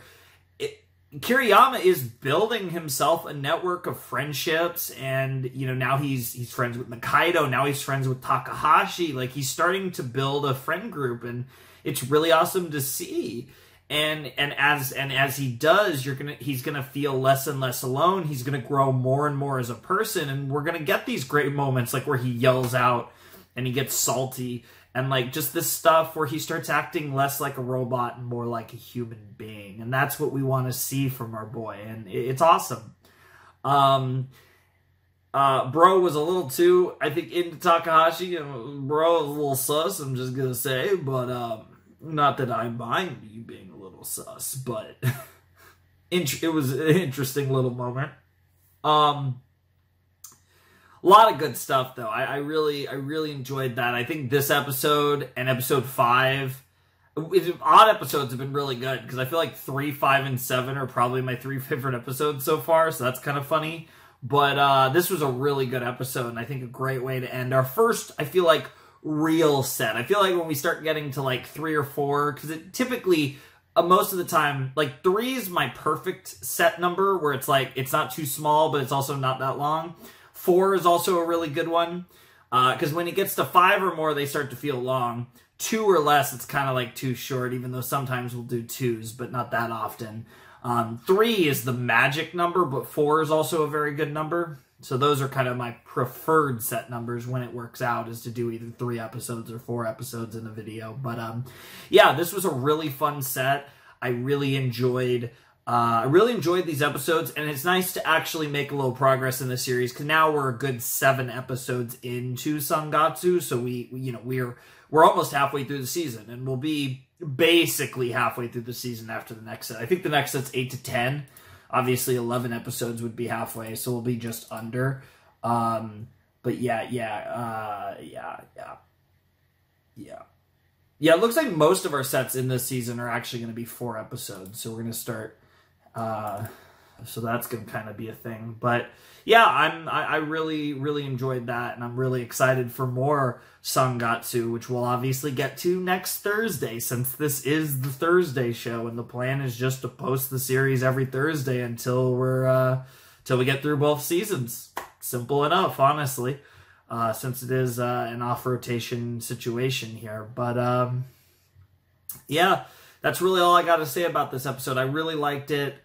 Kiriyama is building himself a network of friendships, and you know now he's he's friends with Nikaido. Now he's friends with Takahashi. Like he's starting to build a friend group, and it's really awesome to see. And and as and as he does, you're gonna he's gonna feel less and less alone. He's gonna grow more and more as a person, and we're gonna get these great moments like where he yells out and he gets salty and like just this stuff where he starts acting less like a robot and more like a human being and that's what we want to see from our boy and it's awesome. Um uh bro was a little too i think into takahashi and bro was a little sus i'm just gonna say but um not that i mind you being a little sus but it was an interesting little moment. Um a lot of good stuff though. I, I, really, I really enjoyed that. I think this episode and episode five, odd episodes have been really good because I feel like three, five, and seven are probably my three favorite episodes so far. So that's kind of funny. But uh, this was a really good episode, and I think a great way to end our first. I feel like real set. I feel like when we start getting to like three or four, because it typically uh, most of the time, like three is my perfect set number where it's like it's not too small, but it's also not that long. Four is also a really good one because uh, when it gets to five or more, they start to feel long. Two or less, it's kind of like too short, even though sometimes we'll do twos, but not that often. Um, three is the magic number, but four is also a very good number. So those are kind of my preferred set numbers when it works out is to do either three episodes or four episodes in a video. But um, yeah, this was a really fun set. I really enjoyed. Uh, I really enjoyed these episodes, and it's nice to actually make a little progress in the series because now we're a good seven episodes into Sangatsu, so we, you know, we're we're almost halfway through the season, and we'll be basically halfway through the season after the next set. I think the next set's eight to ten. Obviously, 11 episodes would be halfway, so we'll be just under. Um, but yeah, yeah, uh, yeah, yeah, yeah. Yeah, it looks like most of our sets in this season are actually going to be four episodes, so we're going to start. Uh, so that's to kind of be a thing. But yeah, I'm I, I, really really enjoyed that, and I'm really excited for more Sangatsu, which we'll obviously get to next Thursday, since this is the Thursday show, and the plan is just to post the series every Thursday until we're uh, till we get through both seasons. Simple enough, honestly, uh, since it is uh, an off rotation situation here. But um, yeah, that's really all I got to say about this episode. I really liked it.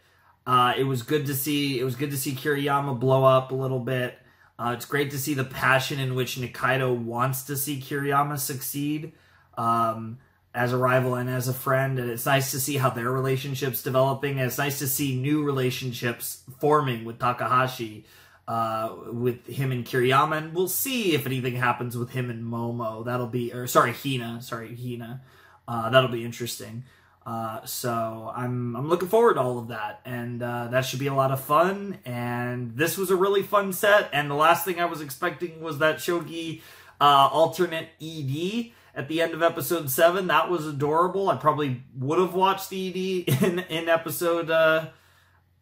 Uh, it was good to see. It was good to see Kiriyama blow up a little bit. Uh, it's great to see the passion in which Nikaido wants to see Kiriyama succeed um, as a rival and as a friend. And it's nice to see how their relationship's developing. And it's nice to see new relationships forming with Takahashi, uh, with him and Kiriyama. And we'll see if anything happens with him and Momo. That'll be, or sorry, Hina. Sorry, Hina. Uh, that'll be interesting. Uh, so I'm I'm looking forward to all of that, and uh, that should be a lot of fun. And this was a really fun set. And the last thing I was expecting was that Shogi uh, alternate ED at the end of episode seven. That was adorable. I probably would have watched the ED in in episode. Uh,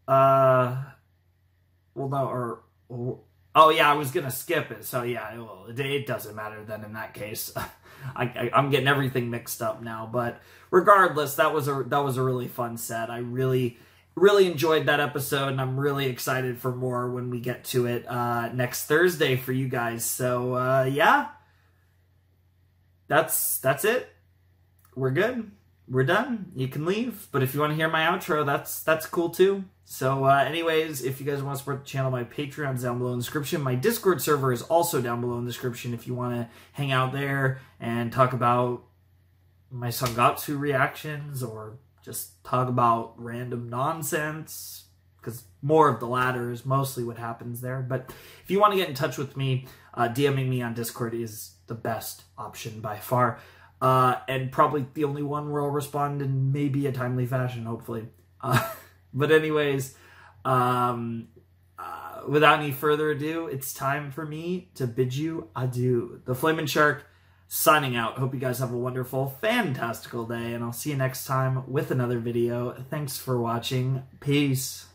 uh, well, no, or, or oh yeah, I was gonna skip it. So yeah, well, it, it doesn't matter then in that case. I, I'm getting everything mixed up now, but regardless, that was a that was a really fun set. I really really enjoyed that episode, and I'm really excited for more when we get to it uh, next Thursday for you guys. So uh, yeah, that's that's it. We're good. We're done. You can leave. But if you want to hear my outro, that's that's cool too. So, uh, anyways, if you guys want to support the channel, my Patreon's down below in the description. My Discord server is also down below in the description if you want to hang out there and talk about my Sangatsu reactions or just talk about random nonsense because more of the latter is mostly what happens there. But if you want to get in touch with me, uh, DMing me on Discord is the best option by far. Uh, and probably the only one where I'll respond in maybe a timely fashion, hopefully. Uh, but anyways, um, uh, without any further ado, it's time for me to bid you adieu. The Flaming Shark signing out. Hope you guys have a wonderful, fantastical day, and I'll see you next time with another video. Thanks for watching. Peace.